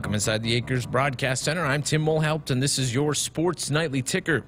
Welcome inside the Acres Broadcast Center. I'm Tim Mulhelpt, and this is your Sports Nightly Ticker.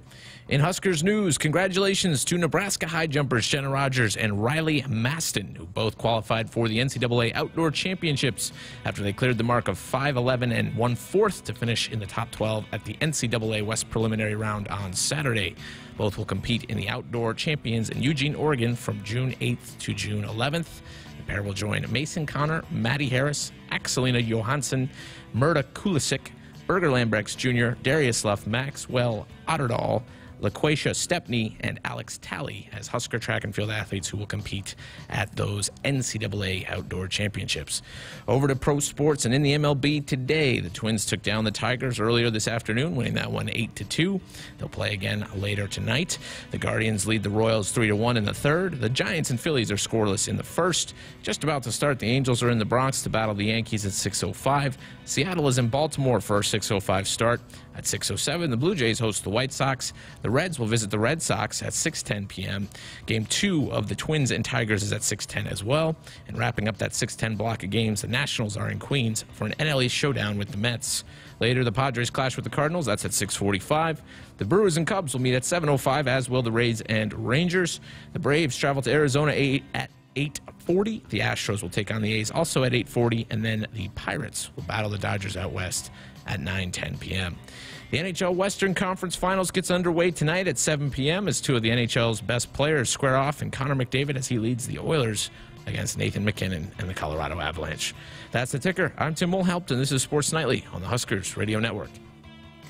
In Huskers news, congratulations to Nebraska high jumpers Jenna Rogers and Riley Maston, who both qualified for the NCAA Outdoor Championships after they cleared the mark of 5'11 and 1 4th to finish in the top 12 at the NCAA West Preliminary Round on Saturday. Both will compete in the Outdoor Champions in Eugene, Oregon from June 8th to June 11th. The pair will join Mason Connor, Maddie Harris, Axelina Johansson, Murda Kulisic, Burger Lambrechts Jr., Darius Luff, Maxwell Otterdahl, LaQuasia Stepney, and Alex Talley as Husker track and field athletes who will compete at those NCAA Outdoor Championships. Over to pro sports and in the MLB today, the Twins took down the Tigers earlier this afternoon, winning that one 8 to 2. They'll play again later tonight. The Guardians lead the Royals 3 to 1 in the third. The Giants and Phillies are scoreless in the first. Just about to start, the Angels are in the Bronx to battle the Yankees at 6:05. Seattle is in Baltimore for a 6:05 start. At 6:07, the Blue Jays host the White Sox. The Reds will visit the Red Sox at 6:10 p.m. Game two of the Twins and Tigers is at 6:10 as well. And wrapping up that 6:10 block of games, the Nationals are in Queens for an NL East showdown with the Mets. Later, the Padres clash with the Cardinals. That's at 6:45. The Brewers and Cubs will meet at 7:05, as will the Rays and Rangers. The Braves travel to Arizona at 8:40. The Astros will take on the A's also at 8:40, and then the Pirates will battle the Dodgers out west at 9:10 p.m. The NHL Western Conference Finals gets underway tonight at 7 p.m. as two of the NHL's best players square off, and Connor McDavid as he leads the Oilers against Nathan MacKinnon and the Colorado Avalanche. That's the ticker. I'm Tim Mulhelpt, and this is Sports Nightly on the Huskers Radio Network.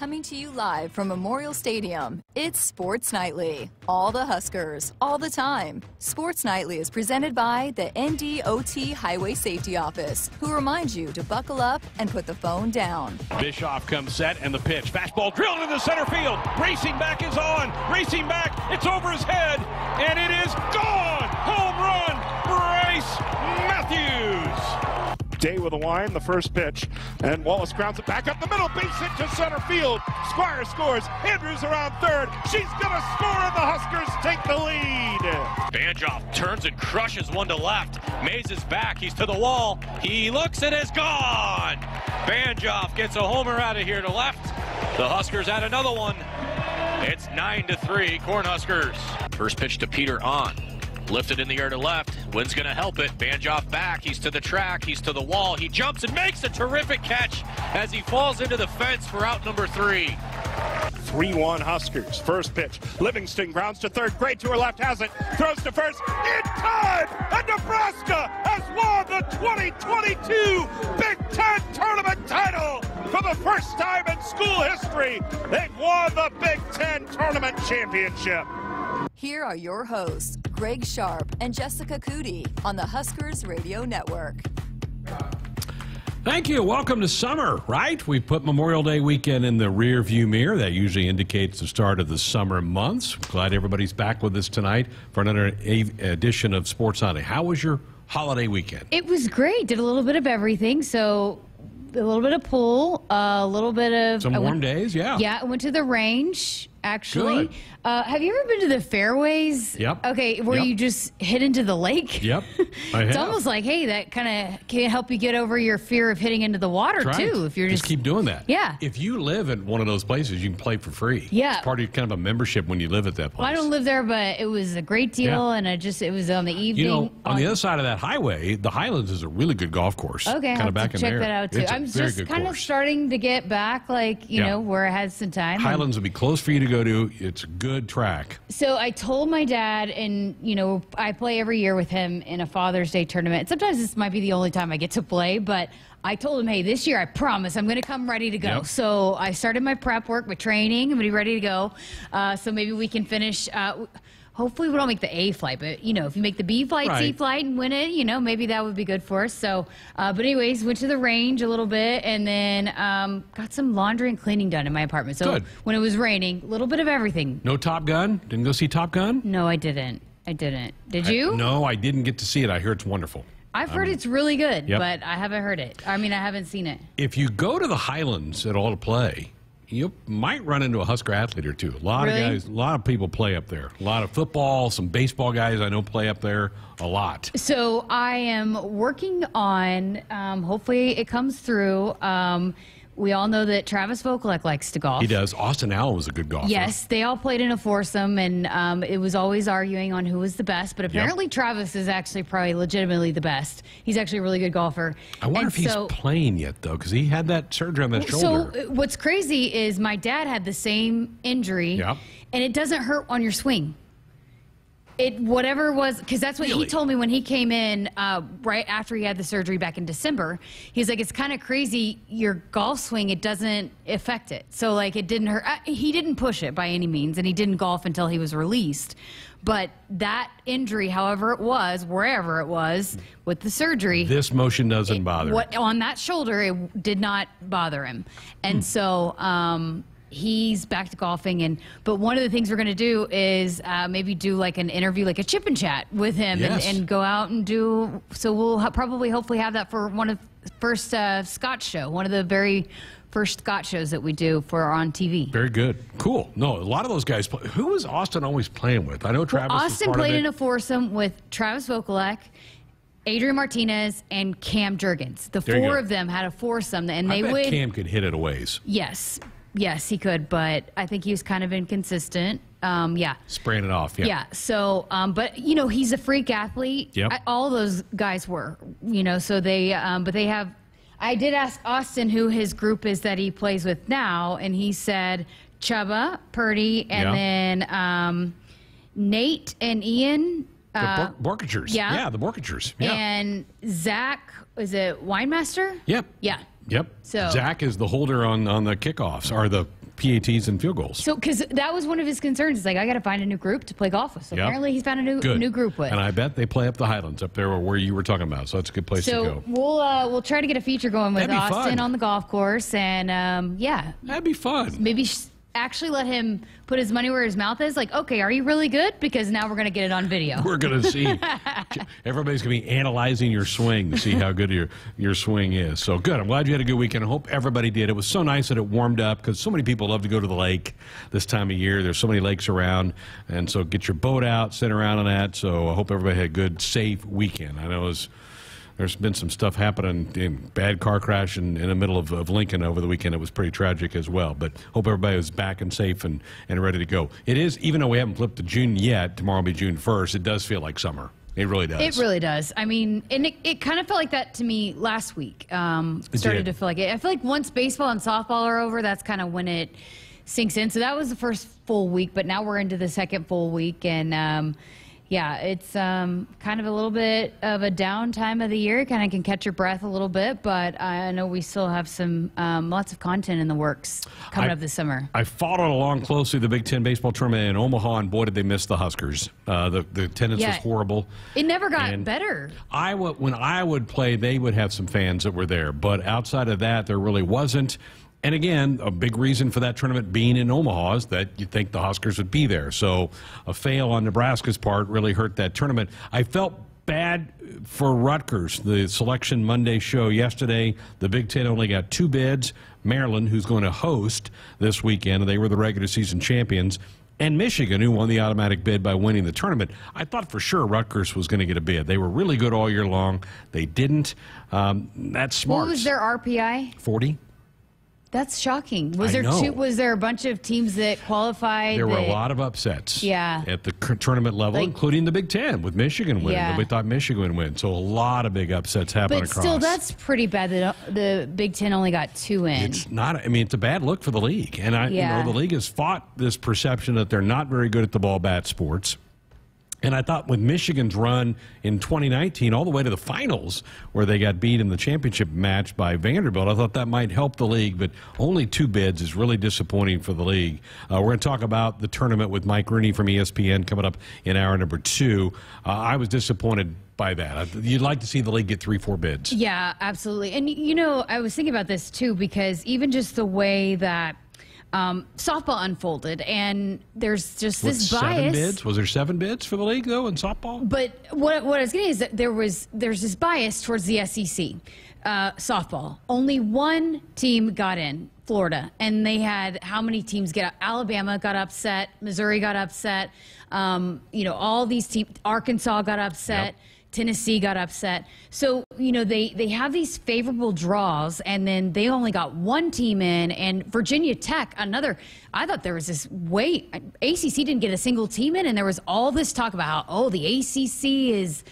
Coming to you live from Memorial Stadium, it's Sports Nightly. All the Huskers, all the time. Sports Nightly is presented by the NDOT Highway Safety Office, who reminds you to buckle up and put the phone down. Bischoff comes set and the pitch. Fastball drilled into the center field. Racing back is on. Racing back. It's over his head. And it is gone. Home run. Bryce Matthews. Day with a line, the first pitch, and Wallace grounds it back up the middle, base hit to center field. Squire scores. Andrews around third. She's gonna score, and the Huskers take the lead. Banjoff turns and crushes one to left. Mays is back. He's to the wall. He looks and is gone. Banjoff gets a homer out of here to left. The Huskers add another one. It's 9 to 3, Cornhuskers. First pitch to Peter on. Lifted in the air to left. Wind's going to help it. Banjoff back. He's to the track. He's to the wall. He jumps and makes a terrific catch as he falls into the fence for out number three. 3-1 Huskers. First pitch. Livingston grounds to third. Great to her left has it. Throws to first. In time! And Nebraska has won the 2022 Big Ten Tournament title! For the first time in school history, they've won the Big Ten Tournament Championship. Here are your hosts, Greg Sharpe and Jessica Coody on the Huskers Radio Network. Thank you. Welcome to summer, right? We put Memorial Day weekend in the rear view mirror. That usually indicates the start of the summer months. Glad everybody's back with us tonight for another edition of Sports Nightly. How was your holiday weekend? It was great. Did a little bit of everything. So a little bit of pool, a little bit of some warm went, days. Yeah, yeah. I went to the range actually. Good. Uh, have you ever been to the fairways? Yep. Okay, where Yep. you just hit into the lake? Yep, I It's almost like, hey, that kind of can help you get over your fear of hitting into the water right. too. If you're just, keep doing that. Yeah. If you live in one of those places, you can play for free. Yeah. It's part of kind of a membership when you live at that place. Well, I don't live there, but it was a great deal, Yeah. and I just it was on the evening. You know, on the other side of that highway, the Highlands is a really good golf course. Okay, kind of back to in check there. that out too. It's a I'm just good kind of starting to get back, like you Yeah. know, where I had some time. Highlands will be close for you to go to. It's a good track. So I told my dad, and you know, I play every year with him in a Father's Day tournament. Sometimes this might be the only time I get to play, but I told him, hey, this year I promise I'm going to come ready to go. Yep. So I started my prep work, my training. I'm going to be ready to go. Uh, so maybe we can finish. Uh, Hopefully we don't make the A flight, but you know, if you make the B flight, C flight, and win it, you know, maybe that would be good for us. So, uh, but anyways, went to the range a little bit, and then um, got some laundry and cleaning done in my apartment. So Good. when it was raining, a little bit of everything. No Top Gun? Didn't go see Top Gun? No, I didn't. I didn't. Did I- you? no, I didn't get to see it. I hear it's wonderful. I've heard it's really good, Yep. but I haven't heard it. I mean, I haven't seen it. If you go to the Highlands at all to play, you might run into a Husker athlete or two. A lot Really? of guys, a lot of people play up there. A lot of football, some baseball guys I know play up there a lot. So I am working on. Um, hopefully, it comes through. Um, we all know that Travis Vokolek likes to golf. He does. Austin Allen was a good golfer. Yes, they all played in a foursome, and um, it was always arguing on who was the best. But apparently, Travis is actually probably legitimately the best. He's actually a really good golfer. I wonder And if he's so- playing yet though, because he had that surgery on that shoulder. uh, what's crazy is my dad had the same injury, Yep. and it doesn't hurt on your swing. It whatever was because that's what Really? he told me when he came in uh, right after he had the surgery back in December. He's like, it's kind of crazy. Your golf swing it doesn't affect it, so like it didn't hurt. Uh, he didn't push it by any means, and he didn't golf until he was released. But that injury, however it was, wherever it was, with the surgery, this motion doesn't bother. him. what on that shoulder it did not bother him and Hmm. so um he's back to golfing and but one of the things we're going to do is uh, maybe do like an interview like a chip and chat with him Yes. and, and go out and do so we'll probably hopefully have that for one of first uh, scott show one of the very first scott shows that we do for on tv Very good. Cool. No, a lot of those guys play. Who was Austin always playing with? I know Travis. was Austin played in a foursome with Travis Vokolek, Adrian Martinez, and Cam Jurgens. The There four of them had a foursome, and I they bet would. Cam could hit it a ways. Yes, yes, he could, but I think he was kind of inconsistent. Um, yeah. Spraying it off. Yeah. Yeah. So, um, but you know, he's a freak athlete. Yep. I, all those guys were, you know, so they, um, but they have. I did ask Austin who his group is that he plays with now, and he said Chubba, Purdy, and Yeah. then um, Nate and Ian. The Uh, Bor- Boerkirchers. yeah. Yeah, the Boerkirchers. Yeah. And Zach, is it Weinmaster? Yep. Yeah. Yep. So- Zach is the holder on on the kickoffs or the PATs and field goals. So, because that was one of his concerns. It's like, I got to find a new group to play golf with. So, Yep. apparently, he's found a new Good. new group with. And I bet they play up the Highlands up there where you were talking about. So that's a good place to So go. we'll uh, we'll try to get a feature going with Austin fun. on the golf course, and um, yeah, That'd be fun. maybe sh- actually let him put his money where his mouth is. Like, okay, are you really good? Because now we're gonna get it on video. We're gonna see. Everybody's gonna be analyzing your swing to see how good your your swing is. So good. I'm glad you had a good weekend. I hope everybody did. It was so nice that it warmed up because so many people love to go to the lake this time of year. There's so many lakes around, and so get your boat out, sit around on that. So I hope everybody had a good, safe weekend. I know it was. There's been some stuff happening, in bad car crash in, in the middle of, of Lincoln over the weekend. It was pretty tragic as well. But hope everybody was back and safe and, and ready to go. It is, even though we haven't flipped to June yet, tomorrow will be June 1st, it does feel like summer. It really does. It really does. I mean, and it, it kind of felt like that to me last week. Um, started to feel like it. I feel like once baseball and softball are over, that's kind of when it sinks in. So that was the first full week, but now we're into the second full week, and um, yeah, it's um, kind of a little bit of a down time of the year. Kind of can catch your breath a little bit, but I know we still have some um, lots of content in the works coming I- up this summer. I followed along closely the Big Ten baseball tournament in Omaha, and boy, did they miss the Huskers. Uh, the, the attendance Yeah. was horrible. It never got And better. I would, when I would play, they would have some fans that were there, but outside of that, there really wasn't. And again, a big reason for that tournament being in Omaha is that you think the Huskers would be there. So a fail on Nebraska's part really hurt that tournament. I felt bad for Rutgers. The selection Monday show yesterday, the Big Ten only got two bids. Maryland, who's going to host this weekend, and they were the regular season champions and Michigan, who won the automatic bid by winning the tournament. I thought for sure Rutgers was going to get a bid. They were really good all year long. They didn't. Um, that's smart. What was their RPI? 40? That's shocking. Was I there two? Was there a bunch of teams that qualified? There were a lot of upsets Yeah. at the tournament level, Like- including the Big Ten with Michigan winning. Yeah. Nobody thought Michigan would win. So a lot of big upsets happened across But across. still, that's pretty bad that uh, the Big Ten only got two in. It's not. I mean, it's a bad look for the league, and I, Yeah. you know, the league has fought this perception that they're not very good at the ball bat sports. And I thought with Michigan's run in 2019 all the way to the finals, where they got beat in the championship match by Vanderbilt, I thought that might help the league. But only two bids is really disappointing for the league. Uh, we're going to talk about the tournament with Mike Rooney from ESPN coming up in hour number two. Uh, I was disappointed by that. You'd like to see the league get three, four bids. Yeah, absolutely. And you know, I was thinking about this too because even just the way that um, softball unfolded, and there's just this seven bias. bids? Was there seven bids for the league though in softball? But what what I was getting is that there was there's this bias towards the SEC uh, softball. Only one team got in, Florida, and they had how many teams get? Alabama got upset, Missouri got upset. Um, you know, all these teams. Arkansas got upset. Yep. Tennessee got upset. So, you know, they, they have these favorable draws, and then they only got one team in. And Virginia Tech, another, I thought there was this wait, ACC didn't get a single team in, and there was all this talk about how, oh, the ACC is,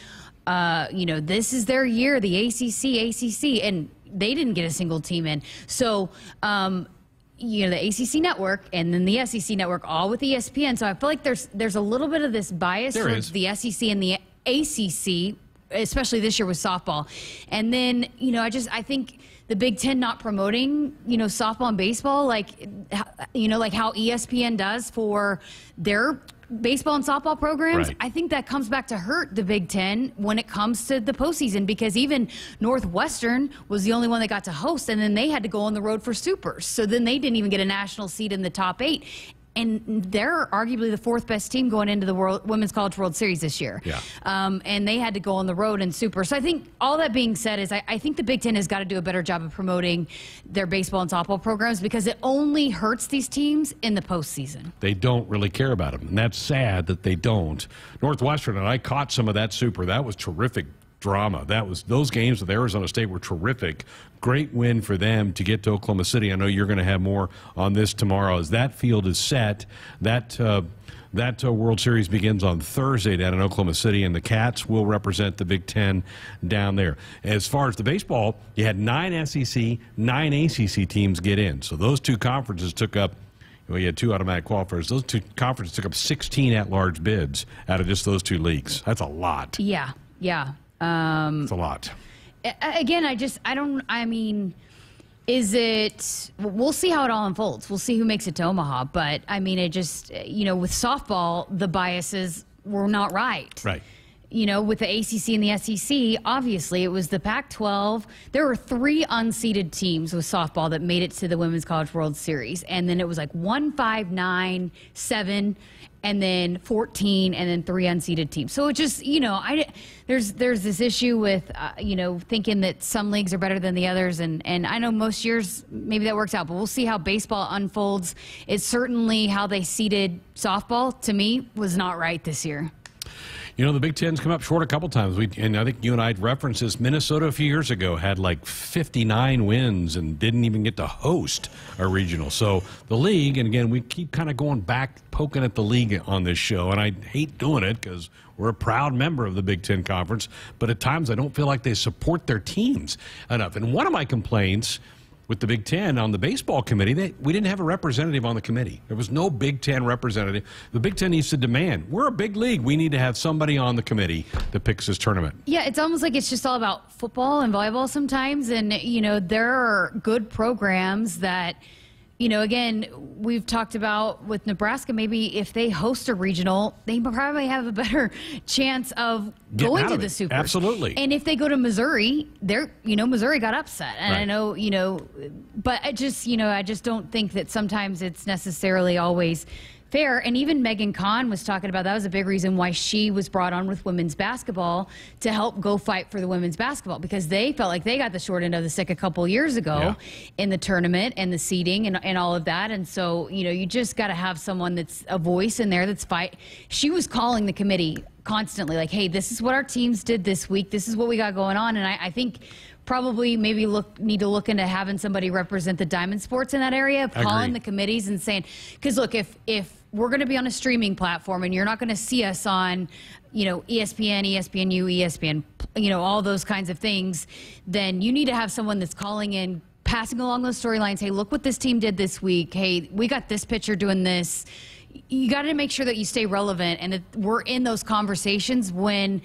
uh, you know, this is their year, the ACC, ACC. And they didn't get a single team in. So, um, you know the ACC network and then the SEC network, all with ESPN. So I feel like there's there's a little bit of this bias There towards is. the SEC and the ACC, especially this year with softball. And then you know I just I think the Big Ten not promoting you know softball and baseball like you know like how ESPN does for their baseball and softball programs. Right. I think that comes back to hurt the Big Ten when it comes to the postseason because even Northwestern was the only one that got to host, and then they had to go on the road for supers. So then they didn't even get a national seed in the top eight. And they're arguably the fourth best team going into the World Women's College World Series this year. Yeah. Um, and they had to go on the road and super. So I think all that being said is I, I think the Big Ten has got to do a better job of promoting their baseball and softball programs because it only hurts these teams in the postseason. They don't really care about them, and that's sad that they don't. Northwestern and I caught some of that super. That was terrific drama. That was those games with Arizona State were terrific. Great win for them to get to Oklahoma City. I know you're going to have more on this tomorrow as that field is set. That. Uh, that uh, World Series begins on Thursday down in Oklahoma City, and the Cats will represent the Big Ten down there. As far as the baseball, you had nine SEC, nine ACC teams get in. So those two conferences took up well, you had two automatic qualifiers. Those two conferences took up 16 at-large bids out of just those two leagues. That's a lot. Yeah, yeah. Um, That's a lot. again, I just, I don't, I mean, is it, we'll see how it all unfolds. We'll see who makes it to Omaha. But I mean, it just, you know, with softball, the biases were not right. Right. You know, with the ACC and the SEC, obviously it was the Pac 12. There were three unseeded teams with softball that made it to the Women's College World Series. And then it was like one, five, nine, seven, and then 14, and then three unseeded teams. So it just, you know, I, there's there's this issue with, uh, you know, thinking that some leagues are better than the others. And, and I know most years maybe that works out, but we'll see how baseball unfolds. It's certainly how they seeded softball, to me, was not right this year. You know, the Big Ten's come up short a couple times. We, and I think you and I referenced this. Minnesota a few years ago had like 59 wins and didn't even get to host a regional. So the league, and again, we keep kind of going back, poking at the league on this show, and I hate doing it because we're a proud member of the Big Ten Conference. But at times, I don't feel like they support their teams enough. And one of my complaints with the Big Ten on the baseball committee, they, we didn't have a representative on the committee. There was no Big Ten representative. The Big Ten needs to demand we're a big league. We need to have somebody on the committee that picks this tournament. Yeah, it's almost like it's just all about football and volleyball sometimes. And, you know, there are good programs that, you know, again, we've talked about with Nebraska, maybe if they host a regional, they probably have a better chance of Getting going to of the it. Super. Absolutely. And if they go to Missouri, they're, you know, Missouri got upset. And I know, you know, but I just, you know, I just don't think that sometimes it's necessarily always fair. And even Megan Kahn was talking about that was a big reason why she was brought on with women's basketball to help go fight for the women's basketball because they felt like they got the short end of the stick a couple years ago Yeah. in the tournament and the seeding and, and all of that. And so, you know, you just got to have someone that's a voice in there that's fight. She was calling the committee constantly like, hey, this is what our teams did this week. This is what we got going on. And I, I think probably maybe look need to look into having somebody represent the diamond sports in that area calling the committees and saying because look if if we're going to be on a streaming platform and you're not going to see us on you know espn espnu espn you know all those kinds of things then you need to have someone that's calling in passing along those storylines. Hey look what this team did this week. Hey we got this pitcher doing this you got to make sure that you stay relevant and that we're in those conversations when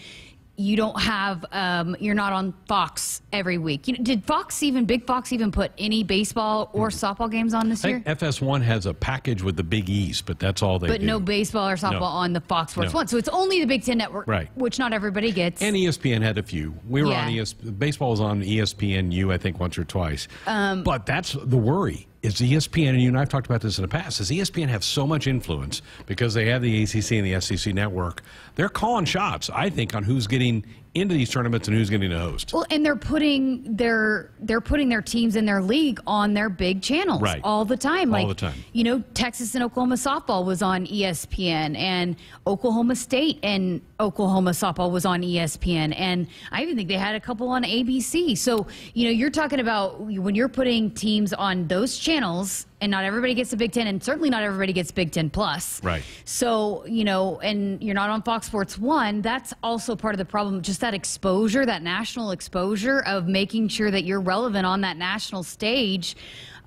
you don't have um, you're not on Fox every week. You know, did Fox even Big Fox even put any baseball or softball games on this I year? FS1 has a package with the Big East, but that's all they But do. no baseball or softball No. on the Fox Sports No. One. So it's only the Big Ten Network, Right. which not everybody gets. And ESPN had a few. We were Yeah. on ES. Baseball was on ESPNU, I think, once or twice. Um, but that's the worry is ESPN, and you and I have talked about this in the past, does ESPN have so much influence because they have the ACC and the SEC network? They're calling shots, I think, on who's getting into these tournaments and who's getting to host. Well, and they're putting their they're putting their teams in their league on their big channels Right. all the time. All like, the time. You know, Texas and Oklahoma softball was on ESPN, and Oklahoma State and Oklahoma softball was on ESPN, and I even think they had a couple on ABC. So you know, you're talking about when you're putting teams on those channels. And not everybody gets the Big Ten, and certainly not everybody gets Big Ten Plus. Right. So, you know, and you're not on Fox Sports 1, that's also part of the problem. Just that exposure, that national exposure of making sure that you're relevant on that national stage.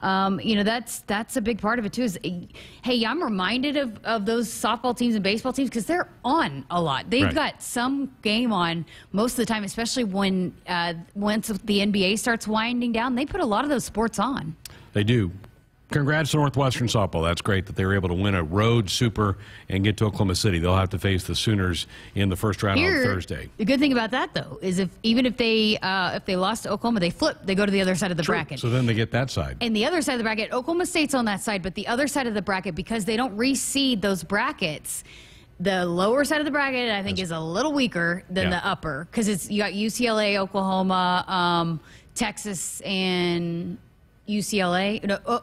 Um, you know, that's that's a big part of it too. Is hey, I'm reminded of, of those softball teams and baseball teams because they're on a lot. They've Right. got some game on most of the time, especially when uh, once the NBA starts winding down. They put a lot of those sports on. They do. Congrats to Northwestern softball. That's great that they were able to win a road super and get to Oklahoma City. They'll have to face the Sooners in the first round on Thursday. The good thing about that though is if even if they uh, if they lost to Oklahoma, they flip. They go to the other side of the bracket. So then they get that side. and the other side of the bracket, Oklahoma State's on that side, but the other side of the bracket, because they don't reseed those brackets, the lower side of the bracket, I think, is a little weaker than Yeah. the upper because it's you got UCLA, Oklahoma, um, Texas, and UCLA. No, oh,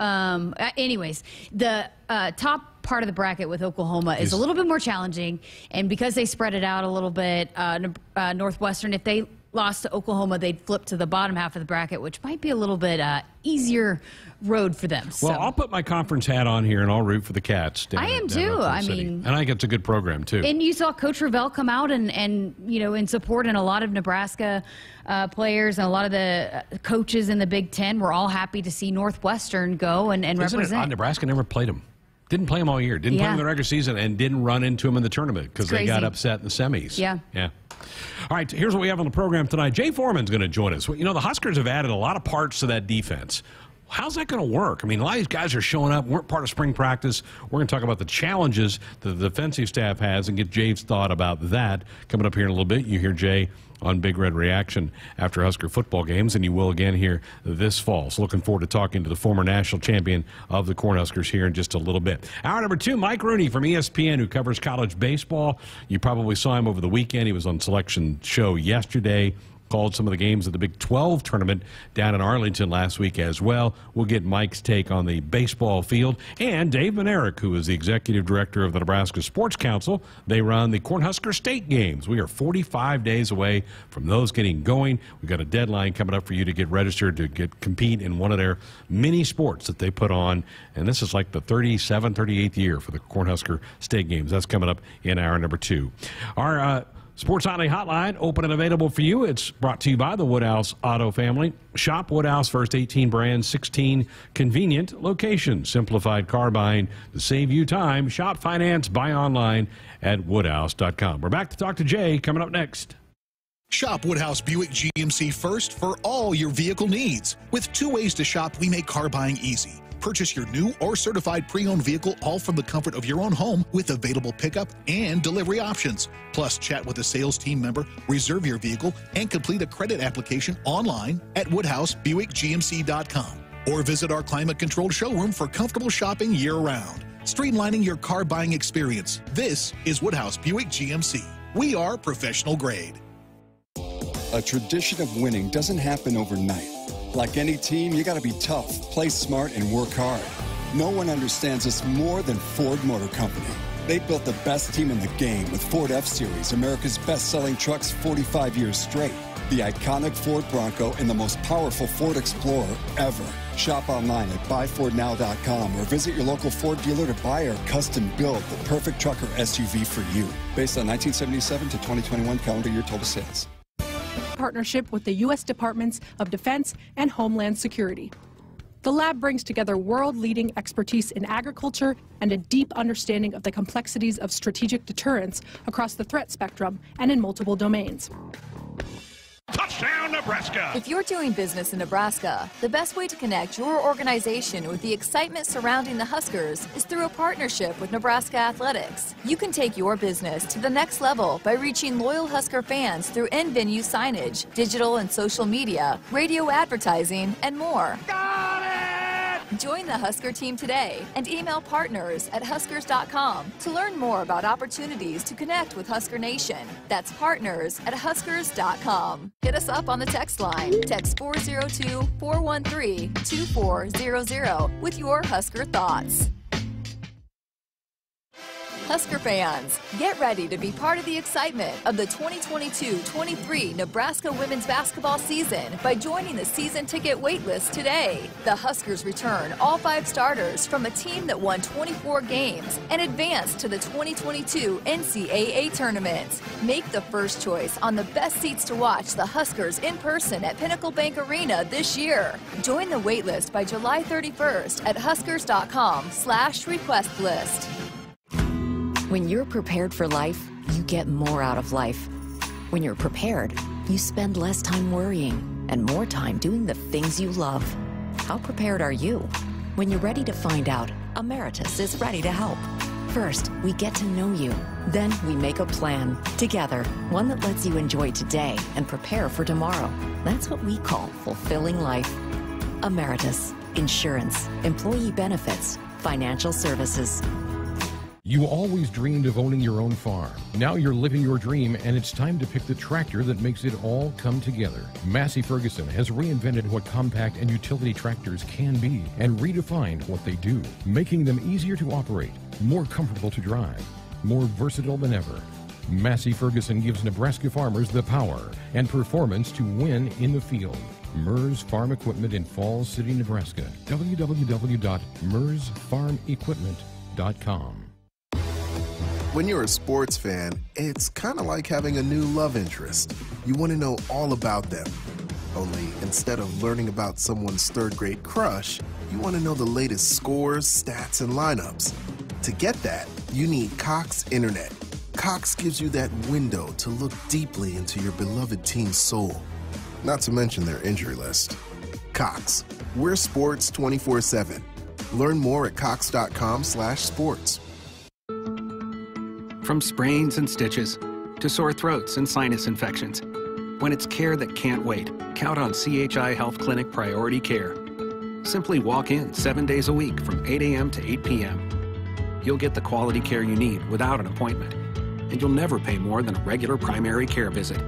um, anyways, the uh, top part of the bracket with Oklahoma is, a little bit more challenging, and because they spread it out a little bit, uh, uh, Northwestern, if they lost to Oklahoma, they'd flip to the bottom half of the bracket, which might be a little bit uh, easier road for them. Well, so. I'll put my conference hat on here and I'll root for the Cats. down I am too. I City. mean- and I think it's a good program too. And you saw Coach Revelle come out and, and you know in support, and a lot of Nebraska uh, players and a lot of the uh, coaches in the Big Ten were all happy to see Northwestern go and, and Isn't it represent. odd Nebraska never played them? Didn't play them all year. Didn't play them in the regular season and didn't run into them in the tournament because they got upset in the semis. Yeah. Yeah. All right, here's what we have on the program tonight. Jay Foreman's going to join us. You know, the Huskers have added a lot of parts to that defense. How's that going to work? I mean, a lot of these guys are showing up, weren't part of spring practice. We're going to talk about the challenges that the defensive staff has and get Jay's thought about that coming up here in a little bit. You hear Jay on Big Red Reaction after Husker football games, and you will again here this fall. So looking forward to talking to the former national champion of the Cornhuskers here in just a little bit. Hour number two, Mike Rooney from ESPN, who covers college baseball. You probably saw him over the weekend. He was on Selection Show yesterday. Called some of the games of the Big 12 tournament down in Arlington last week as well. We'll get Mike's take on the baseball field. And Dave Mlnarik, who is the executive director of the Nebraska Sports Council. They run the Cornhusker State Games. We are 45 days away from those getting going. We've got a deadline coming up for you to get registered to get compete in one of their mini sports that they put on. And this is like the 37th, 38th year for the Cornhusker State Games. That's coming up in hour number two. Our uh, Sports Auto Hotline, open and available for you. It's brought to you by the Woodhouse Auto Family. Shop Woodhouse first 18 brands, 16 convenient locations. Simplified car buying to save you time. Shop, finance, buy online at woodhouse.com. We're back to talk to Jay coming up next. Shop Woodhouse Buick GMC first for all your vehicle needs. With two ways to shop, we make car buying easy. Purchase your new or certified pre owned vehicle all from the comfort of your own home with available pickup and delivery options. Plus, chat with a sales team member, reserve your vehicle, and complete a credit application online at WoodhouseBuickGMC.com. Or visit our climate controlled showroom for comfortable shopping year round. Streamlining your car buying experience. This is Woodhouse Buick GMC. We are professional grade. A tradition of winning doesn't happen overnight. Like any team, you gotta be tough, play smart, and work hard. No one understands this more than Ford Motor Company. They built the best team in the game with Ford F Series, America's best selling trucks 45 years straight, the iconic Ford Bronco, and the most powerful Ford Explorer ever. Shop online at buyfordnow.com or visit your local Ford dealer to buy or custom build the perfect truck or SUV for you. Based on 1977 to 2021 calendar year total sales. Partnership with the U.S. Departments of Defense and Homeland Security. The lab brings together world leading expertise in agriculture and a deep understanding of the complexities of strategic deterrence across the threat spectrum and in multiple domains. Touchdown, Nebraska! If you're doing business in Nebraska, the best way to connect your organization with the excitement surrounding the Huskers is through a partnership with Nebraska Athletics. You can take your business to the next level by reaching loyal Husker fans through in venue signage, digital and social media, radio advertising, and more. Got it! Join the Husker team today and email partners at huskers.com to learn more about opportunities to connect with Husker Nation. That's partners at huskers.com. Hit us up on the text line. Text 402 413 2400 with your Husker thoughts. Husker fans, get ready to be part of the excitement of the 2022-23 Nebraska women's basketball season by joining the season ticket waitlist today. The Huskers return all five starters from a team that won 24 games and advanced to the 2022 NCAA tournament. Make the first choice on the best seats to watch the Huskers in person at Pinnacle Bank Arena this year. Join the waitlist by July 31st at huskers.com slash request list. When you're prepared for life, you get more out of life. When you're prepared, you spend less time worrying and more time doing the things you love. How prepared are you? When you're ready to find out, Ameritas is ready to help. First, we get to know you. Then we make a plan together, one that lets you enjoy today and prepare for tomorrow. That's what we call fulfilling life. Ameritas, insurance, employee benefits, financial services. You always dreamed of owning your own farm. Now you're living your dream, and it's time to pick the tractor that makes it all come together. Massey Ferguson has reinvented what compact and utility tractors can be and redefined what they do, making them easier to operate, more comfortable to drive, more versatile than ever. Massey Ferguson gives Nebraska farmers the power and performance to win in the field. MERS Farm Equipment in Falls City, Nebraska. www.mersfarmequipment.com. When you're a sports fan, it's kind of like having a new love interest. You want to know all about them. Only instead of learning about someone's third grade crush, you want to know the latest scores, stats, and lineups. To get that, you need Cox Internet. Cox gives you that window to look deeply into your beloved team's soul, not to mention their injury list. Cox, we're sports 24 7. Learn more at cox.com/sports. From sprains and stitches to sore throats and sinus infections. When it's care that can't wait, count on CHI Health Clinic Priority Care. Simply walk in seven days a week from 8 a.m. to 8 p.m. You'll get the quality care you need without an appointment, and you'll never pay more than a regular primary care visit.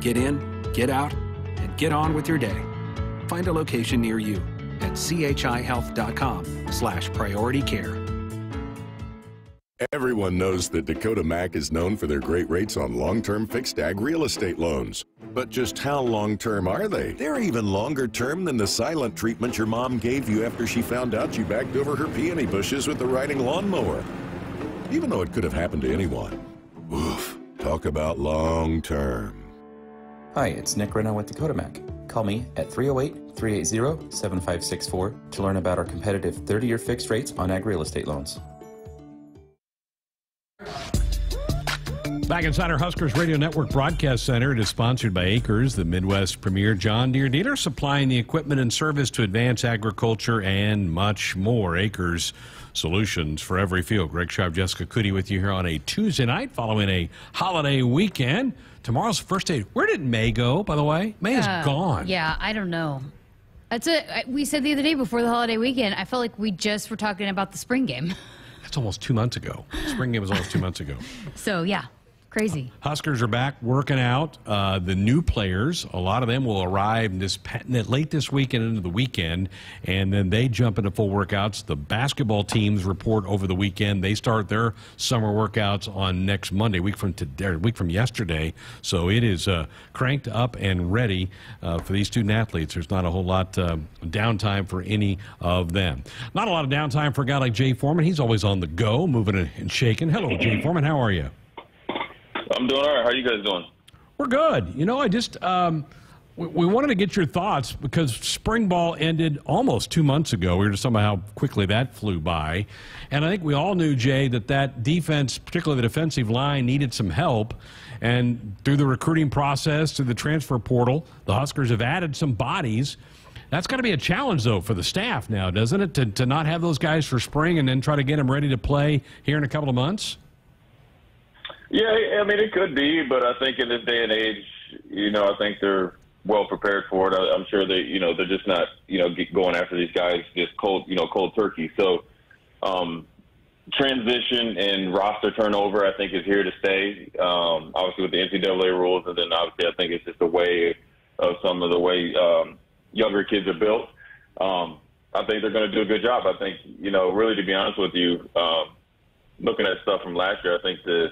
Get in, get out, and get on with your day. Find a location near you at chihealth.com slash priority care. Everyone knows that Dakota Mac is known for their great rates on long-term fixed ag real estate loans. But just how long-term are they? They're even longer term than the silent treatment your mom gave you after she found out you backed over her peony bushes with the riding lawnmower. Even though it could have happened to anyone. Oof, talk about long-term. Hi, it's Nick Renault with Dakota Mac. Call me at 308 380 7564 to learn about our competitive 30 year fixed rates on ag real estate loans. Back inside our Huskers Radio Network Broadcast Center, it is sponsored by Acres, the Midwest premier John Deere dealer, supplying the equipment and service to advance agriculture and much more. Acres solutions for every field. Greg Sharpe, Jessica Coody with you here on a Tuesday night following a holiday weekend. Tomorrow's the first day. Where did May go, by the way? May is Uh, gone. Yeah, I don't know. That's it. We said the other day before the holiday weekend. I felt like we just were talking about the spring game. That's almost two months ago. Spring game was almost two months ago. So yeah, crazy. Huskers are back working out. Uh, the new players, a lot of them will arrive this late this weekend into the weekend, and then they jump into full workouts. The basketball teams report over the weekend. They start their summer workouts on next Monday, week from today, week from yesterday. So it is uh, cranked up and ready uh, for these student athletes. There's not a whole lot uh, downtime for any of them. Not a lot of downtime for a guy like Jay Foreman. He's always on the go, moving and shaking. Hello, Jay Foreman. How are you? I'm doing all right. How are you guys doing? We're good. You know, I just um, we, we wanted to get your thoughts because spring ball ended almost two months ago. We were just talking about how quickly that flew by, and I think we all knew Jay that that defense, particularly the defensive line, needed some help. And through the recruiting process, through the transfer portal, the Huskers have added some bodies. That's got to be a challenge, though, for the staff now, doesn't it? To, to not have those guys for spring and then try to get them ready to play here in a couple of months? Yeah, I mean it could be, but I think in this day and age, you know, I think they're well prepared for it. I, I'm sure they, you know, they're just not, you know, get going after these guys just cold, you know, cold turkey. So, um, transition and roster turnover, I think, is here to stay. Um, obviously, with the NCAA rules, and then obviously, I think it's just a way of some of the way um, younger kids are built. Um, I think they're going to do a good job. I think, you know, really, to be honest with you, um, looking at stuff from last year, I think the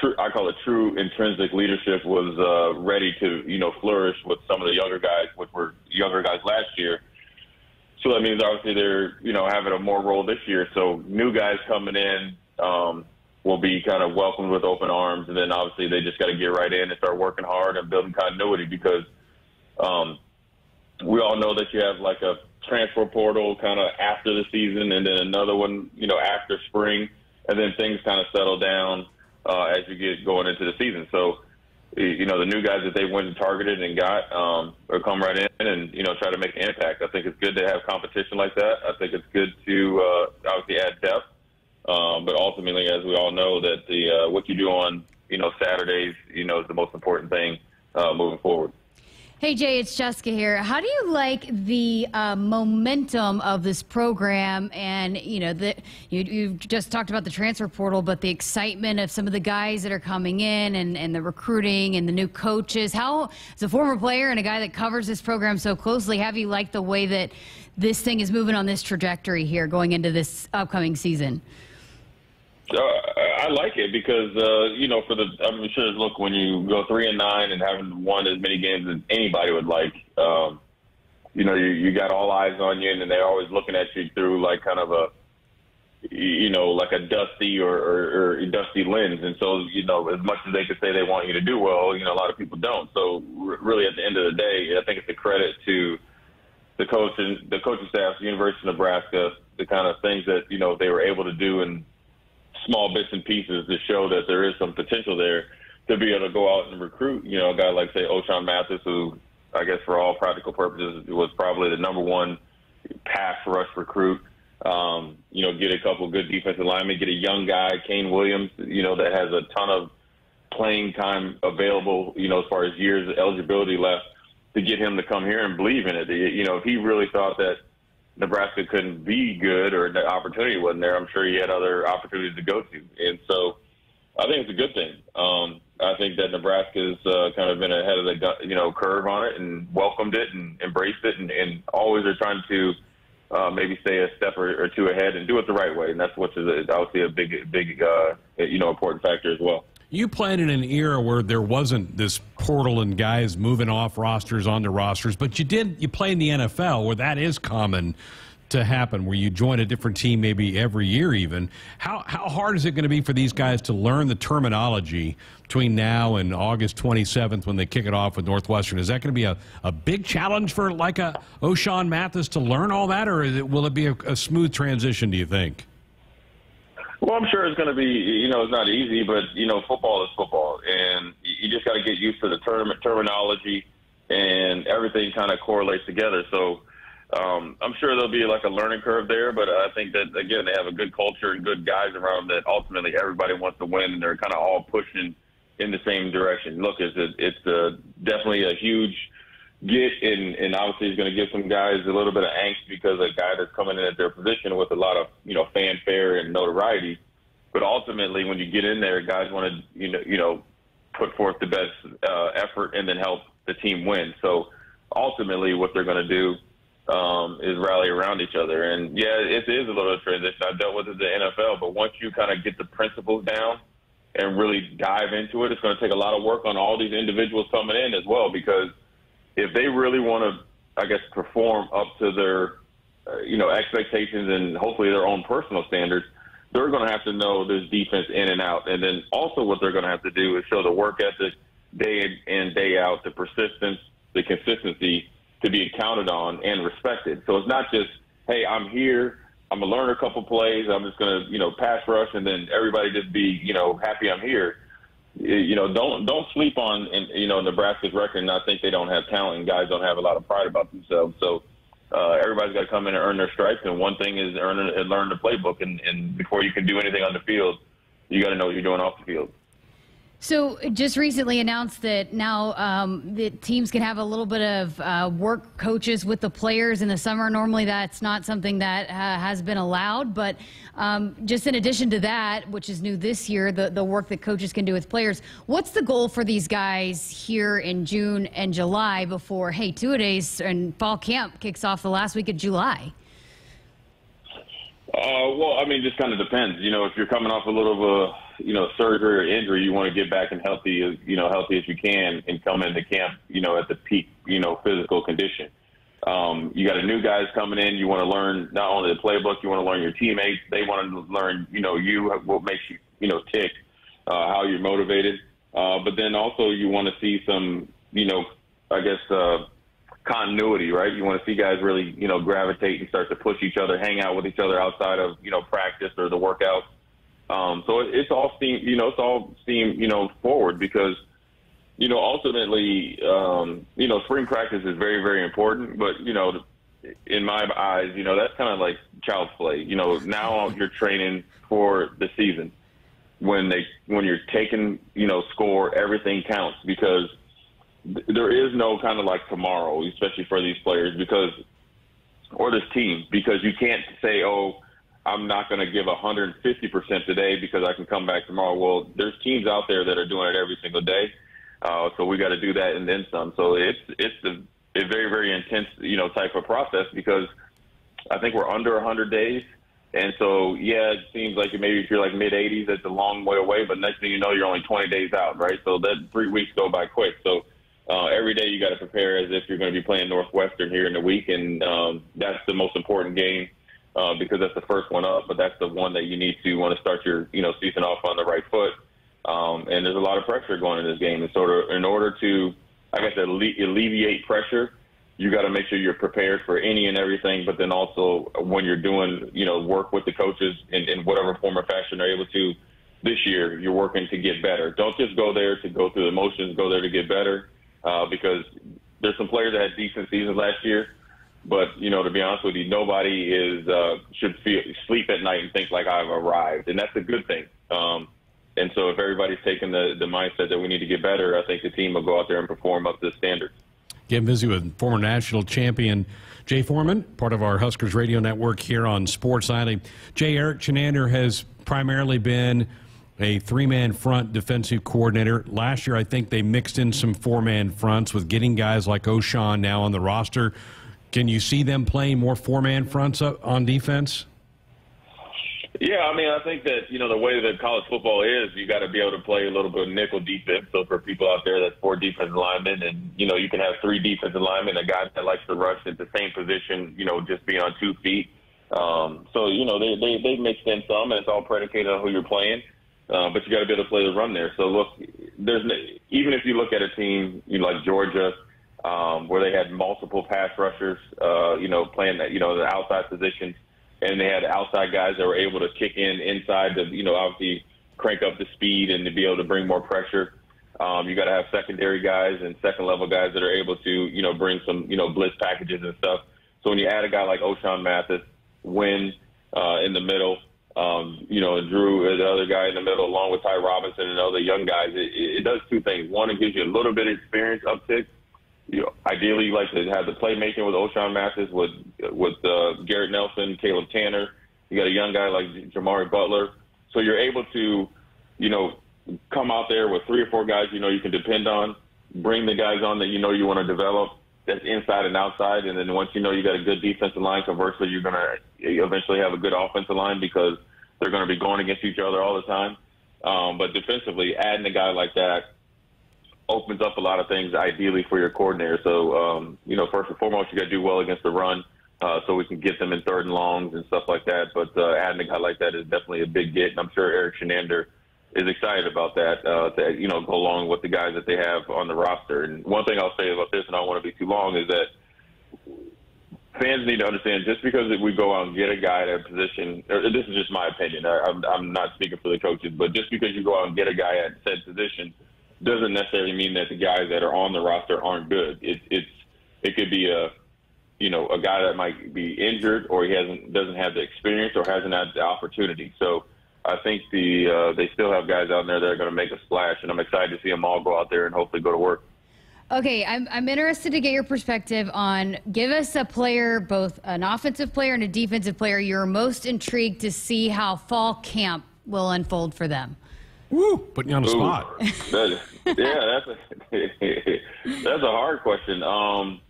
true, I call it true intrinsic leadership was uh, ready to, you know, flourish with some of the younger guys, which were younger guys last year. So that means obviously they're, you know, having a more role this year. So new guys coming in um, will be kind of welcomed with open arms, and then obviously they just got to get right in and start working hard and building continuity because um, we all know that you have like a transfer portal kind of after the season, and then another one, you know, after spring, and then things kind of settle down uh, as you get going into the season. So you know, the new guys that they went and targeted and got um, or come right in and, you know, try to make an impact. I think it's good to have competition like that. I think it's good to uh, obviously add depth. Um, but ultimately, as we all know, that the uh, what you do on, you know, Saturdays, you know, is the most important thing uh, moving forward. Hey Jay, it's Jessica here. How do you like the uh, momentum of this program? And you know, the, you, you just talked about the transfer portal, but the excitement of some of the guys that are coming in, and, and the recruiting, and the new coaches. How, as a former player and a guy that covers this program so closely, have you liked the way that this thing is moving on this trajectory here, going into this upcoming season? Uh, I like it because uh, you know, for the I'm sure. Look, when you go three and nine and haven't won as many games as anybody would like, um, you know, you, you got all eyes on you, and they're always looking at you through like kind of a, you know, like a dusty or, or, or dusty lens. And so, you know, as much as they could say they want you to do well, you know, a lot of people don't. So, r- really, at the end of the day, I think it's a credit to the coach and the coaching staff, the University of Nebraska, the kind of things that you know they were able to do and small bits and pieces to show that there is some potential there to be able to go out and recruit, you know, a guy like, say, Ochaun Mathis, who I guess for all practical purposes was probably the number one pass rush recruit. Um, you know, get a couple good defensive linemen, get a young guy, Kane Williams, you know, that has a ton of playing time available, you know, as far as years of eligibility left to get him to come here and believe in it. You know, if he really thought that – Nebraska couldn't be good or the opportunity wasn't there, I'm sure he had other opportunities to go to. And so I think it's a good thing. Um, I think that Nebraska's uh, kind of been ahead of the you know curve on it and welcomed it and embraced it and, and always are trying to uh, maybe stay a step or, or two ahead and do it the right way. And that's what's obviously a big, big, uh, you know, important factor as well. You played in an era where there wasn't this portal and guys moving off rosters onto rosters, but you did you play in the NFL where that is common to happen, where you join a different team maybe every year even. How how hard is it going to be for these guys to learn the terminology between now and August 27th when they kick it off with Northwestern? Is that going to be a, a big challenge for like a Ochaun Mathis to learn all that, or it, will it be a, a smooth transition? Do you think? Well, I'm sure it's going to be, you know, it's not easy, but, you know, football is football. And you just got to get used to the term, terminology and everything kind of correlates together. So um, I'm sure there'll be like a learning curve there, but I think that, again, they have a good culture and good guys around that ultimately everybody wants to win and they're kind of all pushing in the same direction. Look, it's, a, it's a, definitely a huge get, and, and obviously he's going to give some guys a little bit of angst because a guy that's coming in at their position with a lot of you know fanfare and notoriety. But ultimately, when you get in there, guys want to you know you know put forth the best uh, effort and then help the team win. So ultimately, what they're going to do um, is rally around each other. And yeah, it is a little transition. I dealt with it in the NFL, but once you kind of get the principles down and really dive into it, it's going to take a lot of work on all these individuals coming in as well because if they really want to, I guess, perform up to their, uh, you know, expectations and hopefully their own personal standards, they're going to have to know this defense in and out. And then also what they're going to have to do is show the work ethic day in, day out, the persistence, the consistency to be counted on and respected. So it's not just, hey, I'm here. I'm gonna learn a couple plays. I'm just gonna, you know, pass rush, and then everybody just be, you know, happy I'm here you know, don't don't sleep on you know Nebraska's record and not think they don't have talent and guys don't have a lot of pride about themselves. So uh, everybody's got to come in and earn their stripes. And one thing is earn and learn the playbook. And, and before you can do anything on the field, you got to know what you're doing off the field. So just recently announced that now um, the teams can have a little bit of uh, work coaches with the players in the summer. Normally, that's not something that uh, has been allowed. But um, just in addition to that, which is new this year, the the work that coaches can do with players. What's the goal for these guys here in June and July before hey two days and fall camp kicks off the last week of July? Uh, well, I mean, just kind of depends. You know, if you're coming off a little of a you know, surgery or injury, you want to get back and healthy as you know, healthy as you can, and come into camp, you know, at the peak, you know, physical condition. Um, you got a new guys coming in. You want to learn not only the playbook, you want to learn your teammates. They want to learn, you know, you what makes you, you know, tick, uh, how you're motivated. Uh, but then also you want to see some, you know, I guess uh, continuity, right? You want to see guys really, you know, gravitate and start to push each other, hang out with each other outside of, you know, practice or the workouts. Um, so it, it's all steam, you know, it's all steam, you know, forward because, you know, ultimately, um, you know, spring practice is very, very important. But you know, in my eyes, you know, that's kind of like child's play. You know, now you're training for the season. When they, when you're taking, you know, score, everything counts because th- there is no kind of like tomorrow, especially for these players because, or this team, because you can't say, oh I'm not going to give 150% today because I can come back tomorrow. Well, there's teams out there that are doing it every single day. Uh, so we got to do that and then some. So it's, it's a, a very, very intense, you know, type of process because I think we're under 100 days. And so, yeah, it seems like maybe if you're like mid 80s, that's a long way away. But next thing you know, you're only 20 days out, right? So that three weeks go by quick. So uh, every day you got to prepare as if you're going to be playing Northwestern here in the week, and um, that's the most important game uh, because that's the first one up, but that's the one that you need to want to start your you know season off on the right foot. Um, and there's a lot of pressure going in this game, and sort of in order to, I guess, alle- alleviate pressure, you got to make sure you're prepared for any and everything. But then also when you're doing you know work with the coaches in, in whatever form or fashion they're able to. This year, you're working to get better. Don't just go there to go through the motions. Go there to get better, uh, because there's some players that had decent seasons last year but you know, to be honest with you, nobody is uh, should feel sleep at night and think like I've arrived, and that's a good thing. Um, and so, if everybody's taking the the mindset that we need to get better, I think the team will go out there and perform up to the standards. Getting busy with former national champion Jay Foreman, part of our Huskers radio network here on Sports Nightly. Jay Erik Chinander has primarily been a three man front defensive coordinator. Last year, I think they mixed in some four man fronts with getting guys like Ochaun now on the roster can you see them playing more four-man fronts on defense? Yeah, I mean, I think that you know the way that college football is, you got to be able to play a little bit of nickel defense. So for people out there, that's four defensive linemen, and you know you can have three defensive linemen, a guy that likes to rush at the same position, you know, just be on two feet. Um, so you know they they they mixed in some, and it's all predicated on who you're playing. Uh, but you got to be able to play the run there. So look, there's even if you look at a team you know, like Georgia um, where they had multiple pass rushers, uh, you know, playing that, you know, the outside positions, and they had outside guys that were able to kick in inside to, you know, obviously crank up the speed and to be able to bring more pressure. Um, you got to have secondary guys and second level guys that are able to, you know, bring some, you know, blitz packages and stuff. So when you add a guy like Ochaun Mathis, Wynn uh, in the middle, um, you know, Drew, the other guy in the middle, along with Ty Robinson and other young guys, it, it does two things. One, it gives you a little bit of experience uptick you know, ideally you like to have the playmaking with Ochaun Mathis, with with uh, Garrett Nelson, Caleb Tannor. You got a young guy like Jimari Butler, so you're able to, you know, come out there with three or four guys you know you can depend on. Bring the guys on that you know you want to develop. That's inside and outside, and then once you know you got a good defensive line, conversely, you're gonna eventually have a good offensive line because they're going to be going against each other all the time. Um, but defensively, adding a guy like that opens up a lot of things ideally for your coordinator. So, um, you know, first and foremost, you got to do well against the run. Uh, so we can get them in third and longs and stuff like that. But uh, adding a guy like that is definitely a big get, and I'm sure Erik Chinander is excited about that. Uh, to you know, go along with the guys that they have on the roster. And one thing I'll say about this, and I don't want to be too long, is that fans need to understand just because we go out and get a guy at a position. Or this is just my opinion. I, I'm, I'm not speaking for the coaches, but just because you go out and get a guy at said position doesn't necessarily mean that the guys that are on the roster aren't good. It, it's it could be a you know a guy that might be injured or he hasn't doesn't have the experience or hasn't had the opportunity. So I think the uh, they still have guys out there that are going to make a splash, and I'm excited to see them all go out there and hopefully go to work. Okay, I'm, I'm interested to get your perspective on give us a player, both an offensive player and a defensive player, you're most intrigued to see how fall camp will unfold for them. Woo! Putting you on the Ooh, spot. that- yeah, that's a, that's a hard question. Um,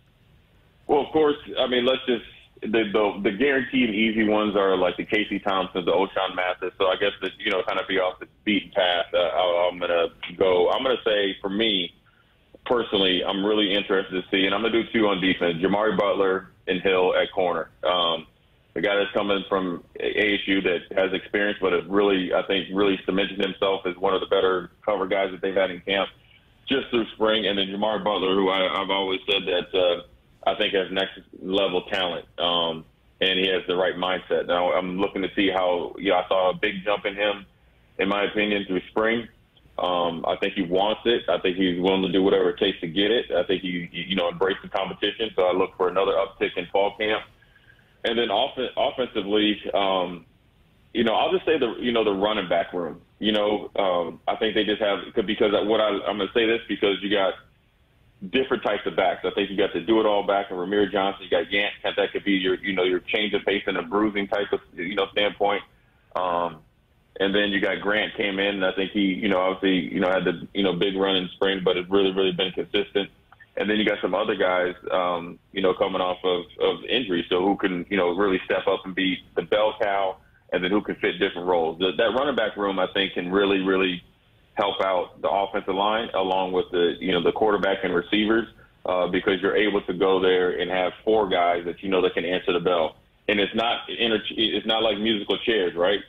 well, of course, I mean, let's just the, the the guaranteed easy ones are like the Casey Thompsons, the Ochaun Mathis. So I guess that you know, kind of be off the beaten path. Uh, I- I'm gonna go. I'm gonna say for me personally, I'm really interested to see, and I'm gonna do two on defense: Jimari Butler and Hill at corner. Um, the guy that's coming from ASU that has experience, but has really, I think, really cemented himself as one of the better cover guys that they've had in camp just through spring. And then Jamar Butler, who I, I've always said that uh, I think has next level talent, um, and he has the right mindset. Now I'm looking to see how. You know, I saw a big jump in him, in my opinion, through spring. Um, I think he wants it. I think he's willing to do whatever it takes to get it. I think he, you know, embrace the competition. So I look for another uptick in fall camp. And then off- offensively, um, you know, I'll just say the you know the running back room. You know, um, I think they just have because what I, I'm going to say this because you got different types of backs. I think you got the do it all back and Rahmir Johnson. You got Yant. That could be your you know your change of pace and a bruising type of you know standpoint. Um, and then you got Grant came in, and I think he, you know, obviously, you know, had the, you know, big run in spring, but it's really, really been consistent. And then you got some other guys, um, you know, coming off of, of injury, so who can, you know, really step up and be the bell cow, and then who can fit different roles. The, that running back room, I think, can really, really help out the offensive line along with the, you know, the quarterback and receivers, uh, because you're able to go there and have four guys that you know that can answer the bell. And it's not, inter- it's not like musical chairs, right?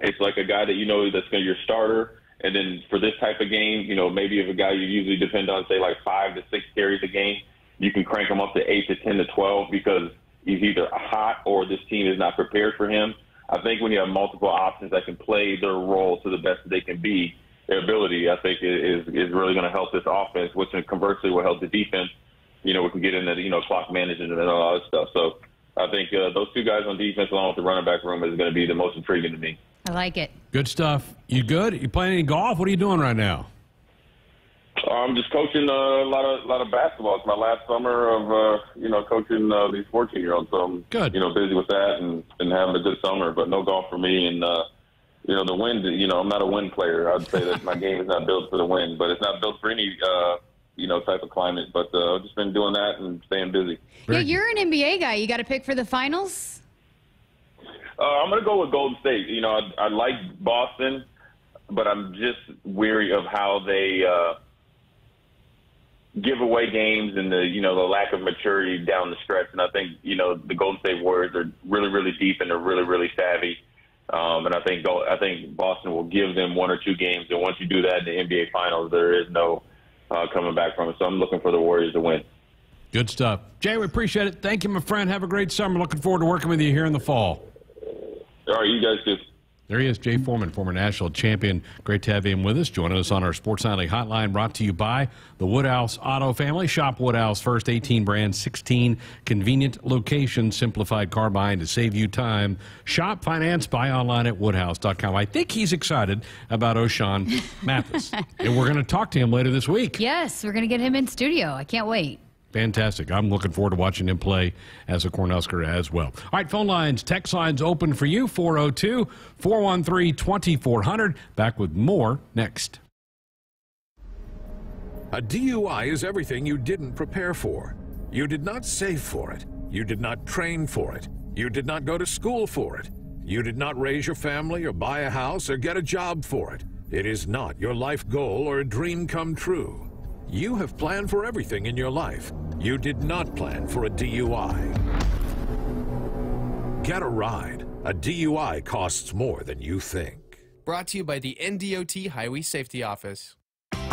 It's like a guy that you know that's going to be your starter. And then for this type of game, you know, maybe if a guy you usually depend on, say like five to six carries a game, you can crank him up to eight to ten to twelve because he's either hot or this team is not prepared for him. I think when you have multiple options that can play their role to the best that they can be, their ability, I think, is is really going to help this offense, which conversely will help the defense. You know, we can get into you know clock management and all that stuff. So I think uh, those two guys on defense, along with the running back room, is going to be the most intriguing to me. I like it. Good stuff. You good? You playing any golf? What are you doing right now? I'm just coaching uh, a lot of lot of basketball. It's my last summer of uh, you know coaching uh, these 14 year olds, so I'm Good. you know busy with that and, and having a good summer. But no golf for me, and uh, you know the wind. You know I'm not a wind player. I'd say that my game is not built for the wind, but it's not built for any uh, you know type of climate. But uh, I've just been doing that and staying busy. Yeah, you're an NBA guy. You got to pick for the finals. Uh, I'm going to go with Golden State. You know, I, I like Boston, but I'm just weary of how they uh, give away games and the you know the lack of maturity down the stretch. And I think you know the Golden State Warriors are really really deep and they're really really savvy. Um, and I think I think Boston will give them one or two games. And once you do that in the NBA Finals, there is no uh, coming back from it. So I'm looking for the Warriors to win. Good stuff. Jay, we appreciate it. Thank you, my friend. Have a great summer. Looking forward to working with you here in the fall. All right, you guys just. There he is, Jay Foreman, former national champion. Great to have him with us. Joining us on our Sports Nightly Hotline, brought to you by the Woodhouse Auto Family. Shop Woodhouse first, 18 brands, 16 convenient locations, simplified car buying to save you time. Shop, finance, buy online at woodhouse.com. I think he's excited about Ochaun Mathis, and we're going to talk to him later this week. Yes, we're going to get him in studio. I can't wait. Fantastic. I'm looking forward to watching him play as a Cornhusker as well. All right, phone lines, text lines open for you 402 413 2400. Back with more next. A DUI is everything you didn't prepare for. You did not save for it. You did not train for it. You did not go to school for it. You did not raise your family or buy a house or get a job for it. It is not your life goal or a dream come true. You have planned for everything in your life. You did not plan for a DUI. Get a ride. A DUI costs more than you think. Brought to you by the NDOT Highway Safety Office.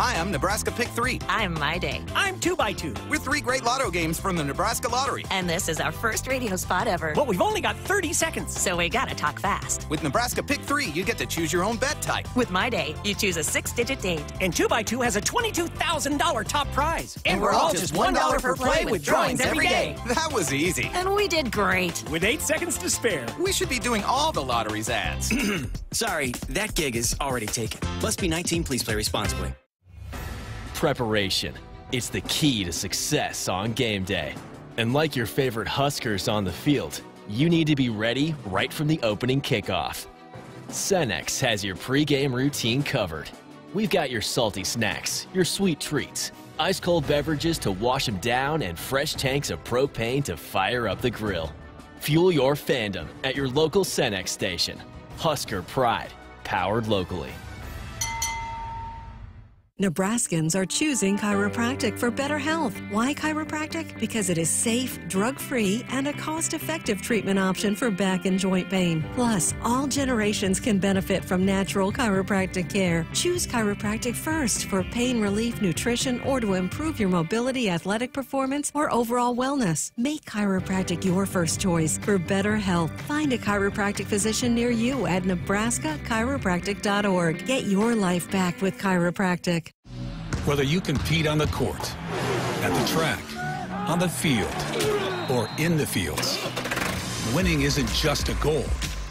Hi, I'm Nebraska Pick 3. I'm My Day. I'm 2x2. We're three great lotto games from the Nebraska Lottery. And this is our first radio spot ever. But we've only got 30 seconds. So we gotta talk fast. With Nebraska Pick 3, you get to choose your own bet type. With My Day, you choose a six digit date. And 2x2 has a $22,000 top prize. And, we're all just $1 per play with drawings every day. That was easy. And we did great. With eight seconds to spare, we should be doing all the lottery's ads. Sorry, that gig is already taken. Must be 19, please play responsibly. Preparation. It's the key to success on game day. And like your favorite Huskers on the field, you need to be ready right from the opening kickoff. Cenex has your pregame routine covered. We've got your salty snacks, your sweet treats, ice cold beverages to wash them down, and fresh tanks of propane to fire up the grill. Fuel your fandom at your local Cenex station. Husker Pride, powered locally. Nebraskans are choosing chiropractic for better health. Why chiropractic? Because it is safe, drug free, and a cost effective treatment option for back and joint pain. Plus, all generations can benefit from natural chiropractic care. Choose chiropractic first for pain relief, nutrition, or to improve your mobility, athletic performance, or overall wellness. Make chiropractic your first choice for better health. Find a chiropractic physician near you at nebraskachiropractic.org. Get your life back with chiropractic. Whether you compete on the court, at the track, on the field, or in the fields, winning isn't just a goal.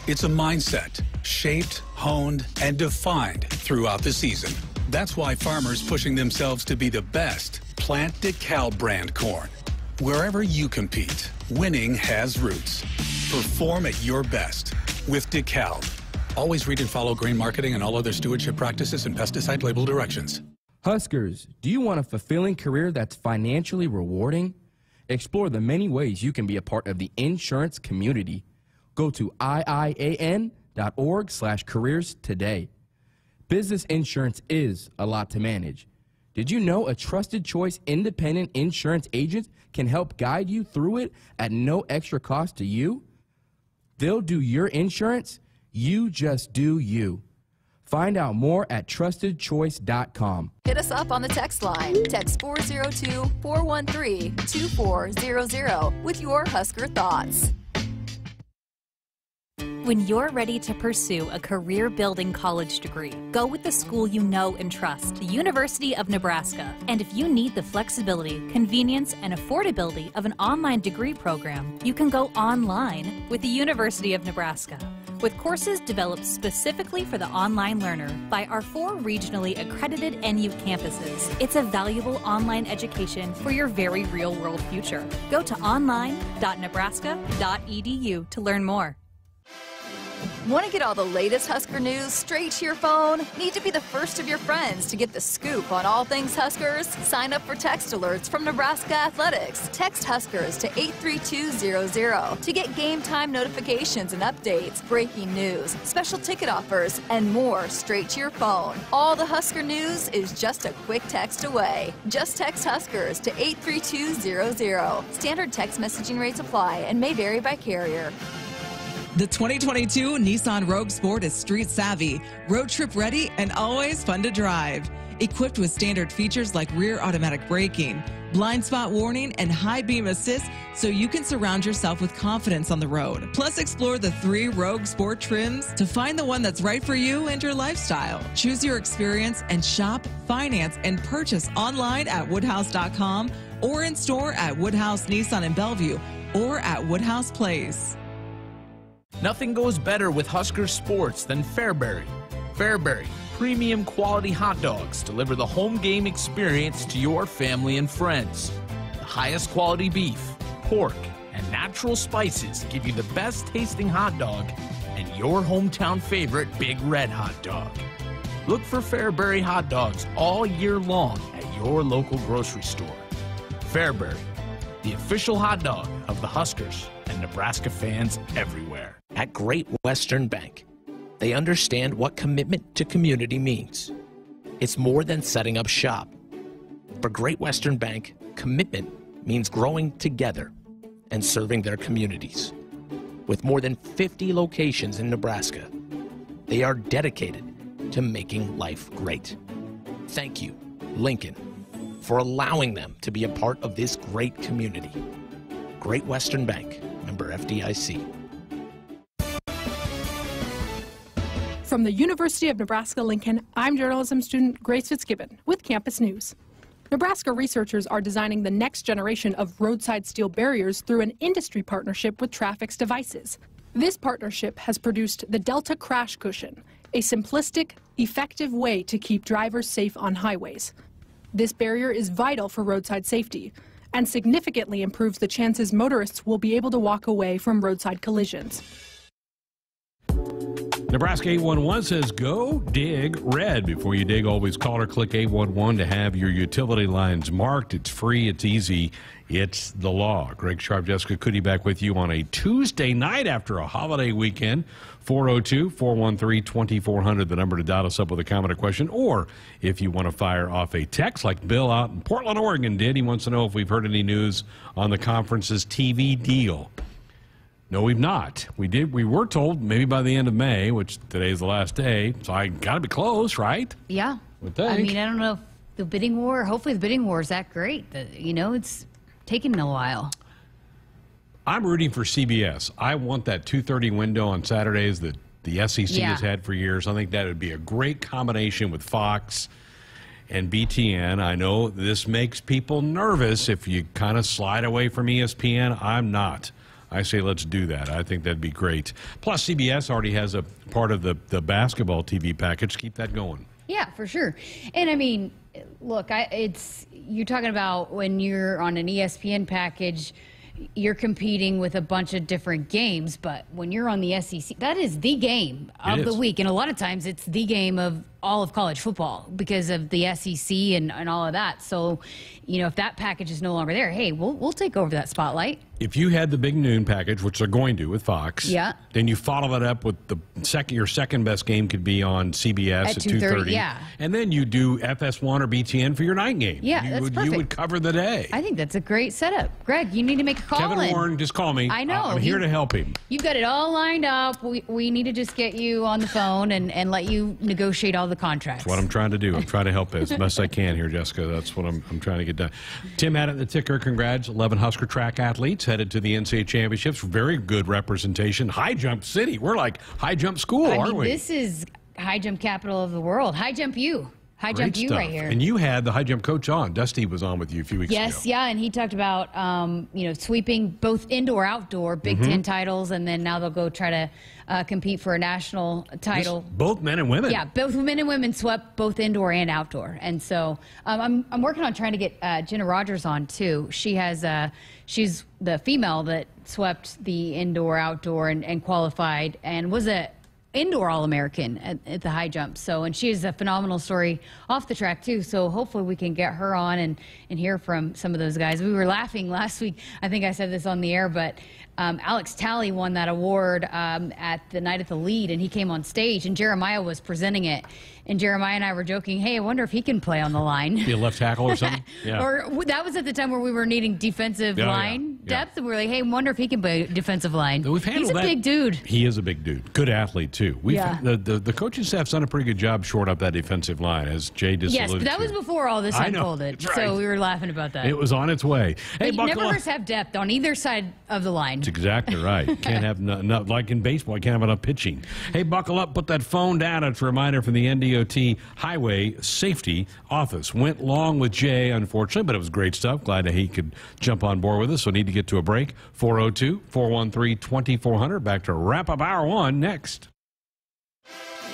It's a mindset shaped, honed, and defined throughout the season. That's why farmers pushing themselves to be the best plant DeKalb brand corn. Wherever you compete, winning has roots. Perform at your best with DeKalb. Always read and follow grain marketing and all other stewardship practices and pesticide label directions. Huskers, do you want a fulfilling career that's financially rewarding? Explore the many ways you can be a part of the insurance community. Go to iian.org slash careers today. Business insurance is a lot to manage. Did you know a trusted choice independent insurance agent can help guide you through it at no extra cost to you? They'll do your insurance, you just do you. Find out more at trustedchoice.com. Hit us up on the text line. Text 402 413 2400 with your Husker thoughts. When you're ready to pursue a career building college degree, go with the school you know and trust, the University of Nebraska. And if you need the flexibility, convenience, and affordability of an online degree program, you can go online with the University of Nebraska. With courses developed specifically for the online learner by our four regionally accredited NU campuses, it's a valuable online education for your very real world future. Go to online.nebraska.edu to learn more. Want to get all the latest Husker news straight to your phone? Need to be the first of your friends to get the scoop on all things Huskers? Sign up for text alerts from Nebraska Athletics. Text Huskers to 83200 to get game time notifications and updates, breaking news, special ticket offers, and more straight to your phone. All the Husker news is just a quick text away. Just text Huskers to 83200. Standard text messaging rates apply and may vary by carrier. The 2022 Nissan Rogue Sport is street savvy, road trip ready, and always fun to drive. Equipped with standard features like rear automatic braking, blind spot warning, and high beam assist so you can surround yourself with confidence on the road. Plus, explore the three Rogue Sport trims to find the one that's right for you and your lifestyle. Choose your experience and shop, finance, and purchase online at woodhouse.com or in store at Woodhouse Nissan in Bellevue or at Woodhouse Place. Nothing goes better with Husker sports than Fairbury. Fairbury, premium quality hot dogs deliver the home game experience to your family and friends. The highest quality beef, pork, and natural spices give you the best tasting hot dog and your hometown favorite Big Red hot dog. Look for Fairbury hot dogs all year long at your local grocery store. Fairbury, the official hot dog of the Huskers Nebraska fans everywhere. At Great Western Bank, they understand what commitment to community means. It's more than setting up shop. For Great Western Bank, commitment means growing together and serving their communities. With more than 50 locations in Nebraska, they are dedicated to making life great. Thank you Lincoln, for allowing them to be a part of this great community. Great Western Bank, member FDIC. From the University of Nebraska Lincoln, I'm journalism student Grace Fitzgibbon with Campus News. Nebraska researchers are designing the next generation of roadside steel barriers through an industry partnership with Trafix Devices. This partnership has produced the Delta Crash Cushion, a simplistic, effective way to keep drivers safe on highways. This barrier is vital for roadside safety and significantly improves the chances motorists will be able to walk away from roadside collisions. Nebraska 811 says go dig red. Before you dig, always call or click 811 to have your utility lines marked. It's free, it's easy, it's the law. Greg Sharpe, Jessica Coody back with you on a Tuesday night after a holiday weekend. 402 413 2400, the number to dial us up with a comment or question. Or if you want to fire off a text like Bill out in Portland, Oregon did, he wants to know if we've heard any news on the conference's TV deal. No, we've not. We did. We were told maybe by the end of May, which today's the last day. So I got to be close, right? Yeah. I mean, I don't know if the bidding war, hopefully the bidding war is that great. That, you know, it's taken a while. I'm rooting for CBS. I want that 2:30 window on Saturdays that the SEC Yeah. has had for years. I think that would be a great combination with Fox and BTN. I know this makes people nervous if you kind of slide away from ESPN. I'm not. I say let's do that. I think that'd be great. Plus, CBS already has a part of the, the basketball TV package. Keep that going. Yeah, for sure. And I mean, look, I, it's you're talking about when you're on an ESPN package, you're competing with a bunch of different games. But when you're on the SEC, that is the game of the week, and a lot of times it's the game of all of college football because of the SEC and, and all of that. So, you know, if that package is no longer there, hey, we'll we'll take over that spotlight. If you had the big noon package, which they're going to with Fox, Yeah. then you follow that up with the second. Your second best game could be on CBS At at, 2:30, yeah. and then you do FS1 or BTN for your night game. Yeah, you that's would, perfect. You would cover the day. I think that's a great setup, Greg. You need to make a call. Kevin in. Warren, just call me. I know. I'm here He- to help him. You've got it all lined up. We, we need to just get you on the phone and, and let you negotiate all the contracts. That's what I'm trying to do. I'm trying to help as best I can here, Jessica. That's what I'm, I'm trying to get done. Tim had it in the ticker. Congrats. 11 Husker track athletes headed to the NCAA championships. Very good representation. High jump city. We're like high jump school, I aren't mean, we? this is high jump capital of the world. High jump you. High Great jump you stuff. right here. And you had the high jump coach on. Dusty was on with you a few weeks Yes, ago. Yes, yeah, and he talked about um, you know sweeping both indoor, outdoor, Big Mhm. Ten titles, and then now they'll go try to uh, compete for a national title. Both men and women. Yeah, both men and women swept both indoor and outdoor, and so um, I'm I'm working on trying to get uh, Jenna Rogers on too. She has uh, she's the female that swept the indoor, outdoor, and, and qualified, and was a indoor All American at, at the high jump. So, and she has a phenomenal story off the track too. So, hopefully, we can get her on and and hear from some of those guys. We were laughing last week. I think I said this on the air, but. Um, Alex Talley won that award um, at the night at the lead, and he came on stage, and Jeremiah was presenting it. And Jeremiah and I were joking, "Hey, I wonder if he can play on the line." Be a left tackle or something? Yeah. Or that was at the time where we were needing defensive Yeah, oh, yeah, line yeah. depth, and we were like, "Hey, I wonder if he can play defensive line." We've handled He's a that. big dude. He is a big dude. Good athlete, too. We've, Yeah. the, the, the coaching staff's done a pretty good job short up that defensive line, as Jay just Yes, but that to. was before all this I unfolded. That's So we were laughing about that. It was on its way. Hey, but you never have depth on either side of the line. That's exactly right. Can't have no, no, like in baseball. You can't have enough pitching. Hey, buckle up. Put that phone down. It's a reminder from the NDOT Highway Safety Office. Went long with Jay, unfortunately, but it was great stuff. Glad that he could jump on board with us. So need to get to a break. 402 413 2400. Back to wrap up hour one next.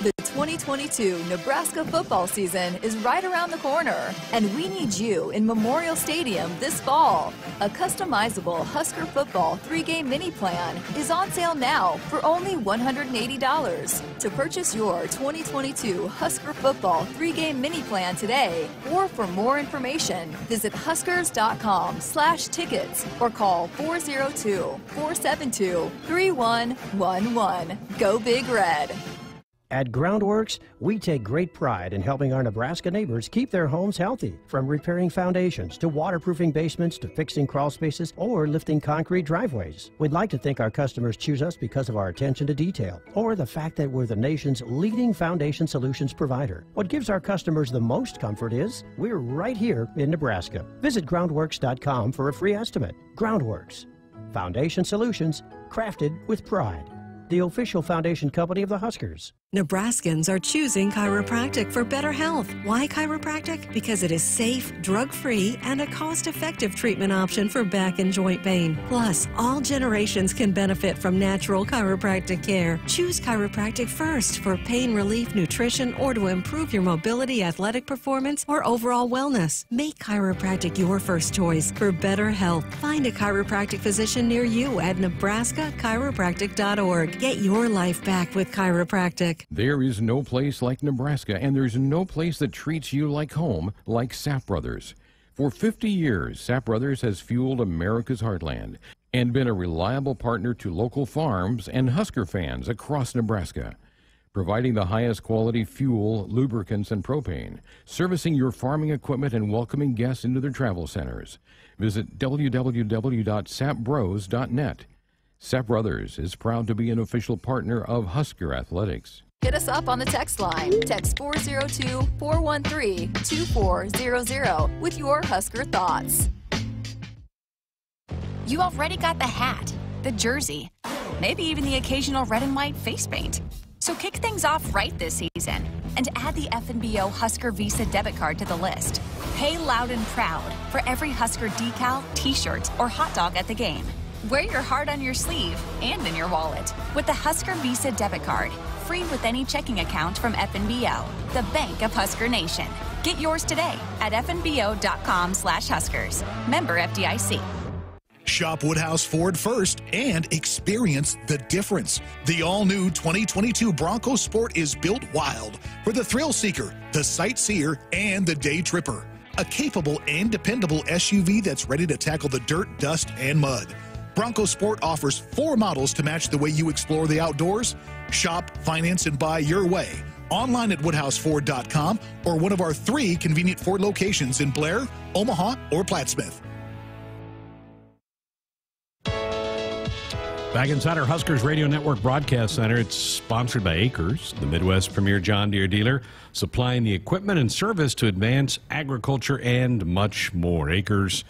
The 2022 Nebraska football season is right around the corner, and we need you in Memorial Stadium this fall. A customizable Husker football three game mini plan is on sale now for only $180. To purchase your 2022 Husker football three game mini plan today, or for more information, visit huskers.com slash tickets or call 402 472 3111. Go Big Red. At Groundworks, we take great pride in helping our Nebraska neighbors keep their homes healthy. From repairing foundations to waterproofing basements to fixing crawl spaces or lifting concrete driveways. We'd like to think our customers choose us because of our attention to detail or the fact that we're the nation's leading foundation solutions provider. What gives our customers the most comfort is we're right here in Nebraska. Visit groundworks.com for a free estimate. Groundworks, foundation solutions crafted with pride. The official foundation company of the Huskers. Nebraskans are choosing chiropractic for better health. Why chiropractic? Because it is safe, drug free, and a cost effective treatment option for back and joint pain. Plus, all generations can benefit from natural chiropractic care. Choose chiropractic first for pain relief, nutrition, or to improve your mobility, athletic performance, or overall wellness. Make chiropractic your first choice for better health. Find a chiropractic physician near you at nebraskachiropractic.org. Get your life back with chiropractic. There is no place like Nebraska, and there's no place that treats you like home like Sap Brothers. For 50 years, Sap Brothers has fueled America's heartland and been a reliable partner to local farms and Husker fans across Nebraska. Providing the highest quality fuel, lubricants, and propane, servicing your farming equipment, and welcoming guests into their travel centers. Visit www.sapbros.net. Sap Brothers is proud to be an official partner of Husker Athletics. Hit us up on the text line. Text 402 413 2400 with your Husker thoughts. You already got the hat, the jersey, maybe even the occasional red and white face paint. So kick things off right this season and add the FNBO Husker Visa debit card to the list. Pay loud and proud for every Husker decal, t-shirt, or hot dog at the game. Wear your heart on your sleeve and in your wallet with the Husker Visa debit card, free with any checking account from FNBO, the bank of Husker Nation. Get yours today at fnbo.com/huskers. Member FDIC. Shop Woodhouse Ford first and experience the difference. The all new 2022 Bronco Sport is built wild for the thrill seeker, the sightseer, and the day tripper. A capable and dependable SUV that's ready to tackle the dirt, dust, and mud. Bronco Sport offers four models to match the way you explore the outdoors. Shop, finance, and buy your way online at woodhouseford.com or one of our three convenient Ford locations in Blair, Omaha, or Plattsmouth. Back inside our Huskers Radio Network Broadcast Center, it's sponsored by Acres, the Midwest premier John Deere dealer, supplying the equipment and service to advance agriculture and much more. Acres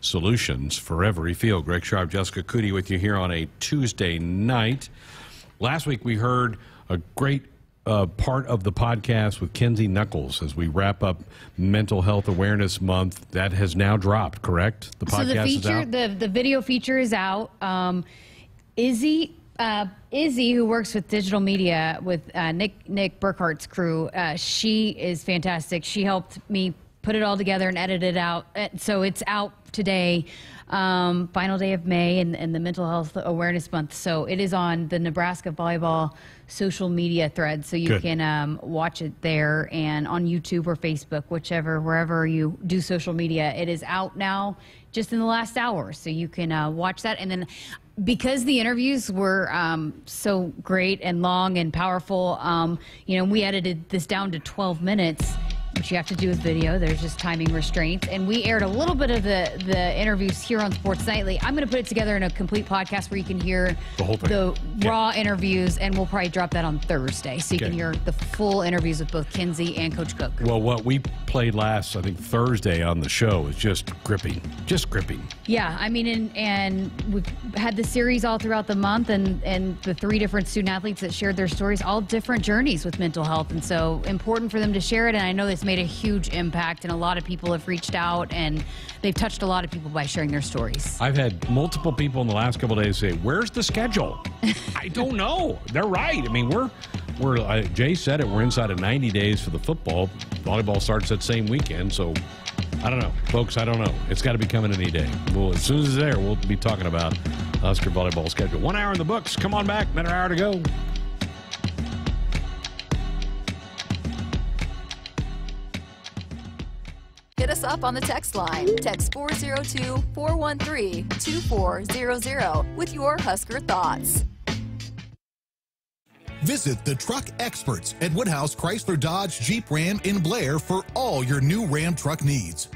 solutions for every field. Greg Sharpe, Jessica Coody with you here on a Tuesday night. Last week we heard a great uh, part of the podcast with Kenzie Knuckles as we wrap up Mental Health Awareness Month. That has now dropped, correct? The podcast so the feature, the the video feature is out. Um, Izzy uh, Izzy, who works with digital media with uh, Nick Nick Burkhart's crew, uh, she is fantastic. She helped me put it all together and edit it out. So it's out today, um, final day of May, and, and, the Mental Health Awareness Month. So it is on the Nebraska Volleyball social media thread, so you Good. can um, watch it there and on YouTube or Facebook, whichever wherever you do social media. It is out now, just in the last hour, so you can uh, watch that. And then because the interviews were um, so great and long and powerful, um, you know, we edited this down to 12 minutes which you have to do with video. There's just timing restraints. And we aired a little bit of the, the interviews here on Sports Nightly. I'm going to put it together in a complete podcast where you can hear the, whole thing. the yeah. raw interviews, and we'll probably drop that on Thursday. So you okay. can hear the full interviews with both Kenzie and Coach Cook. Well, what we played last, I think, Thursday on the show is just gripping. Just gripping. Yeah. I mean, and, and we've had the series all throughout the month, and, and the three different student athletes that shared their stories, all different journeys with mental health. And so important for them to share it. And I know this made a huge impact, and a lot of people have reached out and they've touched a lot of people by sharing their stories. I've had multiple people in the last couple days say, "Where's the schedule?" I don't know. They're right. I mean, we're we're uh, Jay said it. We're inside of 90 days for the football. Volleyball starts that same weekend, so I don't know, folks. I don't know. It's got to be coming any day. Well, as soon as it's there, we'll be talking about Husker volleyball schedule. One hour in the books. Come on back. Another hour to go. Hit us up on the text line. Text 402 413 2400 with your Husker thoughts. Visit the truck experts at Woodhouse Chrysler Dodge Jeep Ram in Blair for all your new Ram truck needs.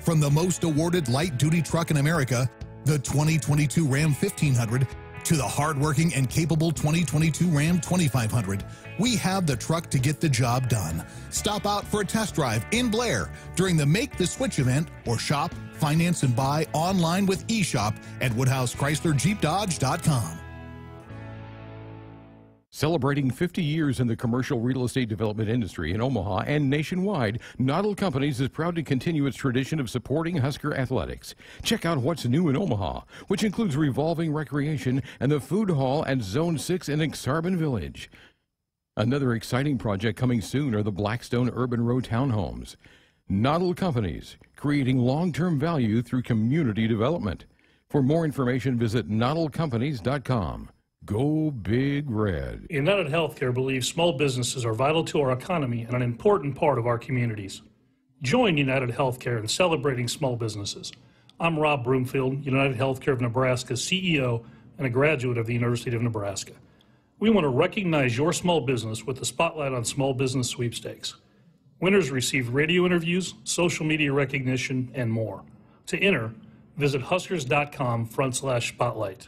From the most awarded light duty truck in America, the 2022 Ram 1500, to the hardworking and capable 2022 Ram 2500, we have the truck to get the job done. Stop out for a test drive in Blair during the Make the Switch event or shop, finance, and buy online with eShop at WoodhouseChryslerJeepDodge.com. Celebrating 50 years in the commercial real estate development industry in Omaha and nationwide, Noddle Companies is proud to continue its tradition of supporting Husker athletics. Check out what's new in Omaha, which includes revolving recreation and the food hall at Zone 6 in Aksarben Village. Another exciting project coming soon are the Blackstone Urban Row townhomes. Noddle Companies, creating long-term value through community development. For more information, visit noddlecompanies.com. Go Big Red. United Healthcare believes small businesses are vital to our economy and an important part of our communities. Join United Healthcare in celebrating small businesses. I'm Rob Broomfield, United Healthcare of Nebraska CEO and a graduate of the University of Nebraska. We want to recognize your small business with the Spotlight on Small Business Sweepstakes. Winners receive radio interviews, social media recognition, and more. To enter, visit huskers.com front slash spotlight.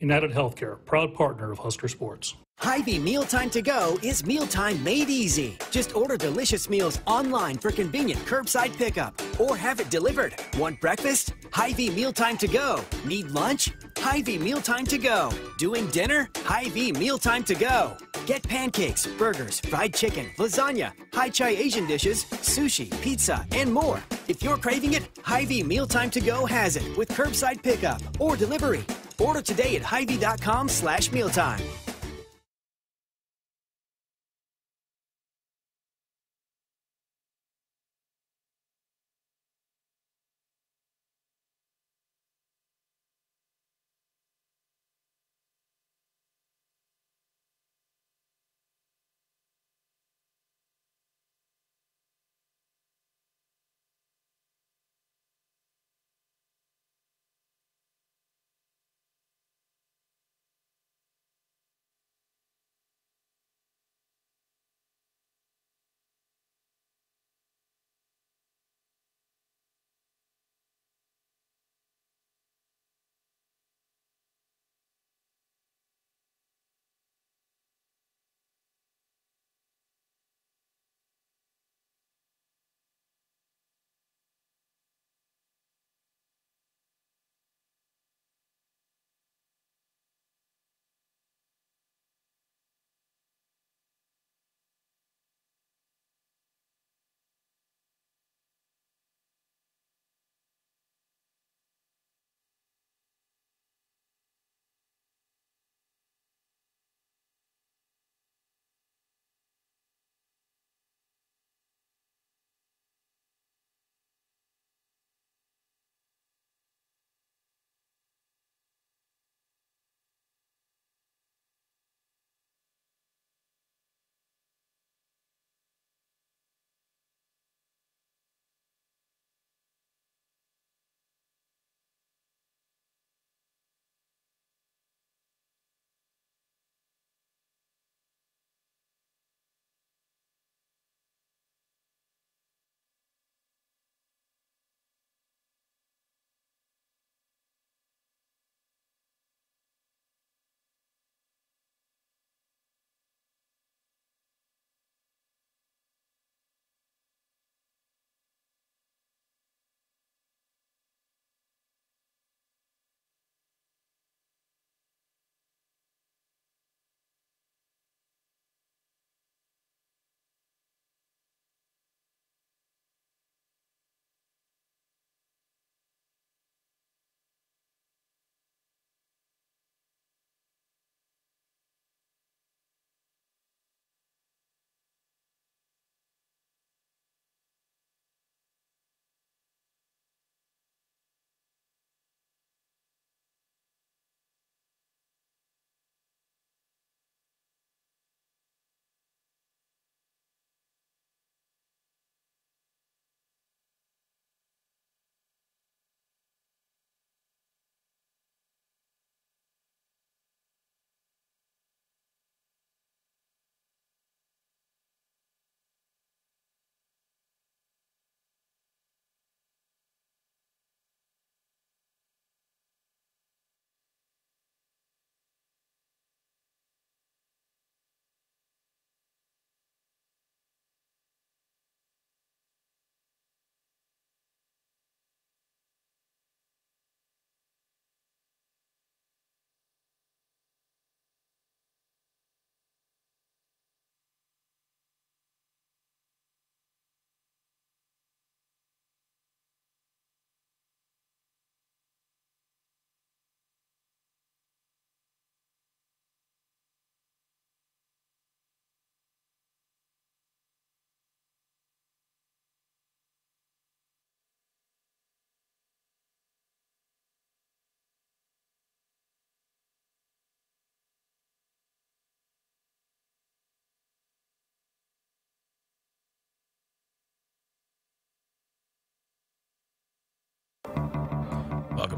United Healthcare, proud partner of Husker Sports. Hy-Vee Mealtime to Go is mealtime made easy. Just order delicious meals online for convenient curbside pickup or have it delivered. Want breakfast? Hy-Vee Mealtime to Go. Need lunch? Hy-Vee Mealtime to Go. Doing dinner? Hy-Vee Mealtime to Go. Get pancakes, burgers, fried chicken, lasagna, high chai Asian dishes, sushi, pizza, and more. If you're craving it, Hy-Vee Mealtime to Go has it with curbside pickup or delivery. Order today at Hy-Vee.com slash mealtime.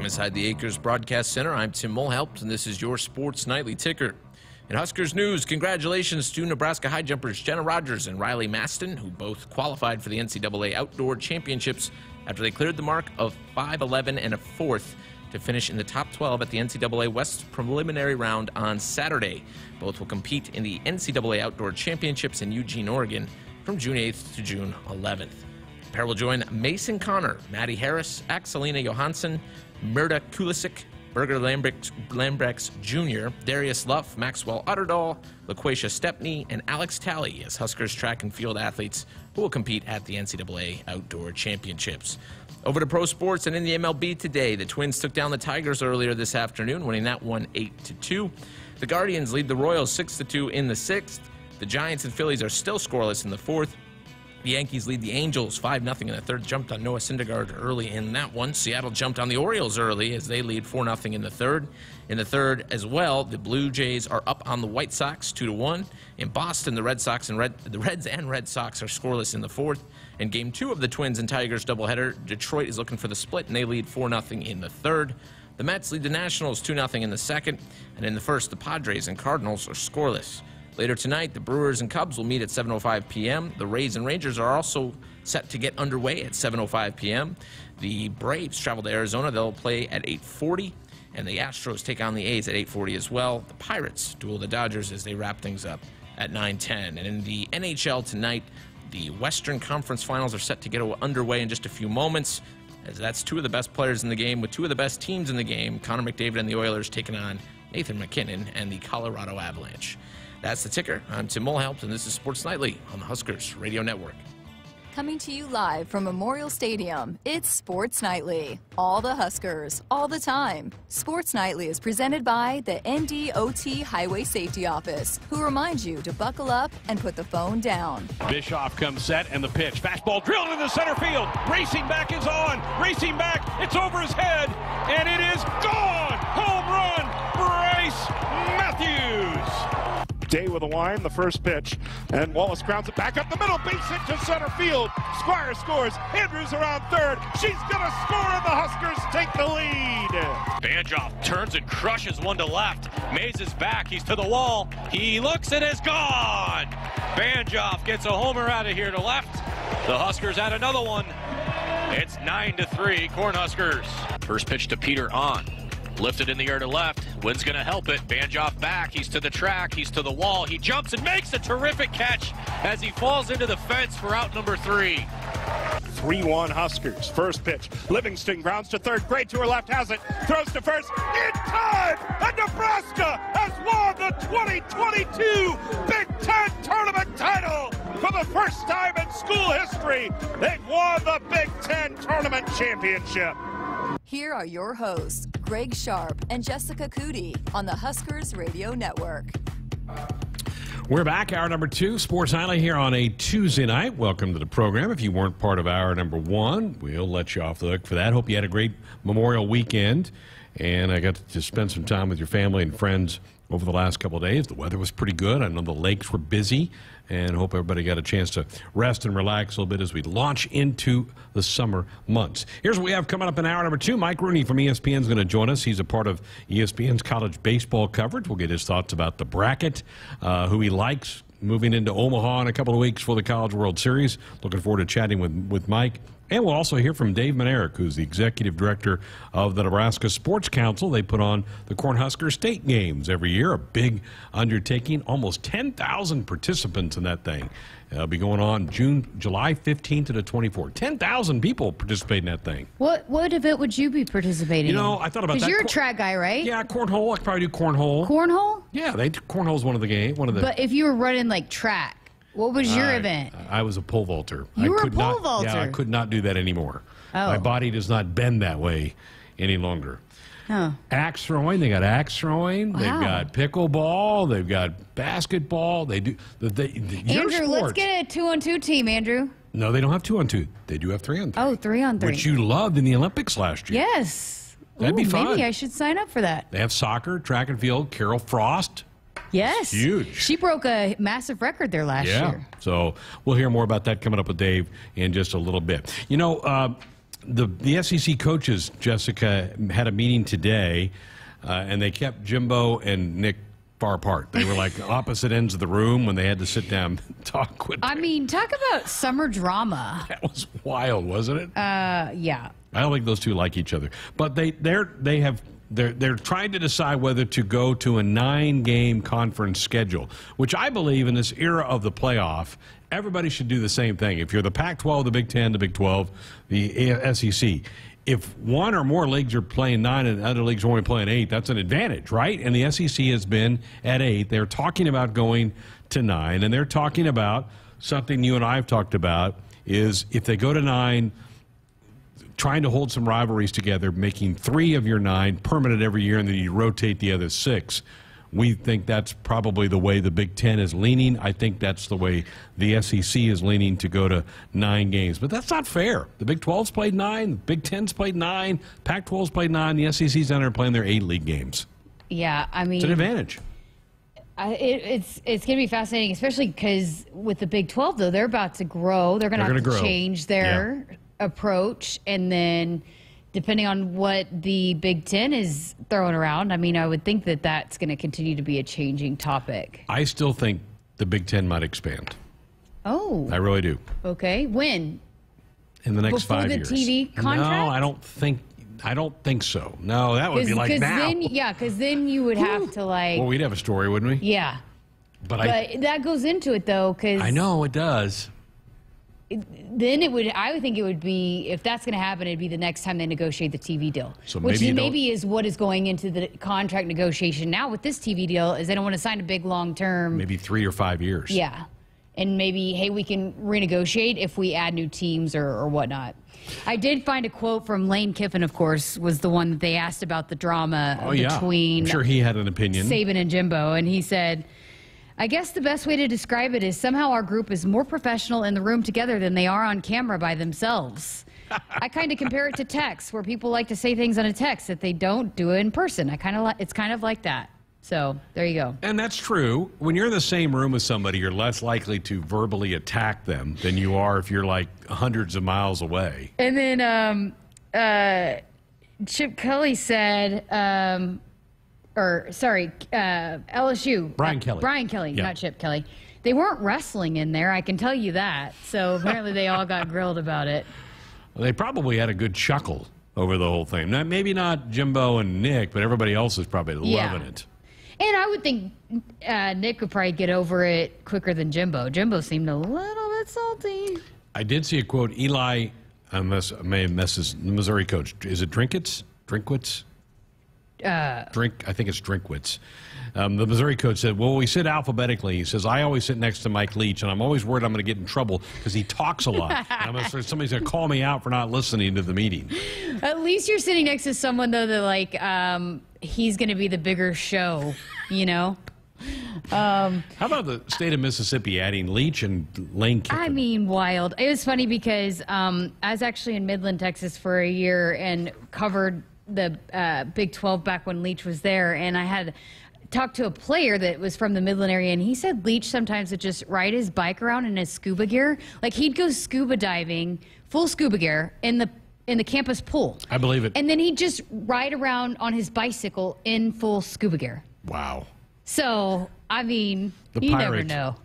Inside the Acres Broadcast Center, I'm Tim Mulhelpt, and this is your Sports Nightly Ticker. In Huskers news, congratulations to Nebraska high jumpers Jenna Rogers and Riley Maston, who both qualified for the NCAA Outdoor Championships after they cleared the mark of 5'11 and a fourth to finish in the top 12 at the NCAA West preliminary round on Saturday. Both will compete in the NCAA Outdoor Championships in Eugene, Oregon from June 8th to June 11th. The pair will join Mason Connor, Maddie Harris, Axelina Johansson, Murda Kulisic, Burger Lambrechts Jr., Darius Luff, Maxwell Otterdahl, LaQuasia Stepney, and Alex Talley as Huskers track and field athletes who will compete at the NCAA Outdoor Championships. Over to pro sports and in the MLB today, the Twins took down the Tigers earlier this afternoon, winning that one 8 to 2. The Guardians lead the Royals 6 to 2 in the sixth. The Giants and Phillies are still scoreless in the fourth. The Yankees lead the Angels 5 0 in the third. Jumped on Noah Syndergaard early in that one. Seattle jumped on the Orioles early as they lead 4 0 in the third. In the third as well, the Blue Jays are up on the White Sox 2 1. In Boston, the Red Sox and Red the Reds and Red Sox are scoreless in the fourth. In game two of the Twins and Tigers doubleheader, Detroit is looking for the split and they lead 4 0 in the third. The Mets lead the Nationals 2 0 in the second. And in the first, the Padres and Cardinals are scoreless. Later tonight, the Brewers and Cubs will meet at 7.05 p.m. The Rays and Rangers are also set to get underway at 7.05 p.m. The Braves travel to Arizona. They'll play at 8.40. And the Astros take on the A's at 8.40 as well. The Pirates duel the Dodgers as they wrap things up at 9.10. And in the NHL tonight, the Western Conference Finals are set to get underway in just a few moments. As that's two of the best players in the game with two of the best teams in the game. Connor McDavid and the Oilers taking on Nathan MacKinnon and the Colorado Avalanche. That's the ticker. I'm Tim Mulhelpt, and this is Sports Nightly on the Huskers Radio Network. Coming to you live from Memorial Stadium, it's Sports Nightly. All the Huskers, all the time. Sports Nightly is presented by the NDOT Highway Safety Office, who reminds you to buckle up and put the phone down. Bischoff comes set and the pitch. Fastball drilled in the center field. Racing back is on. Racing back. It's over his head. And it is gone. Home Day with a line, the first pitch, and Wallace grounds it back up the middle, base hit to center field. Squire scores. Andrews around third. She's gonna score, and the Huskers take the lead. Banjoff turns and crushes one to left. Mays is back. He's to the wall. He looks and is gone. Banjoff gets a homer out of here to left. The Huskers add another one. It's nine to three, Cornhuskers. First pitch to Peter on. Lifted in the air to left. Wind's going to help it. Banjoff back. He's to the track. He's to the wall. He jumps and makes a terrific catch as he falls into the fence for out number three. 3 1 Huskers. First pitch. Livingston grounds to third. Great to her left has it. Throws to first. In time! And Nebraska has won the 2022 Big Ten tournament title! For the first time in school history, they've won the Big Ten tournament championship. Here are your hosts, Greg Sharpe and Jessica Coody on the Huskers Radio Network. We're back, hour number two, Sports Nightly here on a Tuesday night. Welcome to the program. If you weren't part of hour number one, we'll let you off the hook for that. Hope you had a great Memorial weekend, and I got to spend some time with your family and friends over the last couple of days. The weather was pretty good. I know the lakes were busy, and hope everybody got a chance to rest and relax a little bit as we launch into the summer months. Here's what we have coming up in hour number two. Mike Rooney from ESPN is going to join us. He's a part of ESPN's college baseball coverage. We'll get his thoughts about the bracket, uh, who he likes moving into Omaha in a couple of weeks for the College World Series. Looking forward to chatting with, with Mike. And we'll also hear from Dave Mlnarik, who's the executive director of the Nebraska Sports Council. They put on the Cornhusker State Games every year, a big undertaking, almost 10,000 participants in that thing. It'll be going on June, July 15th to the 24th. 10,000 people participate in that thing. What what event would you be participating You know, in? I thought about that. Because you're a track guy, right? Yeah, cornhole. I could probably do cornhole. Cornhole? Yeah, they cornhole's one of the game. One of the. But if you were running like track, what was your I- event? I was a pole vaulter. You I were a could pole not, Yeah, I could not do that anymore. Oh. My body does not bend that way any longer. Oh. Axe throwing, they got axe throwing. Wow. They've got pickleball. They've got basketball. They do. The, they, the, Andrew, let's get a two on two team, Andrew. No, they don't have two on two. They do have three on three. Oh, three on three. Which you loved in the Olympics last year. Yes. That'd be fun. Maybe I should sign up for that. They have soccer, track and field. Carol Frost. Yes. Huge. She broke a massive record there last yeah. year. So we'll hear more about that coming up with Dave in just a little bit. You know, uh, the the SEC coaches, Jessica, had a meeting today, uh, and they kept Jimbo and Nick far apart. They were like opposite ends of the room when they had to sit down and talk with. I mean, talk about summer drama. That was wild, wasn't it? Uh, yeah. I don't think those two like each other, but they they're they have they're they're trying to decide whether to go to a nine game conference schedule, which I believe in this era of the playoff, everybody should do the same thing. If you're the Pac-12, the Big Ten, the Big 12, the SEC. If one or more leagues are playing nine and other leagues are only playing eight, that's an advantage, right? And the SEC has been at eight. They're talking about going to nine, and they're talking about something you and I have talked about is if they go to nine, trying to hold some rivalries together, making three of your nine permanent every year, and then you rotate the other six. We think that's probably the way the Big Ten is leaning. I think that's the way the SEC is leaning to go to nine games. But that's not fair. The Big 12's played nine, the Big 10's played nine, Pac 12's played nine, the SEC's down there playing their eight league games. Yeah, I mean, It's an advantage. I, it, it's it's going to be fascinating, especially because with the Big 12, though, they're about to grow. They're going to have to grow. change their approach, and then depending on what the Big Ten is throwing around, I mean, I would think that that's going to continue to be a changing topic. I still think the Big Ten might expand. Oh, I really do. okay. When? In the next Before five the years. TV No. I don't think. I don't think so. No, that would be like now. then, yeah, because then you would have to like, well, we'd have a story, wouldn't we? yeah. But, But I, that goes into it though, because I know it does. Then it would i would think it would be if that's going to happen it'd be the next time they negotiate the tv deal So which maybe maybe is what is going into the contract negotiation now with this tv deal is they don't want to sign a big long term Maybe three or five years. yeah and maybe hey we can renegotiate if we add new teams or, or whatnot i did find a quote from lane kiffin of course was the one that they asked about the drama Oh yeah. between I'm sure he had an opinion. Saban and Jimbo, and he said, I guess the best way to describe it is somehow our group is more professional in the room together than they are on camera by themselves. I kind of compare it to text, where people like to say things on a text that they don't do in person. I kind of like it's kind of like that. So there you go. And that's true. When you're in the same room with somebody, you're less likely to verbally attack them than you are if you're like hundreds of miles away. And then um, uh, Chip Kelly said, um, or sorry, uh, LSU. Brian uh, Kelly. Brian Kelly, Yeah. not Chip Kelly. They weren't wrestling in there, I can tell you that. So apparently they all got grilled about it. They probably had a good chuckle over the whole thing. Now, maybe not Jimbo and Nick, but everybody else is probably Yeah. loving it. And I would think uh, Nick would probably get over it quicker than Jimbo. Jimbo seemed a little bit salty. I did see a quote. Eli, I may have messed the Missouri coach. Is it Drinkits? Drinkwitz? Uh, Drink. I think it's Drinkwitz. Um, the Missouri coach said, "Well, we sit alphabetically." He says, "I always sit next to Mike Leach, and I'm always worried I'm going to get in trouble because he talks a lot. And I'm gonna, somebody's going to call me out for not listening to the meeting." At least you're sitting next to someone though that like um, he's going to be the bigger show, you know. Um, How about the state of Mississippi adding Leach and Lane Kiffin? I mean, wild. It was funny because um, I was actually in Midland, Texas for a year and covered the uh, Big 12 back when Leach was there. And I had talked to a player that was from the Midland area, and he said Leach sometimes would just ride his bike around in his scuba gear. Like he'd go scuba diving, full scuba gear, in the in the campus pool. I believe it. And then he'd just ride around on his bicycle in full scuba gear. wow. So, I mean, The you never know.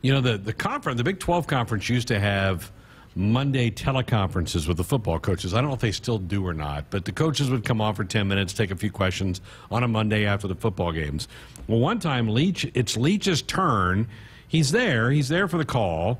You know, the, the conference, the Big 12 conference used to have Monday teleconferences with the football coaches. I don't know if they still do or not, but the coaches would come on for 10 minutes, take a few questions on a Monday after the football games. Well, one time, Leach, it's Leach's turn. He's there, he's there for the call.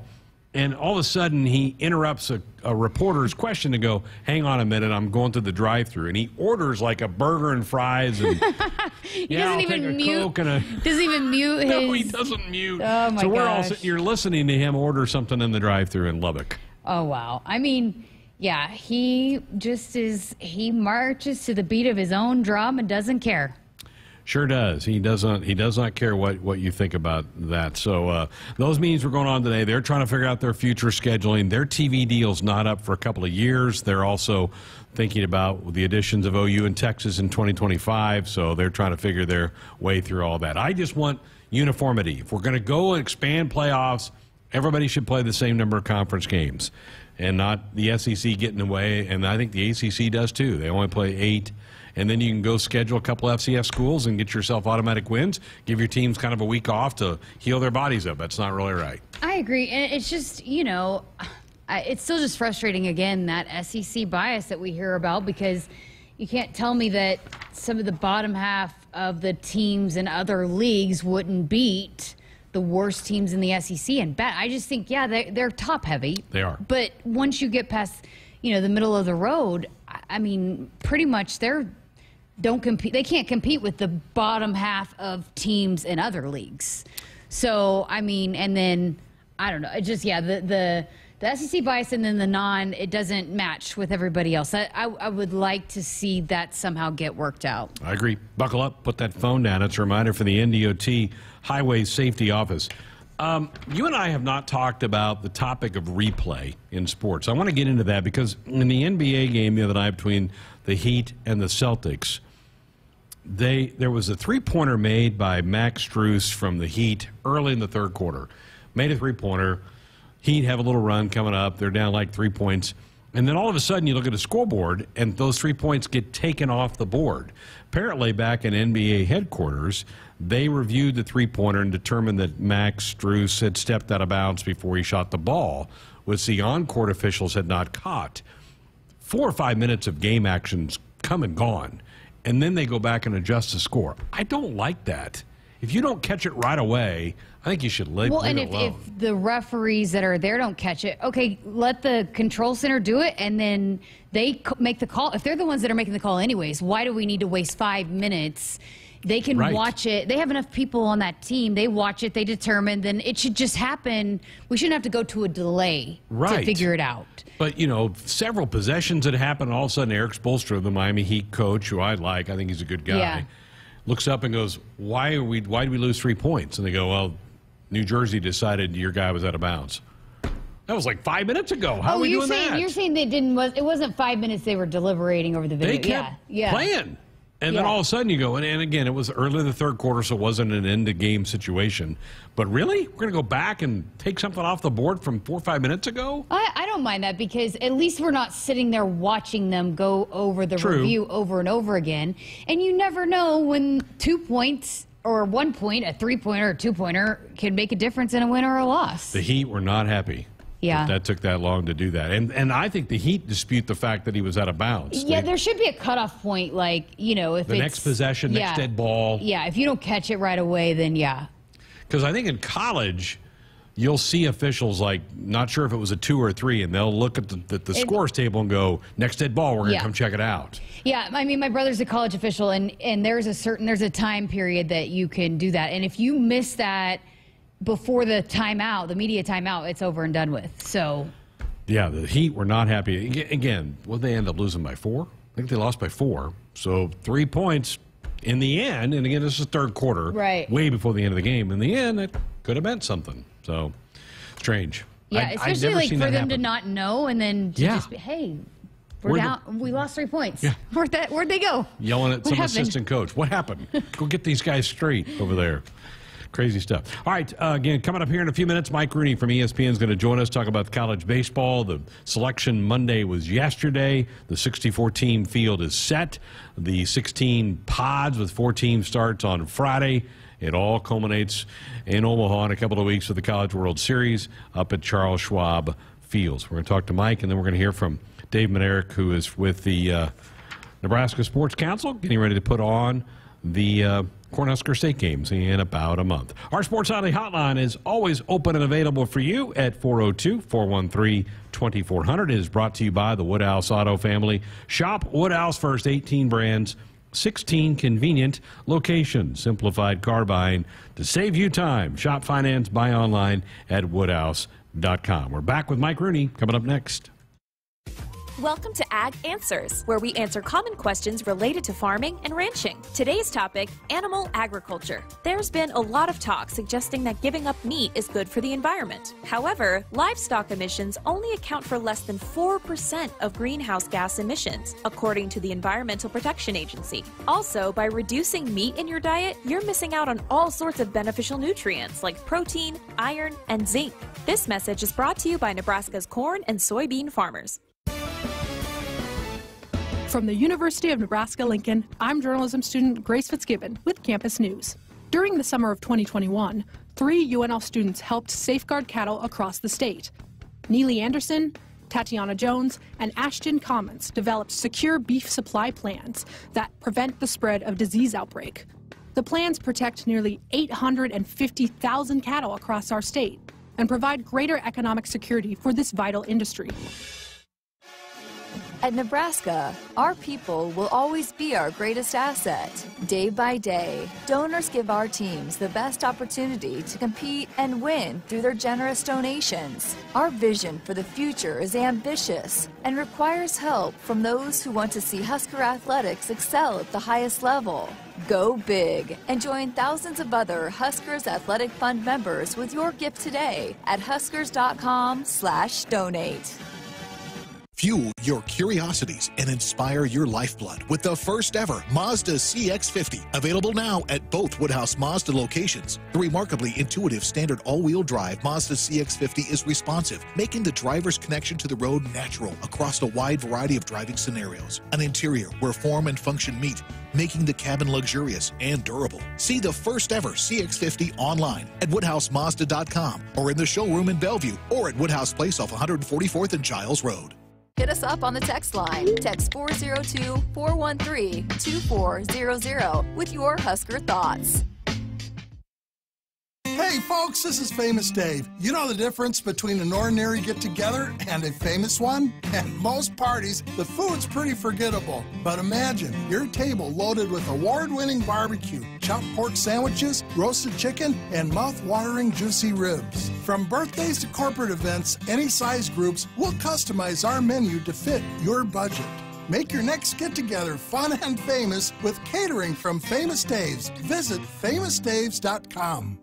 And all of a sudden, he interrupts a, a reporter's question to go, Hang on a minute, I'm going to the drive through. And he orders like a burger and fries. And He yeah, doesn't even mute. A. Doesn't even mute his. No, he doesn't mute. Oh my so we're all gosh. sitting, you're listening to him order something in the drive-through in Lubbock. Oh wow. I mean, yeah, he just is. He marches to the beat of his own drum and doesn't care. Sure does. He doesn't. He does not care what, what you think about that. So uh, those meetings were going on today. They're trying to figure out their future scheduling. Their TV deal's not up for a couple of years. They're also thinking about the additions of OU and Texas in 2025. So they're trying to figure their way through all that. I just want uniformity. If we're going to go and expand playoffs, Everybody should play the same number of conference games and not the SEC getting away. And I think the ACC does too. They only play eight. And then you can go schedule a couple FCS schools and get yourself automatic wins. Give your teams kind of a week off to heal their bodies up. That's not really right. I agree. And it's just, you know, it's still just frustrating, again, that SEC bias that we hear about because you can't tell me that some of the bottom half of the teams in other leagues wouldn't beat the worst teams in the SEC and bet. I just think, yeah, they're, they're top heavy. They are. But once you get past, you know, the middle of the road, I mean, pretty much they're don't compete. They can't compete with the bottom half of teams in other leagues. So I mean, and then I don't know. It just yeah, the the the SEC bias and then the non, it doesn't match with everybody else. I, I, I, would like to see that somehow get worked out. I agree. Buckle up, put that phone down. It's a reminder for the NDOT Highway Safety Office. Um, you and I have not talked about the topic of replay in sports. I want to get into that because in the NBA game the other night between the Heat and the Celtics, they there was a three pointer made by Max Strus from the Heat early in the third quarter. Made a three pointer. Heat have a little run coming up. They're down like three points. And then all of a sudden, you look at the scoreboard, and those three points get taken off the board. Apparently, back in NBA headquarters, they reviewed the three pointer and determined that Max Strus had stepped out of bounds before he shot the ball, which the on court officials had not caught. Four or five minutes of game actions come and gone, and then they go back and adjust the score. I don't like that. If you don't catch it right away, I think you should leave, well, leave and if, if the referees that are there don't catch it, okay, let the control center do it, and then they make the call. If they're the ones that are making the call anyways, why do we need to waste five minutes? They can Right. watch it. They have enough people on that team. They watch it. They determine. Then it should just happen. We shouldn't have to go to a delay Right. to figure it out. But, you know, several possessions had happened. All of a sudden, Erik Spoelstra, the Miami Heat coach, who I like, I think he's a good guy, Yeah. looks up and goes, why, are we, why did we lose three points? And they go, well, New Jersey decided your guy was out of bounds. That was like five minutes ago. How oh, are we you're doing saying that? you're saying they didn't was it wasn't five minutes they were deliberating over the video. they kept yeah, yeah. playing. And then Yeah. all of a sudden you go, and, and again, it was early in the third quarter, so it wasn't an end of game situation. But really? We're going to go back and take something off the board from four or five minutes ago? I, I don't mind that because at least we're not sitting there watching them go over the True. review over and over again. And you never know when two points or one point, a three pointer a two pointer, can make a difference in a win or a loss. The Heat were not happy. Yeah. That, that took that long to do that. And and I think the Heat dispute the fact that he was out of bounds. yeah, They- there should be a cutoff point, like you know, if The it's, next possession, next dead ball. Yeah, if you don't catch it right away, then yeah. Because I think in college, you'll see officials like not sure if it was a two or a three, and they'll look at the, the, the scores table and go, next dead ball, we're going to Yeah. come check it out. Yeah, I mean, my brother's a college official, and and there's a certain there's a time period that you can do that, and if you miss that before the timeout, the media timeout, it's over and done with. So Yeah, the Heat were not happy. Again, well, they end up losing by four. I think they lost by four. So three points in the end. And again, this is third quarter, Right. Way before the end of the game. In the end, it could have meant something. So strange. yeah, I- especially like for them to not know, and then to Yeah. just be, hey, we're Where'd down, we lost three points. Yeah. Where'd that? Where'd they go? yelling at What some happened? assistant coach. What happened? Go get these guys straight over there. Crazy stuff. All right, uh, again, coming up here in a few minutes, Mike Rooney from ESPN is going to join us, talk about college baseball. The selection Monday was yesterday. The 64 team field is set. The 16 pods with four teams starts on Friday. It all culminates in Omaha in a couple of weeks with the College World Series up at Charles Schwab Fields. We're going to talk to Mike, and then we're going to hear from Dave Mlnarik, who is with the uh, Nebraska Sports Council, getting ready to put on the uh, Cornhusker State games in about a month. Our Sports Nightly hotline is always open and available for you at 402 413 2400. It is brought to you by the Woodhouse Auto Family. Shop Woodhouse First 18 brands. 16 convenient locations. Simplified car buying to save you time. Shop, finance, buy online at woodhouse.com. We're back with Mike Rooney coming up next. Welcome to Ag Answers, where we answer common questions related to farming and ranching. Today's topic animal agriculture. There's been a lot of talk suggesting that giving up meat is good for the environment. However, livestock emissions only account for less than 4% of greenhouse gas emissions, according to the Environmental Protection Agency. Also, by reducing meat in your diet, you're missing out on all sorts of beneficial nutrients like protein, iron, and zinc. This message is brought to you by Nebraska's corn and soybean farmers. From the University of Nebraska Lincoln, I'm journalism student Grace Fitzgibbon with Campus News. During the summer of 2021, three UNL students helped safeguard cattle across the state. Neely Anderson, Tatiana Jones, and Ashton Commons developed secure beef supply plans that prevent the spread of disease outbreak. The plans protect nearly 850,000 cattle across our state and provide greater economic security for this vital industry. At Nebraska, our people will always be our greatest asset. Day by day, donors give our teams the best opportunity to compete and win through their generous donations. Our vision for the future is ambitious and requires help from those who want to see Husker athletics excel at the highest level. Go big and join thousands of other Huskers Athletic Fund members with your gift today at huskers.com/donate. Fuel your curiosities and inspire your lifeblood with the first ever Mazda CX50, available now at both Woodhouse Mazda locations. The remarkably intuitive standard all-wheel drive Mazda CX50 is responsive, making the driver's connection to the road natural across a wide variety of driving scenarios. An interior where form and function meet, making the cabin luxurious and durable. See the first ever CX50 online at woodhousemazda.com or in the showroom in Bellevue or at Woodhouse Place off 144th and Giles Road. Hit us up on the text line. Text 402 413 2400 with your Husker thoughts. Hey folks, this is Famous Dave. You know the difference between an ordinary get together and a famous one? At most parties, the food's pretty forgettable. But imagine your table loaded with award winning barbecue, chopped pork sandwiches, roasted chicken, and mouth watering juicy ribs. From birthdays to corporate events, any size groups, we'll customize our menu to fit your budget. Make your next get together fun and famous with catering from Famous Dave's. Visit famousdaves.com.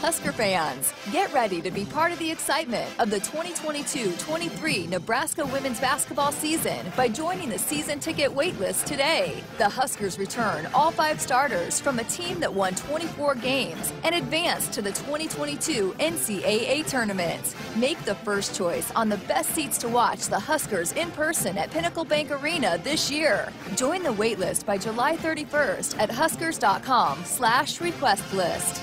Husker fans, get ready to be part of the excitement of the 2022-23 Nebraska women's basketball season by joining the season ticket waitlist today. The Huskers return all five starters from a team that won 24 games and advanced to the 2022 NCAA tournament. Make the first choice on the best seats to watch the Huskers in person at Pinnacle Bank Arena this year. Join the waitlist by July 31st at huskers.com slash request list.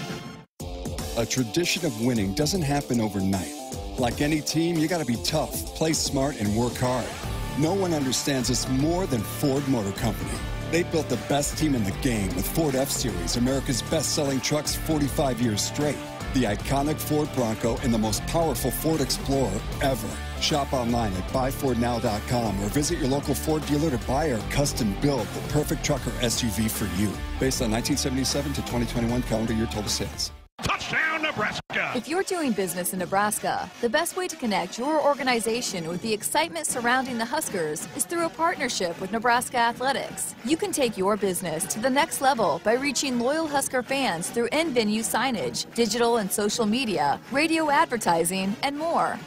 A tradition of winning doesn't happen overnight. Like any team, you gotta be tough, play smart, and work hard. No one understands this more than Ford Motor Company. They built the best team in the game with Ford F Series, America's best selling trucks 45 years straight. The iconic Ford Bronco and the most powerful Ford Explorer ever. Shop online at buyfordnow.com or visit your local Ford dealer to buy or custom build the perfect truck or SUV for you. Based on 1977 to 2021 calendar year total sales. Touchdown, Nebraska! If you're doing business in Nebraska, the best way to connect your organization with the excitement surrounding the Huskers is through a partnership with Nebraska Athletics. You can take your business to the next level by reaching loyal Husker fans through in venue signage, digital and social media, radio advertising, and more.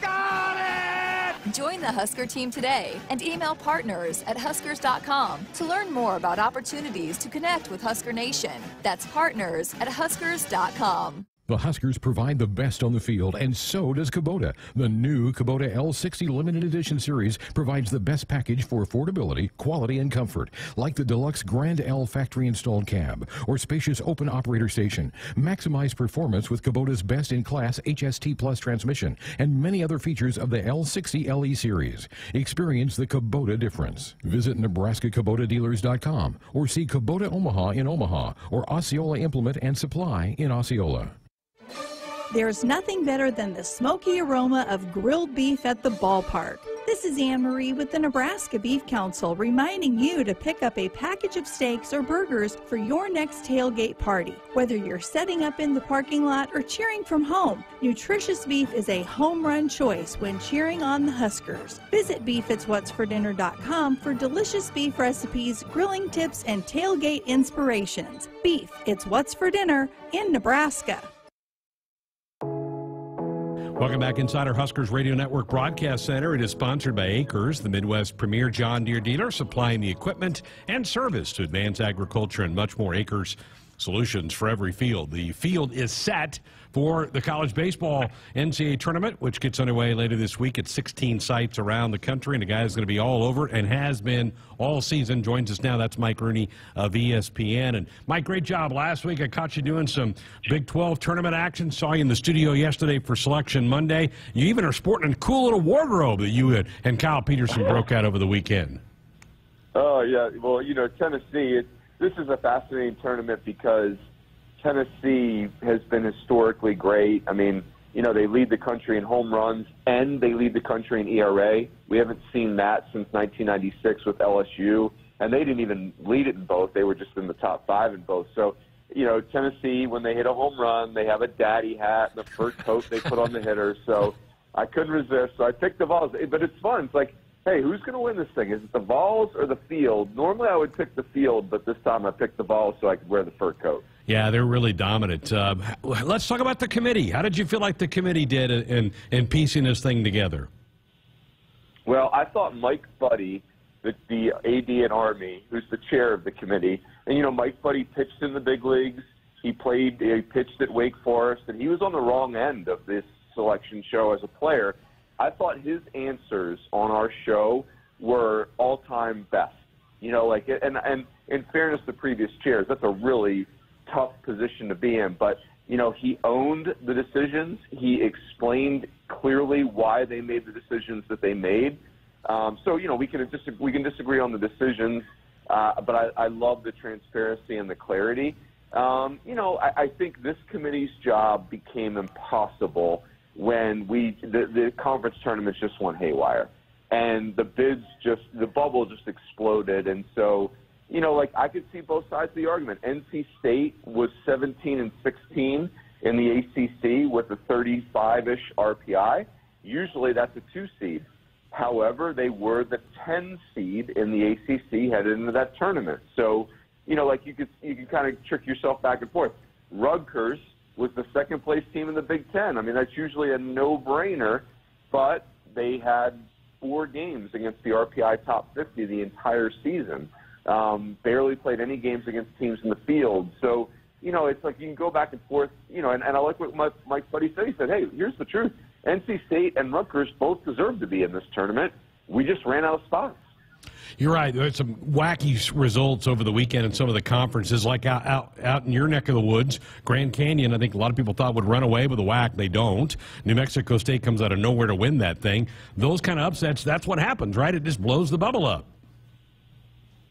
Join the Husker team today and email partners at huskers.com to learn more about opportunities to connect with Husker Nation. That's partners at huskers.com. The Huskers provide the best on the field, and so does Kubota. The new Kubota L60 Limited Edition Series provides the best package for affordability, quality, and comfort, like the deluxe Grand L factory installed cab or spacious open operator station. Maximize performance with Kubota's best in class HST Plus transmission and many other features of the L60 LE Series. Experience the Kubota difference. Visit NebraskaKubotaDealers.com or see Kubota Omaha in Omaha or Osceola Implement and Supply in Osceola. There's nothing better than the smoky aroma of grilled beef at the ballpark. This is Anne Marie with the Nebraska Beef Council reminding you to pick up a package of steaks or burgers for your next tailgate party. Whether you're setting up in the parking lot or cheering from home, nutritious beef is a home run choice when cheering on the Huskers. Visit beefitswhatsfordinner.com for delicious beef recipes, grilling tips, and tailgate inspirations. Beef, it's what's for dinner in Nebraska. Welcome back inside our Huskers Radio Network Broadcast Center. It is sponsored by Acres, the Midwest premier John Deere dealer, supplying the equipment and service to advance agriculture and much more. Acres solutions for every field. The field is set for the college baseball NCAA tournament, which gets underway later this week at 16 sites around the country. And the guy is going to be all over and has been all season. Joins us now. That's Mike Rooney of ESPN. And Mike, great job last week. I caught you doing some Big 12 tournament action. Saw you in the studio yesterday for Selection Monday. You even are sporting a cool little wardrobe that you and Kyle Peterson broke out over the weekend. Oh yeah, well you know Tennessee. It, this is a fascinating tournament because Tennessee has been historically great. I mean, you know, they lead the country in home runs and they lead the country in ERA. We haven't seen that since 1996 with LSU, and they didn't even lead it in both. They were just in the top five in both. So, you know, Tennessee, when they hit a home run, they have a daddy hat and a fur coat they put on the hitter. So I couldn't resist. So I picked the Vols. But it's fun. It's like, hey, who's going to win this thing? Is it the Vols or the field? Normally I would pick the field, but this time I picked the Vols so I could wear the fur coat. Yeah, they're really dominant. Uh, let's talk about the committee. How did you feel like the committee did in, in piecing this thing together? Well, I thought Mike Buddie, the, the AD at Army, who's the chair of the committee, and you know Mike Buddie pitched in the big leagues. He played, he pitched at Wake Forest, and he was on the wrong end of this selection show as a player. I thought his answers on our show were all-time best. You know, like and and in fairness to previous chairs, that's a really tough position to be in. But you know, he owned the decisions. He explained clearly why they made the decisions that they made. Um, so you know, we can dis- we can disagree on the decisions, uh, but I, I love the transparency and the clarity. Um, you know, I, I think this committee's job became impossible when we the, the conference tournaments just went haywire, and the bids just the bubble just exploded, and so you know, like I could see both sides of the argument. NC State was 17 and 16 in the ACC with a 35-ish RPI. Usually that's a two seed. However, they were the 10 seed in the ACC headed into that tournament. So, you know, like you could you could kind of trick yourself back and forth. Rutgers was the second place team in the Big Ten. I mean, that's usually a no-brainer, but they had four games against the RPI top 50 the entire season. Um, barely played any games against teams in the field. So, you know, it's like you can go back and forth, you know, and, and I like what Mike, Mike Buddie said. He said, hey, here's the truth. NC State and Rutgers both deserve to be in this tournament. We just ran out of spots. You're right. There's some wacky results over the weekend in some of the conferences, like out, out out in your neck of the woods. Grand Canyon, I think a lot of people thought would run away with the WAC. They don't. New Mexico State comes out of nowhere to win that thing. Those kind of upsets, that's what happens, right? It just blows the bubble up.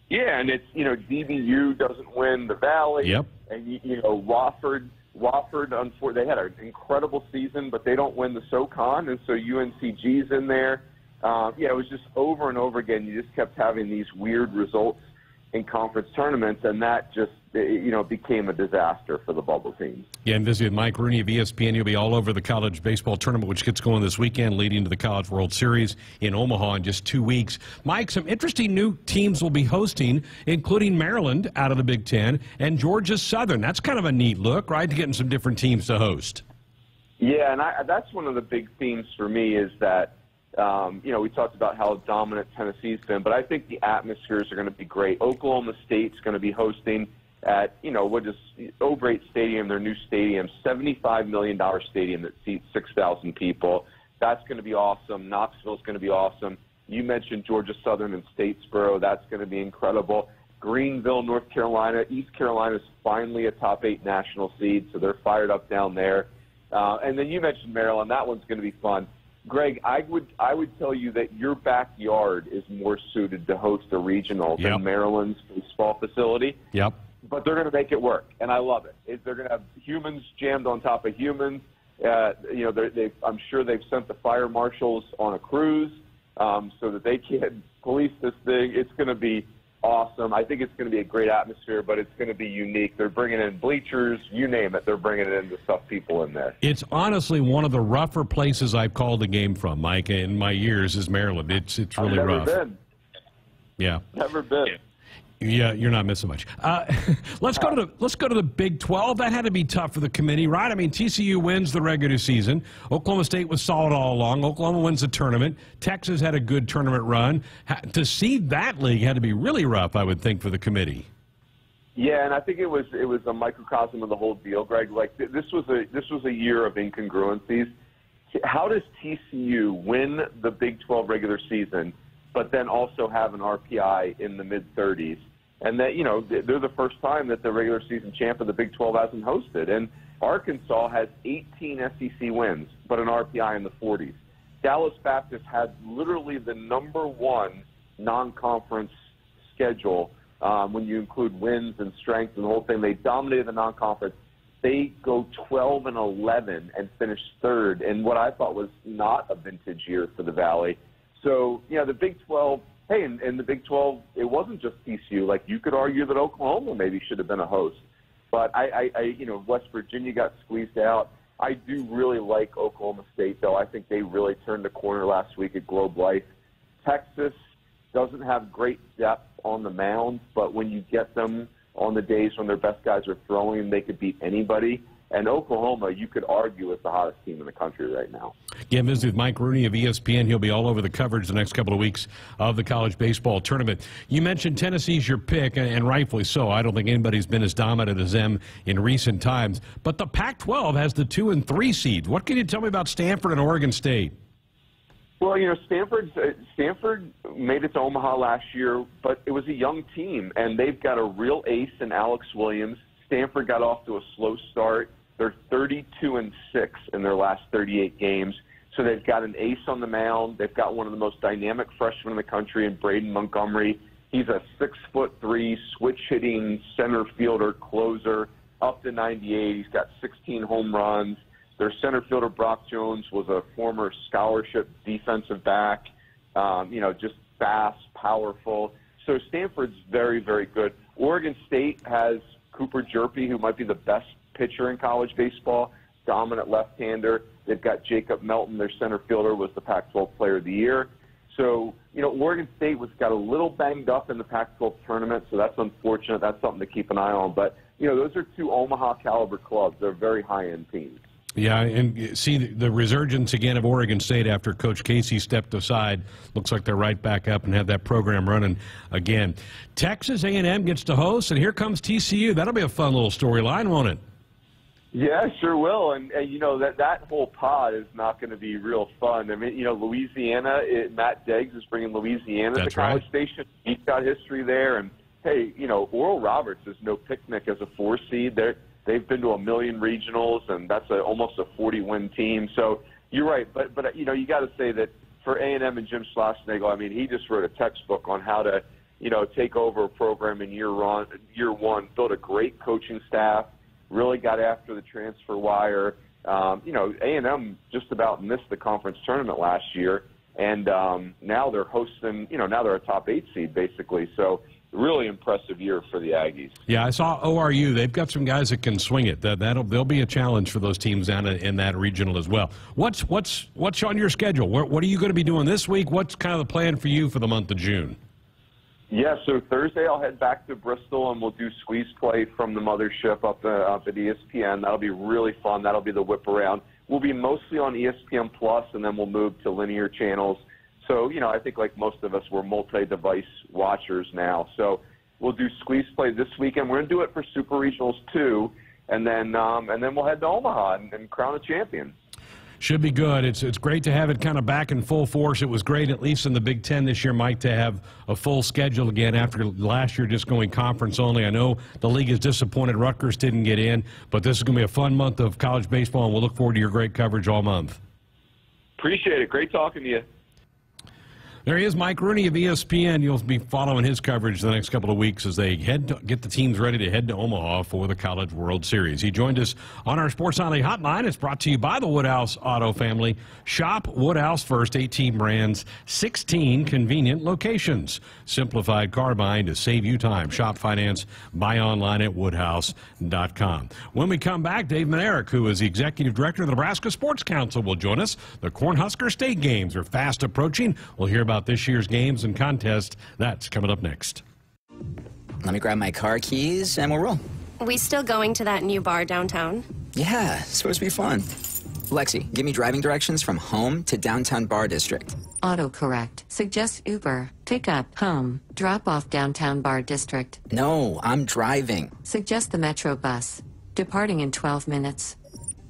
Yeah, and it's you know DBU doesn't win the Valley. Yep. And you, you know Wofford, Wofford, unfortunately, they had an incredible season, but they don't win the SoCon, and so UNCG's in there. Um, yeah, it was just over and over again. You just kept having these weird results in conference tournaments, and that just you know became a disaster for the bubble teams. Yeah, and visiting Mike Rooney of ESPN. You'll be all over the college baseball tournament, which gets going this weekend, leading to the College World Series in Omaha in just two weeks. Mike, some interesting new teams will be hosting, including Maryland out of the Big Ten and Georgia Southern. That's kind of a neat look, right? To Getting some different teams to host. Yeah, and I, that's one of the big themes for me is that um, you know, we talked about how dominant Tennessee's been, but I think the atmospheres are going to be great. Oklahoma State's going to be hosting at, you know, what is O'Brate Stadium, their new stadium, $75 million stadium that seats 6,000 people. That's going to be awesome. Knoxville's going to be awesome. You mentioned Georgia Southern and Statesboro. That's going to be incredible. Greenville, North Carolina. East Carolina is finally a top eight national seed, so they're fired up down there. Uh, and then you mentioned Maryland. That one's going to be fun. Greg, I would I would tell you that your backyard is more suited to host a regional Yep. than Maryland's baseball facility. Yep. But they're going to make it work, and I love it. They're going to have humans jammed on top of humans. Uh, you know, they're, they I'm sure they've sent the fire marshals on a cruise. um, so that they can police this thing. It's going to be awesome. I think it's going to be a great atmosphere, but it's going to be unique. They're bringing in bleachers, you name it. They're bringing it in to stuff people in there. It's honestly one of the rougher places I've called the game from, Mike. In my years, is Maryland. It's it's really I've never rough. Been. Yeah. Never been. Yeah, you're not missing much. Uh, let's go to the let's go to the Big 12. That had to be tough for the committee, right? I mean, TCU wins the regular season. Oklahoma State was solid all along. Oklahoma wins the tournament. Texas had a good tournament run. To seed that league had to be really rough, I would think, for the committee. Yeah, and I think it was it was a microcosm of the whole deal, Greg. Like th- this was a this was a year of incongruencies. How does TCU win the Big 12 regular season, but then also have an RPI in the mid 30s? And that you know they're the first time that the regular season champ of the Big 12 hasn't hosted. And Arkansas has 18 SEC wins, but an RPI in the 40s. Dallas Baptist had literally the number one non-conference schedule um, when you include wins and strength and the whole thing. They dominated the non-conference. They go 12 and 11 and finish third in what I thought was not a vintage year for the Valley. So, you know, the Big 12, hey, in, in the Big 12, it wasn't just TCU. Like, you could argue that Oklahoma maybe should have been a host. But I, I, I you know, West Virginia got squeezed out. I do really like Oklahoma State, though. I think they really turned the corner last week at Globe Life. Texas doesn't have great depth on the mound, but when you get them on the days when their best guys are throwing, they could beat anybody. And Oklahoma, you could argue, is the hottest team in the country right now. Again, visit with Mike Rooney of ESPN. He'll be all over the coverage the next couple of weeks of the college baseball tournament. You mentioned Tennessee's your pick, and rightfully so. I don't think anybody's been as dominant as them in recent times. But the Pac-12 has the two and three seeds. What can you tell me about Stanford and Oregon State? Well, you know, Stanford uh, Stanford made it to Omaha last year, but it was a young team, and they've got a real ace in Alex Williams. Stanford got off to a slow start. They're 32 and six in their last 38 games, so they've got an ace on the mound. They've got one of the most dynamic freshmen in the country in Braden Montgomery. He's a six foot three switch hitting center fielder closer, up to 98. He's got 16 home runs. Their center fielder Brock Jones was a former scholarship defensive back. Um, you know, just fast, powerful. So Stanford's very, very good. Oregon State has Cooper Hjerpe, who might be the best pitcher in college baseball, dominant left-hander. They've got Jacob Melton, their center fielder, was the Pac-12 Player of the Year. So, you know, Oregon State was got a little banged up in the Pac-12 tournament, so that's unfortunate. That's something to keep an eye on. But, you know, those are two Omaha caliber clubs. They're very high-end teams. Yeah, and see the resurgence again of Oregon State after Coach Casey stepped aside. Looks like they're right back up and have that program running again. Texas A&M gets to host, and here comes TCU. That'll be a fun little storyline, won't it? Yeah, sure will. And, and you know that that whole pod is not going to be real fun. I mean, you know, Louisiana. It, Matt Deggs is bringing Louisiana to That's College right. Station. He's got history there, and hey, you know, Oral Roberts is no picnic as a four seed. They're they've been to a million regionals, and that's a, almost a 40 win team. So you're right, but but you know, you got to say that for A and M and Jim Schlossnagle, I mean, he just wrote a textbook on how to you know take over a program in year one. Year one, build a great coaching staff really got after the transfer wire. Um, you know, A and M just about missed the conference tournament last year, and um, now they're hosting. You know, now they're a top eight seed basically. So really impressive year for the Aggies. Yeah, I saw ORU. They've got some guys that can swing it. That that'll there'll be a challenge for those teams down in, in that regional as well. What's what's what's on your schedule? What, what are you going to be doing this week? What's kind of the plan for you for the month of June? Yeah, so Thursday I'll head back to Bristol and we'll do squeeze play from the mothership up, uh, up at ESPN. That'll be really fun. That'll be the whip around. We'll be mostly on ESPN Plus, and then we'll move to linear channels. So you know, I think like most of us, we're multi-device watchers now. So we'll do squeeze play this weekend. We're gonna do it for Super Regionals too, and then um, and then we'll head to Omaha and, and crown a champion. Should be good. It's it's great to have it kind of back in full force. It was great, at least in the Big Ten this year, Mike, to have a full schedule again after last year just going conference only. I know the league is disappointed Rutgers didn't get in, but this is going to be a fun month of college baseball, and we'll look forward to your great coverage all month. Appreciate it. Great talking to you. There he is, Mike Rooney of ESPN. You'll be following his coverage the next couple of weeks as they head to get the teams ready to head to Omaha for the College World Series. He joined us on our Sports Nightly Hotline. It's brought to you by the Woodhouse Auto Family. Shop Woodhouse first, 18 brands, 16 convenient locations. Simplified car buying to save you time. Shop finance, buy online at woodhouse.com. When we come back, Dave Mlnarik, who is the executive director of the Nebraska Sports Council, will join us. The Cornhusker State Games are fast approaching. We'll hear about this year's games and contest. That's coming up next. Let me grab my car keys and we'll roll. We still going to that new bar downtown? Yeah, it's supposed to be fun. Lexi, give me driving directions from home to downtown bar district. Autocorrect. Suggest Uber. Pick up. Home. Drop off downtown bar district. No, I'm driving. Suggest the Metro bus. Departing in 12 minutes.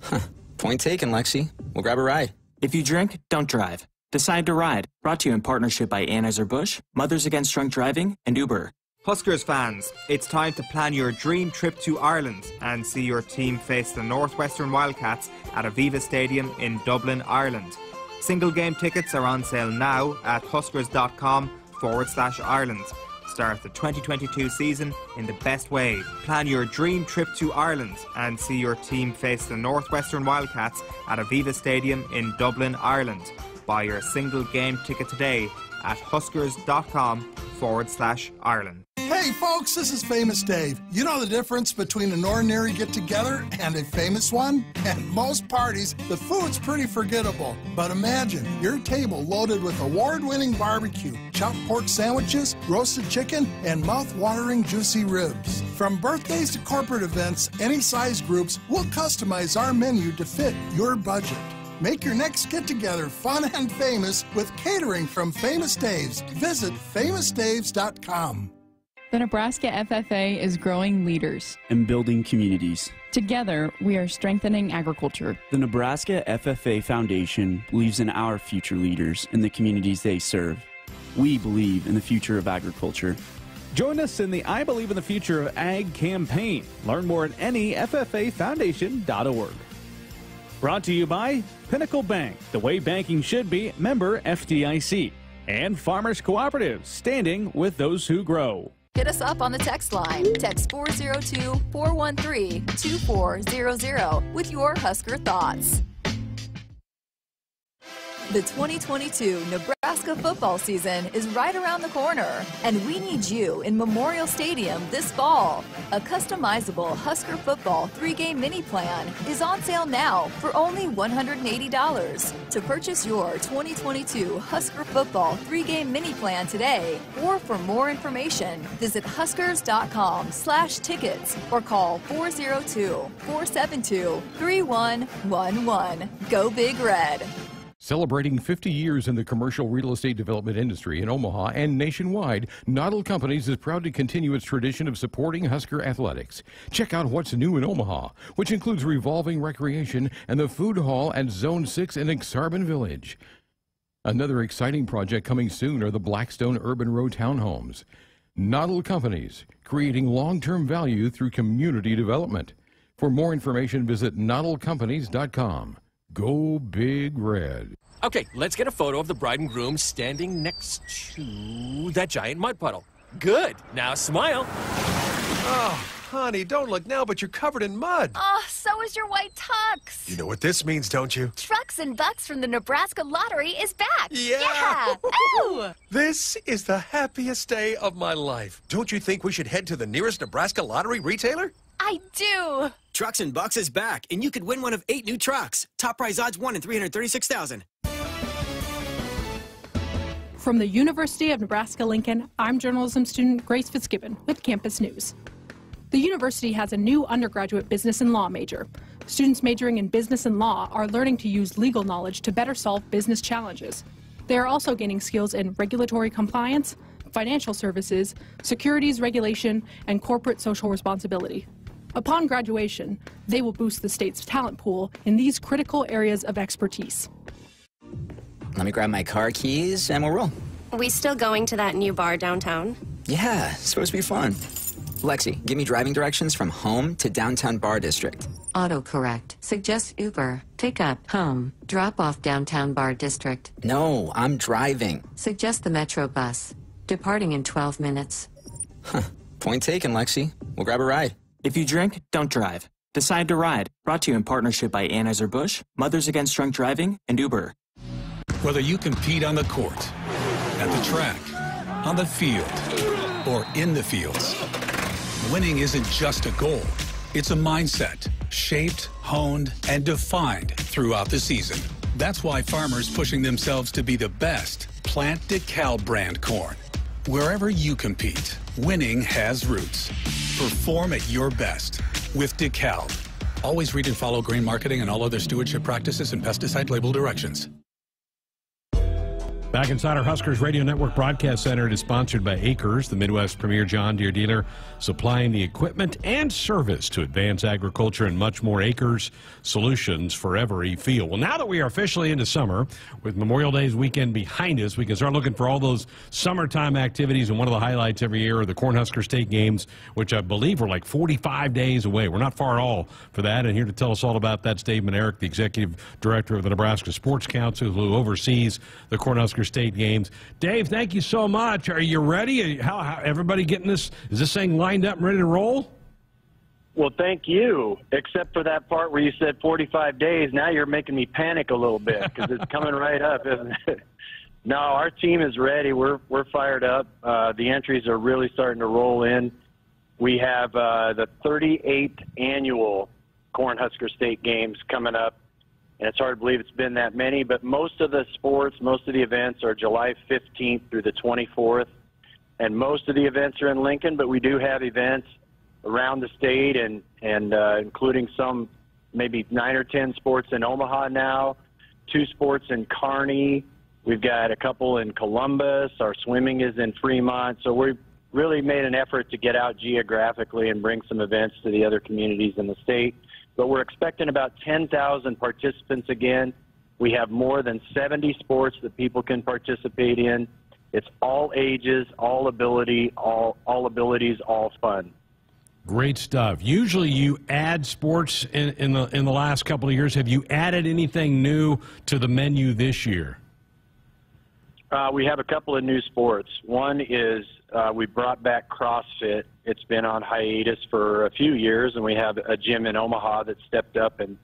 Huh. Point taken, Lexi. We'll grab a ride. If you drink, don't drive. Decide to Ride, brought to you in partnership by Anheuser-Busch, Mothers Against Drunk Driving, and Uber. Huskers fans, it's time to plan your dream trip to Ireland and see your team face the Northwestern Wildcats at Aviva Stadium in Dublin, Ireland. Single game tickets are on sale now at huskers.com forward slash Ireland. Start the 2022 season in the best way. Plan your dream trip to Ireland and see your team face the Northwestern Wildcats at Aviva Stadium in Dublin, Ireland. Buy your single game ticket today at huskers.com forward slash Ireland. Hey folks, this is Famous Dave. You know the difference between an ordinary get together and a famous one? At most parties, the food's pretty forgettable. But imagine your table loaded with award winning barbecue, chopped pork sandwiches, roasted chicken, and mouth watering juicy ribs. From birthdays to corporate events, any size groups, we'll customize our menu to fit your budget. Make your next get together fun and famous with catering from Famous Dave's. Visit famousdaves.com. The Nebraska FFA is growing leaders and building communities. Together, we are strengthening agriculture. The Nebraska FFA Foundation believes in our future leaders and the communities they serve. We believe in the future of agriculture. Join us in the I Believe in the Future of Ag campaign. Learn more at neffafoundation.org. Brought to you by Pinnacle Bank, the way banking should be, member FDIC, and Farmers Cooperative, standing with those who grow. Hit us up on the text line. Text 402 413 2400 with your Husker thoughts. The 2022 Nebraska football season is right around the corner, and we need you in Memorial Stadium this fall. A customizable Husker football three game mini plan is on sale now for only $180. To purchase your 2022 Husker football three game mini plan today, or for more information, visit huskers.com slash tickets or call 402 472 3111. Go Big Red. Celebrating 50 years in the commercial real estate development industry in Omaha and nationwide, Noddle Companies is proud to continue its tradition of supporting Husker athletics. Check out what's new in Omaha, which includes revolving recreation and the food hall at Zone 6 in Aksarben Village. Another exciting project coming soon are the Blackstone Urban Row townhomes. Noddle Companies, creating long-term value through community development. For more information, visit noddlecompanies.com. Go Big Red. Okay, let's get a photo of the bride and groom standing next to that giant mud puddle. Good. Now smile. Oh, honey, don't look now, but you're covered in mud. Oh, so is your white tux. You know what this means, don't you? Trucks and Bucks from the Nebraska Lottery is back. Yeah. yeah. Ooh. This is the happiest day of my life. Don't you think we should head to the nearest Nebraska Lottery retailer? I do. Trucks and Bucks is back, and you could win one of eight new trucks. Top prize odds 1 in 336,000. From the University of Nebraska Lincoln, I'm journalism student Grace Fitzgibbon with Campus News. The university has a new undergraduate business and law major. Students majoring in business and law are learning to use legal knowledge to better solve business challenges. They are also gaining skills in regulatory compliance, financial services, securities regulation, and corporate social responsibility. Upon graduation, they will boost the state's talent pool in these critical areas of expertise. Let me grab my car keys and we'll roll. We still going to that new bar downtown? Yeah, it's supposed to be fun. Lexi, give me driving directions from home to downtown bar district. Autocorrect. Suggest Uber. Pick up. Home. Drop off downtown bar district. No, I'm driving. Suggest the Metro bus. Departing in 12 minutes. Huh. Point taken, Lexi. We'll grab a ride. If you drink, don't drive. Decide to ride. Brought to you in partnership by Anheuser-Busch, Mothers Against Drunk Driving, and Uber. Whether you compete on the court, at the track, on the field, or in the fields, winning isn't just a goal. It's a mindset shaped, honed, and defined throughout the season. That's why farmers pushing themselves to be the best plant DeKalb brand corn. Wherever you compete, winning has roots. Perform at your best with DeKalb. Always read and follow grain marketing and all other stewardship practices and pesticide label directions. Back inside our Huskers Radio Network broadcast center, it is sponsored by Acres, the Midwest premier John Deere dealer, supplying the equipment and service to advance agriculture and much more. Acres solutions for every field. Well, now that we are officially into summer, with Memorial Day's weekend behind us, we can start looking for all those summertime activities. And one of the highlights every year are the Cornhusker State Games, which I believe are like 45 days away. We're not far at all for that. And here to tell us all about that, Dave Mlnarik, the executive director of the Nebraska Sports Council, who oversees the Cornhusker State games. Dave, thank you so much. Are you ready? How, how everybody getting this? Is this thing lined up and ready to roll? Well, thank you. Except for that part where you said 45 days. Now you're making me panic a little bit because it's coming right up, isn't it? No, our team is ready. We're we're fired up. Uh, the entries are really starting to roll in. We have uh, the 38th annual Cornhusker State Games coming up and it's hard to believe it's been that many. But most of the sports, most of the events are July 15th through the 24th, and most of the events are in Lincoln. But we do have events around the state, and and uh, including some maybe nine or ten sports in Omaha now, two sports in Kearney. We've got a couple in Columbus. Our swimming is in Fremont. So we've really made an effort to get out geographically and bring some events to the other communities in the state but we're expecting about 10,000 participants again. We have more than 70 sports that people can participate in. It's all ages, all ability, all all abilities, all fun. Great stuff. Usually, you add sports in, in the in the last couple of years. Have you added anything new to the menu this year? Uh, we have a couple of new sports. One is uh, we brought back CrossFit. It's been on hiatus for a few years, and we have a gym in Omaha that stepped up and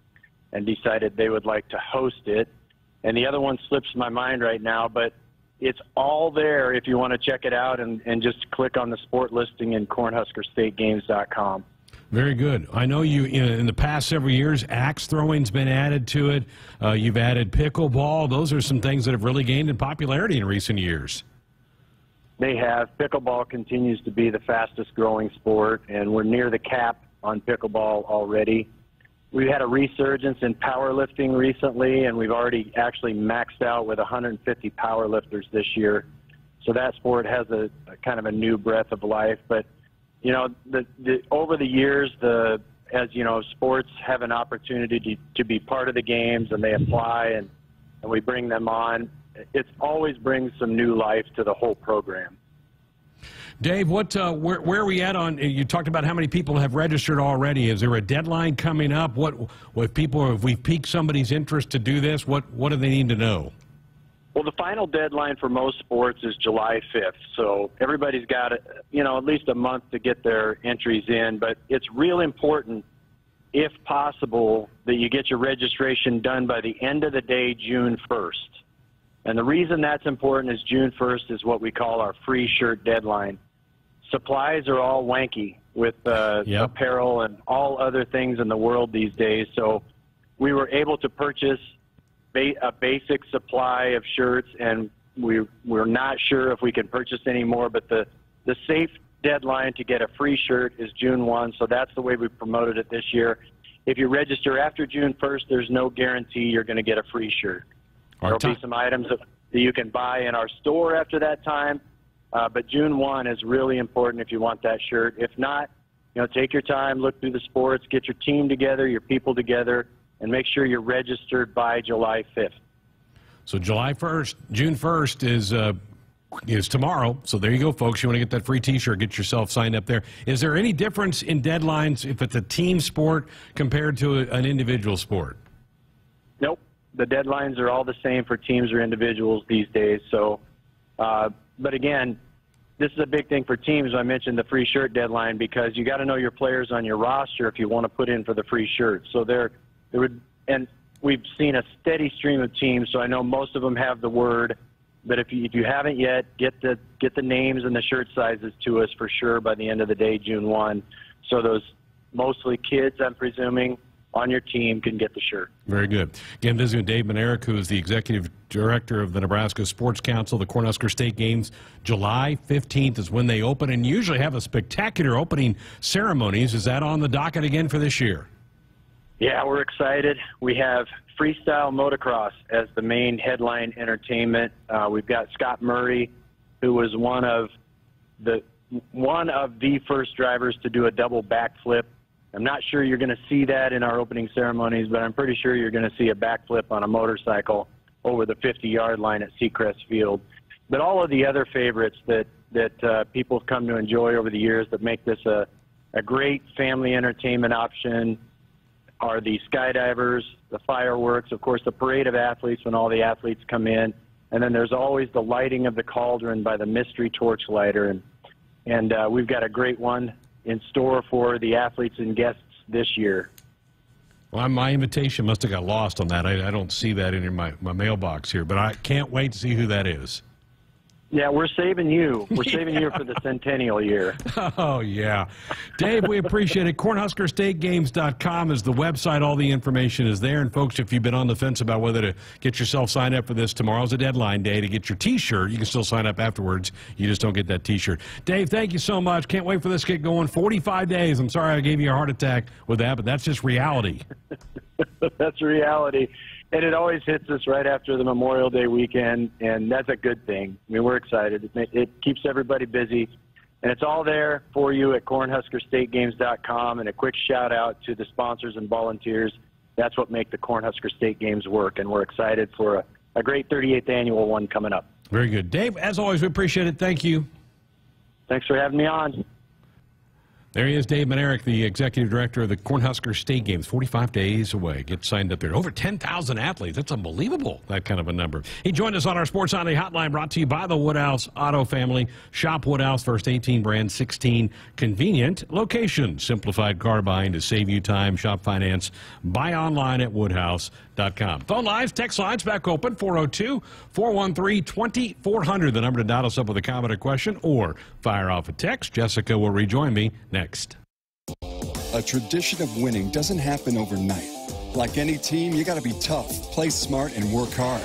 and decided they would like to host it. And the other one slips my mind right now, but it's all there if you want to check it out and, and just click on the sport listing in cornhuskerstategames.com. Very good. I know you in the past several years, axe throwing's been added to it. Uh, you've added pickleball. Those are some things that have really gained in popularity in recent years. They have. Pickleball continues to be the fastest growing sport, and we're near the cap on pickleball already. We had a resurgence in powerlifting recently, and we've already actually maxed out with 150 powerlifters this year. So that sport has a, a kind of a new breath of life. But you know, the, the over the years, the as you know, sports have an opportunity to, to be part of the games, and they apply, and and we bring them on it always brings some new life to the whole program. Dave, what uh, where, where, are we at on? You talked about how many people have registered already. Is there a deadline coming up? What what people if we pique somebody's interest to do this? What what do they need to know? Well, the final deadline for most sports is July 5th, so everybody's got you know at least a month to get their entries in. But it's real important, if possible, that you get your registration done by the end of the day, June 1st. And the reason that's important is June 1st is what we call our free shirt deadline. Supplies are all wanky with uh, yep. apparel and all other things in the world these days. So we were able to purchase ba- a basic supply of shirts, and we we're not sure if we can purchase any more. But the the safe deadline to get a free shirt is June 1, so that's the way we promoted it this year. If you register after June 1st, there's no guarantee you're going to get a free shirt. There'll be some items that you can buy in our store after that time. Uh, but June 1 is really important if you want that shirt. If not, you know, take your time, look through the sports, get your team together, your people together, and make sure you're registered by July 5th. So July 1st, June 1st is uh, is tomorrow. So there you go, folks. You want to get that free T-shirt? Get yourself signed up there. Is there any difference in deadlines if it's a team sport compared to a, an individual sport? Nope. The deadlines are all the same for teams or individuals these days. So, uh, but again, this is a big thing for teams. I mentioned the free shirt deadline because you got to know your players on your roster if you want to put in for the free shirt. So there, there would, and we've seen a steady stream of teams. So I know most of them have the word. But if you, if you haven't yet, get the get the names and the shirt sizes to us for sure by the end of the day, June one. So those mostly kids, I'm presuming, on your team can get the shirt. Very good. Again, visiting with Dave Mlnarik, who is the executive director of the Nebraska Sports Council. The Cornhusker State Games, July 15th is when they open, and usually have a spectacular opening ceremonies. Is that on the docket again for this year? Yeah, we're excited. We have freestyle motocross as the main headline entertainment. Uh, we've got Scott Murray, who was one of the one of the first drivers to do a double backflip. I'm not sure you're going to see that in our opening ceremonies, but I'm pretty sure you're going to see a backflip on a motorcycle over the 50-yard line at Seacrest Field. But all of the other favorites that that uh, people have come to enjoy over the years that make this a a great family entertainment option are the skydivers, the fireworks, of course, the parade of athletes when all the athletes come in, and then there's always the lighting of the cauldron by the mystery torch lighter, and and uh, we've got a great one in store for the athletes and guests this year. Well, my invitation must have got lost on that. I, I don't see that in my, my mailbox here, but I can't wait to see who that is. Yeah, we're saving you. We're saving you for the centennial year. Oh, yeah. Dave, we appreciate it. CornhuskerStateGames.com is the website. All the information is there. And, folks, if you've been on the fence about whether to get yourself signed up for this, tomorrow's a deadline day to get your T-shirt. You can still sign up afterwards. You just don't get that T-shirt. Dave, thank you so much. Can't wait for this to get going. 45 days. I'm sorry I gave you a heart attack with that, but that's just reality. that's reality and it always hits us right after the Memorial Day weekend, and that's a good thing. I mean, we're excited. It, it keeps everybody busy, and it's all there for you at CornhuskerStateGames.com. And a quick shout out to the sponsors and volunteers. That's what make the Cornhusker State Games work, and we're excited for a, a great 38th annual one coming up. Very good, Dave. As always, we appreciate it. Thank you. Thanks for having me on. There he is, Dave Mlnarik, the executive director of the Cornhusker State Games. 45 days away. Get signed up there. Over 10,000 athletes. That's unbelievable, that kind of a number. He joined us on our Sports Sunday hotline brought to you by the Woodhouse Auto Family. Shop Woodhouse, first 18 brand, 16 convenient locations. Simplified car buying to save you time. Shop finance. Buy online at woodhouse.com. Phone lines, text lines back open 402 413 2400. The number to dial us up with a comment or question or fire off a text. Jessica will rejoin me next next. A tradition of winning doesn't happen overnight. Like any team, you got to be tough, play smart, and work hard.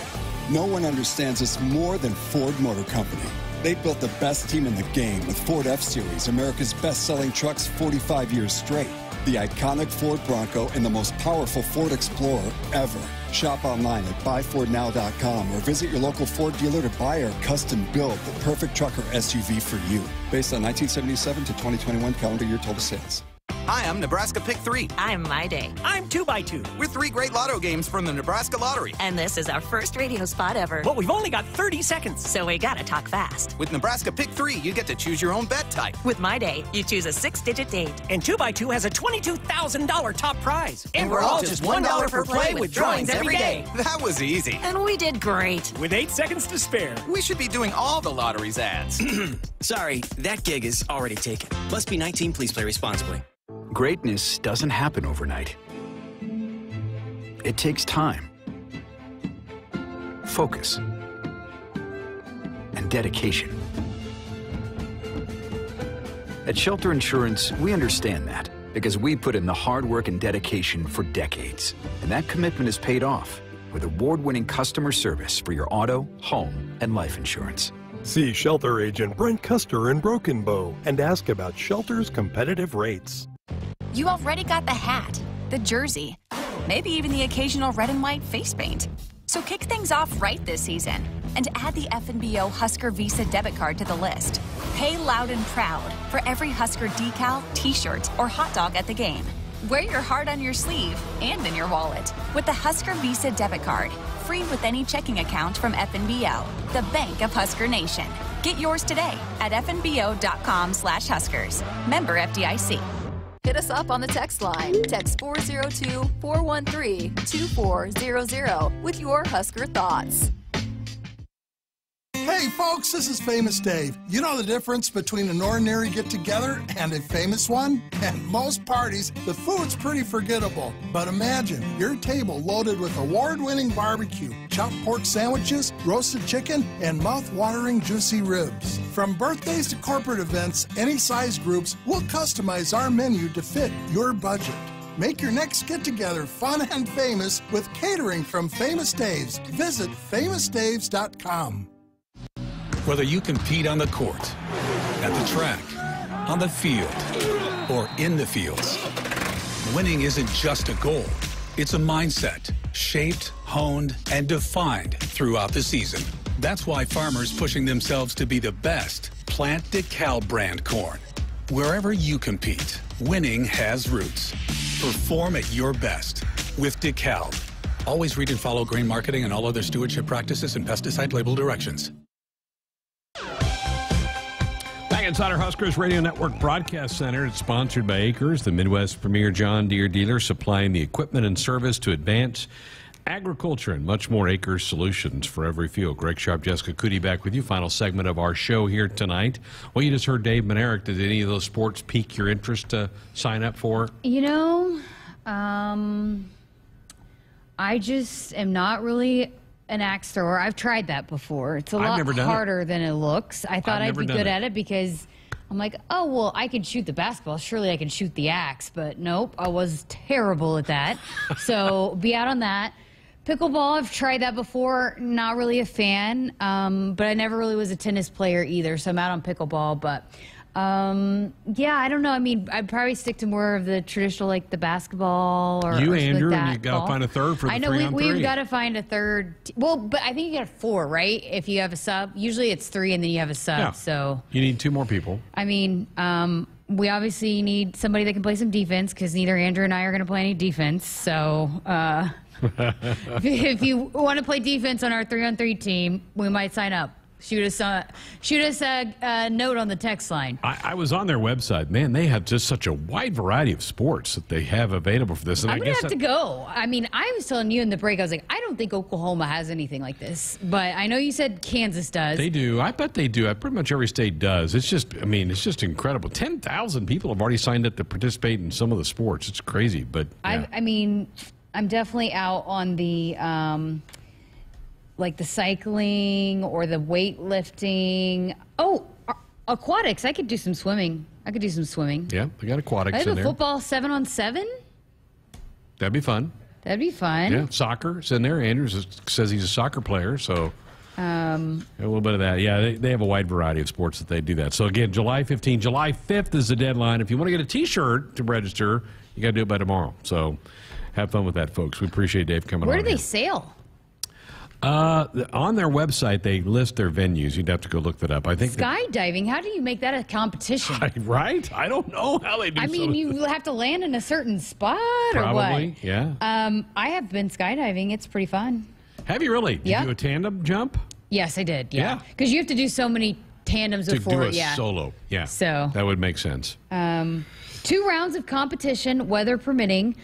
No one understands this more than Ford Motor Company. They built the best team in the game with Ford F Series, America's best selling trucks 45 years straight. The iconic Ford Bronco and the most powerful Ford Explorer ever. Shop online at buyfordnow.com or visit your local Ford dealer to buy or custom build the perfect truck or SUV for you. Based on 1977 to 2021 calendar year total sales. Hi, I'm Nebraska Pick 3. I'm My Day. I'm 2x2. We're three great lotto games from the Nebraska Lottery. And this is our first radio spot ever. But we've only got 30 seconds. So we gotta talk fast. With Nebraska Pick 3, you get to choose your own bet type. With My Day, you choose a six digit date. And 2x2 has a $22,000 top prize. And, and we're, we're all just $1 per play with drawings every day. That was easy. And we did great. With eight seconds to spare. We should be doing all the lottery's ads. Sorry, that gig is already taken. Must be 19, please play responsibly. Greatness doesn't happen overnight. It takes time, focus, and dedication. At Shelter Insurance, we understand that because we put in the hard work and dedication for decades. And that commitment is paid off with award-winning customer service for your auto, home, and life insurance. See Shelter Agent Brent Custer in Broken Bow and ask about Shelter's competitive rates. You already got the hat, the jersey, maybe even the occasional red and white face paint. So kick things off right this season and add the FNBO Husker Visa debit card to the list. Pay loud and proud for every Husker decal, t-shirt, or hot dog at the game. Wear your heart on your sleeve and in your wallet with the Husker Visa debit card, free with any checking account from FNBO, the bank of Husker Nation. Get yours today at fnbo.com slash Huskers. Member FDIC. Hit us up on the text line. Text 402 413 2400 with your Husker thoughts. Hey folks, this is Famous Dave. You know the difference between an ordinary get together and a famous one? At most parties, the food's pretty forgettable. But imagine your table loaded with award winning barbecue, chopped pork sandwiches, roasted chicken, and mouth watering juicy ribs. From birthdays to corporate events, any size groups, we'll customize our menu to fit your budget. Make your next get together fun and famous with catering from Famous Dave's. Visit famousdaves.com. Whether you compete on the court, at the track, on the field, or in the fields, winning isn't just a goal. It's a mindset shaped, honed, and defined throughout the season. That's why farmers pushing themselves to be the best plant DeKalb brand corn. Wherever you compete, winning has roots. Perform at your best with DeKalb. Always read and follow grain marketing and all other stewardship practices and pesticide label directions. Back inside our Huskers Radio Network Broadcast Center, it's sponsored by Acres, the Midwest premier John Deere dealer supplying the equipment and service to advance agriculture and much more Acres solutions for every field. Greg Sharpe, Jessica Coody back with you. Final segment of our show here tonight. Well, you just heard Dave Mlnarik. Did any of those sports pique your interest to sign up for? You know, um, I just am not really an axe thrower. I've tried that before. It's a I've lot done it. harder than it looks. I thought I've I'd be good it. at it because I'm like, oh well, I can shoot the basketball. Surely I can shoot the axe. But nope, I was terrible at that. so be out on that. Pickleball, I've tried that before. Not really a fan, um, but I never really was a tennis player either. So I'm out on pickleball. But um, yeah, I don't know. I mean, I'd probably stick to more of the traditional, like the basketball or You, or Andrew, like and you gotta find a third for the I know three we, on we've got to find a third. well, but I think you got four, right? If you have a sub, usually it's three, and then you have a sub. Yeah. So You need two more people. I mean, um, we obviously need somebody that can play some defense because neither Andrew and I are going to play any defense. So uh, if, you want to play defense on our three-on-three team, we might sign up. Shoot us a shoot us a, a note on the text line. I, I was on their website. Man, they have just such a wide variety of sports that they have available for this. And I'm I gonna have to go. I mean, I was telling you in the break, I was like, I don't think Oklahoma has anything like this, but I know you said Kansas does. They do. I bet they do. I pretty much every state does. It's just, I mean, it's just incredible. Ten thousand people have already signed up to participate in some of the sports. It's crazy, but yeah. I, I mean, I'm definitely out on the um, like the cycling or the weightlifting. Oh, aquatics. I could do some swimming. I could do some swimming. yeah, they got aquatics I have in a there. football seven on seven. That'd be fun. That'd be fun. Yeah, soccer's in there. Andrews says he's a soccer player, so Um, a little bit of that. Yeah, they, they have a wide variety of sports that they do that. So again, July 15, July 5th is the deadline. If you want to get a T-shirt to register, you got to do it by tomorrow. So have fun with that, folks. We appreciate Dave coming on. where do they here. sail? Uh, on their website, they list their venues. You'd have to go look that up. I think. Skydiving. How do you make that a competition? right? I don't know how they do. I mean, you have to land in a certain spot or what? Probably, yeah. Um, I have been skydiving. It's pretty fun. Have you really? Did Yeah. you do a tandem jump? Yes, I did. Yeah. Yeah, because you have to do so many tandems to before. do a yeah. solo. Yeah. So- that would make sense. Um, two rounds of competition, weather permitting.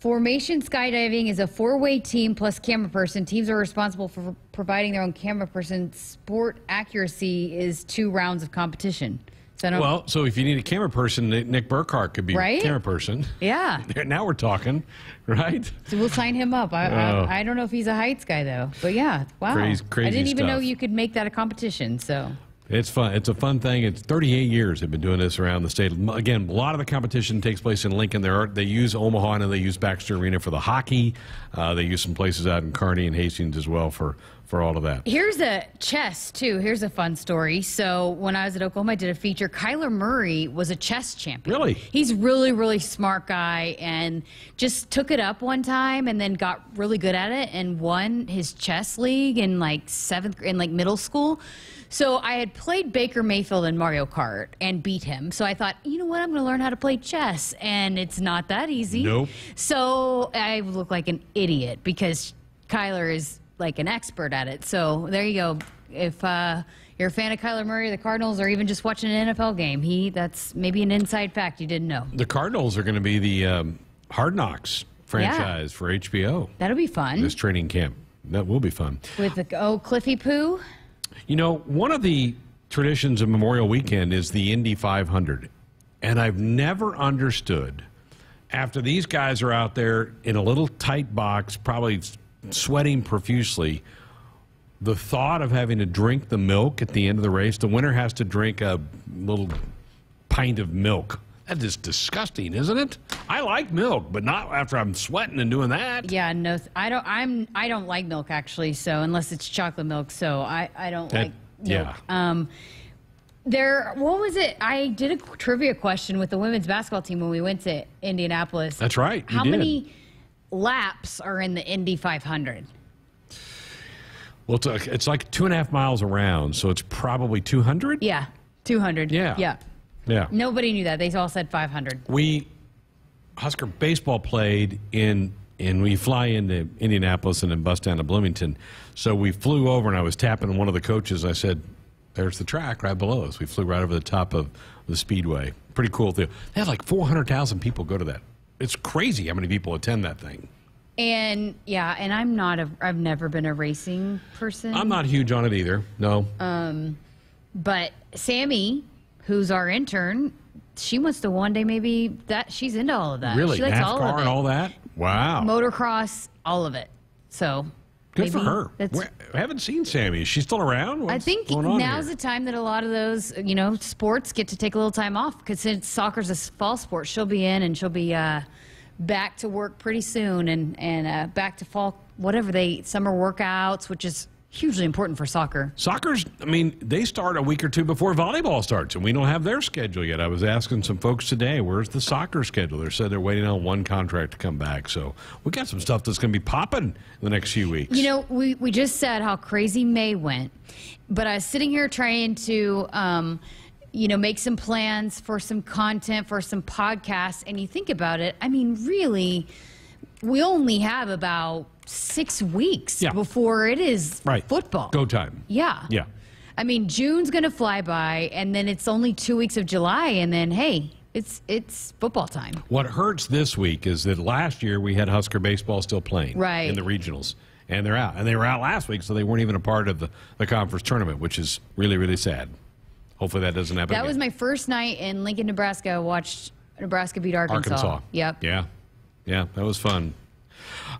Formation skydiving is a four-way team plus camera person. Teams are responsible for providing their own camera person. Sport accuracy is two rounds of competition. So I don't, Well, so if you need a camera person, Nick Burkhart could be Right? a camera person. yeah. Now we're talking, right? So we'll sign him up. I, Oh. I, I don't know if he's a heights guy though, but yeah, wow. Crazy- crazy I didn't even know you could make that a competition. So It's fun. It's a fun thing. It's 38 years they've been doing this around the state. Again, a lot of the competition takes place in Lincoln. There are, they use Omaha and they use Baxter Arena for the hockey. Uh, they use some places out in Kearney and Hastings as well for, for all of that. Here's a chess too. Here's a fun story. So when I was at Oklahoma, I did a feature. Kyler Murray was a chess champion. Really? He's really, really smart guy, and just took it up one time, and then got really good at it, and won his chess league in like seventh, in like middle school. So I had played Baker Mayfield in Mario Kart and beat him. So I thought, you know what, I'm going to learn how to play chess, and it's not that easy. Nope. So I look like an idiot because Kyler is like an expert at it. So there you go. If uh, you're a fan of Kyler Murray, the Cardinals, or even just watching an NFL game, he that's maybe an inside fact you didn't know. The Cardinals are going to be the um, Hard Knocks franchise for HBO That'll be fun. this training camp. That will be fun. With the oh Cliffy Poo. You know, one of the traditions of Memorial Weekend is the Indy 500. And I've never understood, after these guys are out there in a little tight box, probably sweating profusely, the thought of having to drink the milk at the end of the race. The winner has to drink a little pint of milk. That is disgusting, isn't it? I like milk, but not after I'm sweating and doing that. Yeah, no, I don't. I'm. I don't like milk actually. So unless it's chocolate milk, so I. I don't That- like. Milk. yeah. Um, there. What was it? I did a trivia question with the women's basketball team when we went to Indianapolis. That's right, you How did. many laps are in the Indy 500? Well, it's, like- it's like two and a half miles around, so it's probably 200? Yeah, 200. Yeah. Yeah. Yeah. Nobody knew that. They all said 500. We Husker baseball played in and we fly into Indianapolis and then bus down to Bloomington. So we flew over and I was tapping one of the coaches. I said, "There's the track right below us." We flew right over the top of the speedway. Pretty cool thing. They had like 400,000 people go to that. It's crazy how many people attend that thing. And yeah, and I'm not a. I've never been a racing person. I'm not huge on it either. No. Um, but Sammy, who's our intern, she wants to one day maybe that she's into all of that. really? she likes NASCAR all of it. and all that? Wow. Motocross, all of it. So Good for her. that's- I haven't seen Sammy. Is she still around? I think now's here? the time that a lot of those, you know, sports get to take a little time off because since soccer's a fall sport, she'll be in and she'll be uh, back to work pretty soon and and uh, back to fall whatever they summer workouts, which is hugely important for soccer. Soccer's, I mean, they start a week or two before volleyball starts, and we don't have their schedule yet. I was asking some folks today, where's the soccer schedule? They said they're waiting on one contract to come back. So we got some stuff that's going to be popping in the next few weeks. You know, we, we just said how crazy May went, but I was sitting here trying to, um, you know, make some plans for some content, for some podcasts, and you think about it, I mean, really, we only have about six weeks Yeah. before it is right. football. Go time. Yeah. Yeah. I mean, June's going to fly by, and then it's only two weeks of July, and then, hey, it's it's football time. What hurts this week is that last year we had Husker baseball still playing Right. in the regionals, and they're out. And they were out last week, so they weren't even a part of the, the conference tournament, which is really, really sad. Hopefully that doesn't happen That was my first night in Lincoln, Nebraska. I watched Nebraska beat Arkansas. Arkansas. Yep. Yeah. Yeah, that was fun.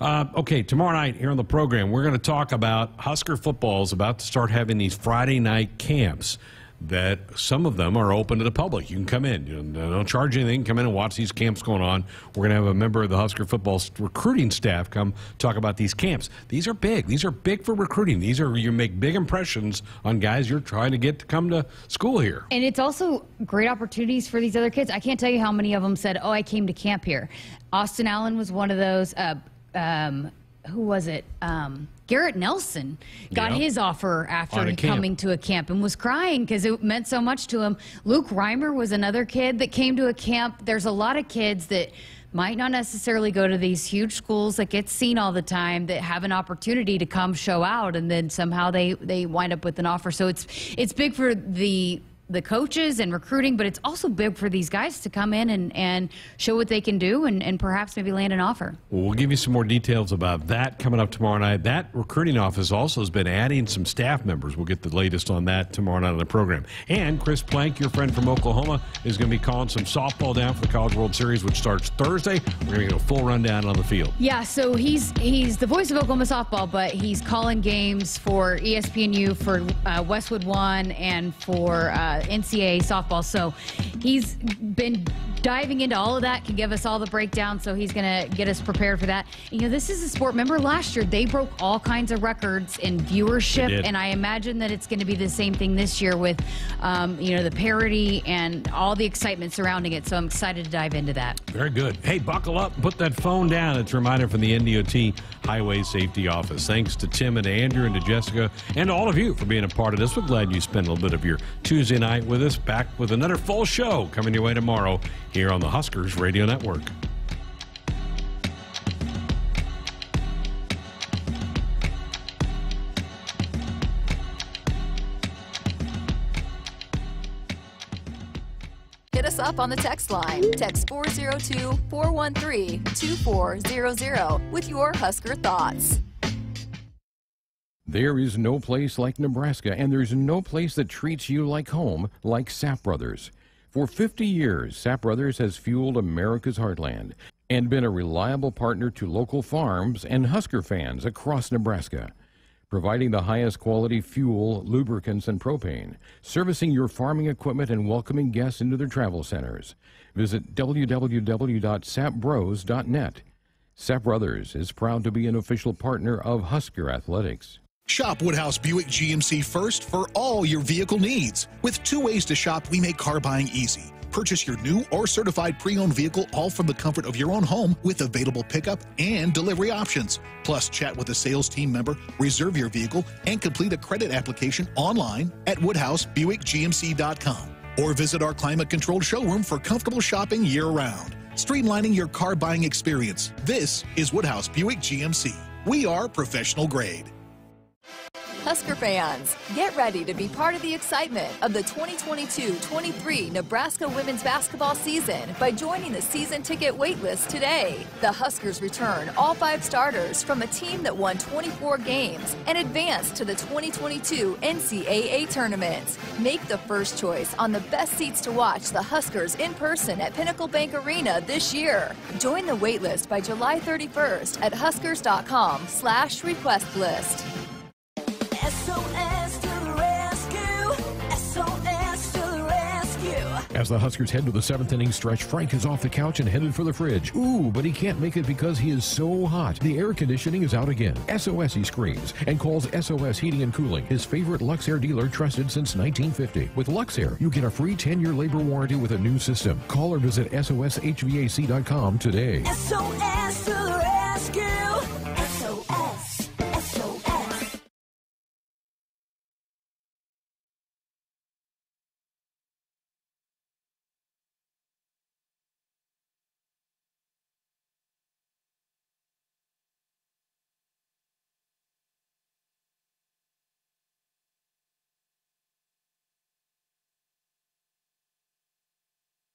Uh, okay, tomorrow night here on the program, we're going to talk about Husker football is about to start having these Friday night camps that some of them are open to the public. You can come in. You don't charge anything. Come in and watch these camps going on. We're going to have a member of the Husker football recruiting staff come talk about these camps. These are big. These are big for recruiting. These are you make big impressions on guys you're trying to get to come to school here. And it's also great opportunities for these other kids. I can't tell you how many of them said, "Oh, I came to camp here." Austin Allen was one of those. Uh, um, who was it? Um, Garrett Nelson got Yep. his offer after On a camp. coming to a camp and was crying because it meant so much to him. Luke Reimer was another kid that came to a camp. There's a lot of kids that might not necessarily go to these huge schools that get seen all the time that have an opportunity to come show out and then somehow they they wind up with an offer so it's it's big for the the coaches and recruiting but it's also big for these guys to come in and, and show what they can do and, and perhaps maybe land an offer Well, we'll give you some more details about that coming up tomorrow night. That recruiting office also has been adding some staff members. We'll get the latest on that tomorrow night on the program. And Chris Plank, your friend from Oklahoma, is going to be calling some softball down for the College World Series, which starts Thursday. We're going to get a full rundown on the field. Yeah, so he's he's the voice of Oklahoma softball, but he's calling games for ESPNU, for uh, Westwood One, and for uh, NCAA softball. So he's been diving into all of that. Can give us all the breakdown. So he's gonna get us prepared for that. You know, this is a sport. Remember last year they broke all kinds of records in viewership, and I imagine that it's going to be the same thing this year with, um, you know, the parody and all the excitement surrounding it. So I'm excited to dive into that. Very good. Hey, buckle up put that phone down. It's a reminder from the NDOT Highway Safety Office. Thanks to Tim and to Andrew and to Jessica and to all of you for being a part of this. We're glad you spent a little bit of your Tuesday night with us. Back with another full show coming your way tomorrow here on the Huskers Radio Network. Hit us up on the text line. Text 402 413 2400 with your Husker thoughts. There is no place like Nebraska, and there's no place that treats you like home like Sap Brothers. For 50 years, Sap Brothers has fueled America's heartland and been a reliable partner to local farms and Husker fans across Nebraska. Providing the highest quality fuel, lubricants, and propane, servicing your farming equipment, and welcoming guests into their travel centers. Visit www.sapbros.net. Sap Brothers is proud to be an official partner of Husker Athletics. Shop Woodhouse Buick GMC first for all your vehicle needs. With two ways to shop, we make car buying easy. Purchase your new or certified pre owned vehicle all from the comfort of your own home with available pickup and delivery options. Plus, chat with a sales team member, reserve your vehicle, and complete a credit application online at WoodhouseBuickGMC.com. Or visit our climate controlled showroom for comfortable shopping year round. Streamlining your car buying experience. This is Woodhouse Buick GMC. We are professional grade. Husker fans, get ready to be part of the excitement of the 2022-23 Nebraska women's basketball season by joining the season ticket waitlist today. The Huskers return all five starters from a team that won 24 games and advanced to the 2022 NCAA tournament. Make the first choice on the best seats to watch the Huskers in person at Pinnacle Bank Arena this year. Join the waitlist by July 31st at huskers.com slash request list. As the Huskers head to the seventh inning stretch, Frank is off the couch and headed for the fridge. Ooh, but he can't make it because he is so hot. The air conditioning is out again. SOS he screams and calls SOS Heating and Cooling, his favorite Luxaire dealer trusted since 1950. With Luxaire, you get a free 10-year labor warranty with a new system. Call or visit soshvac.com today. SOS to the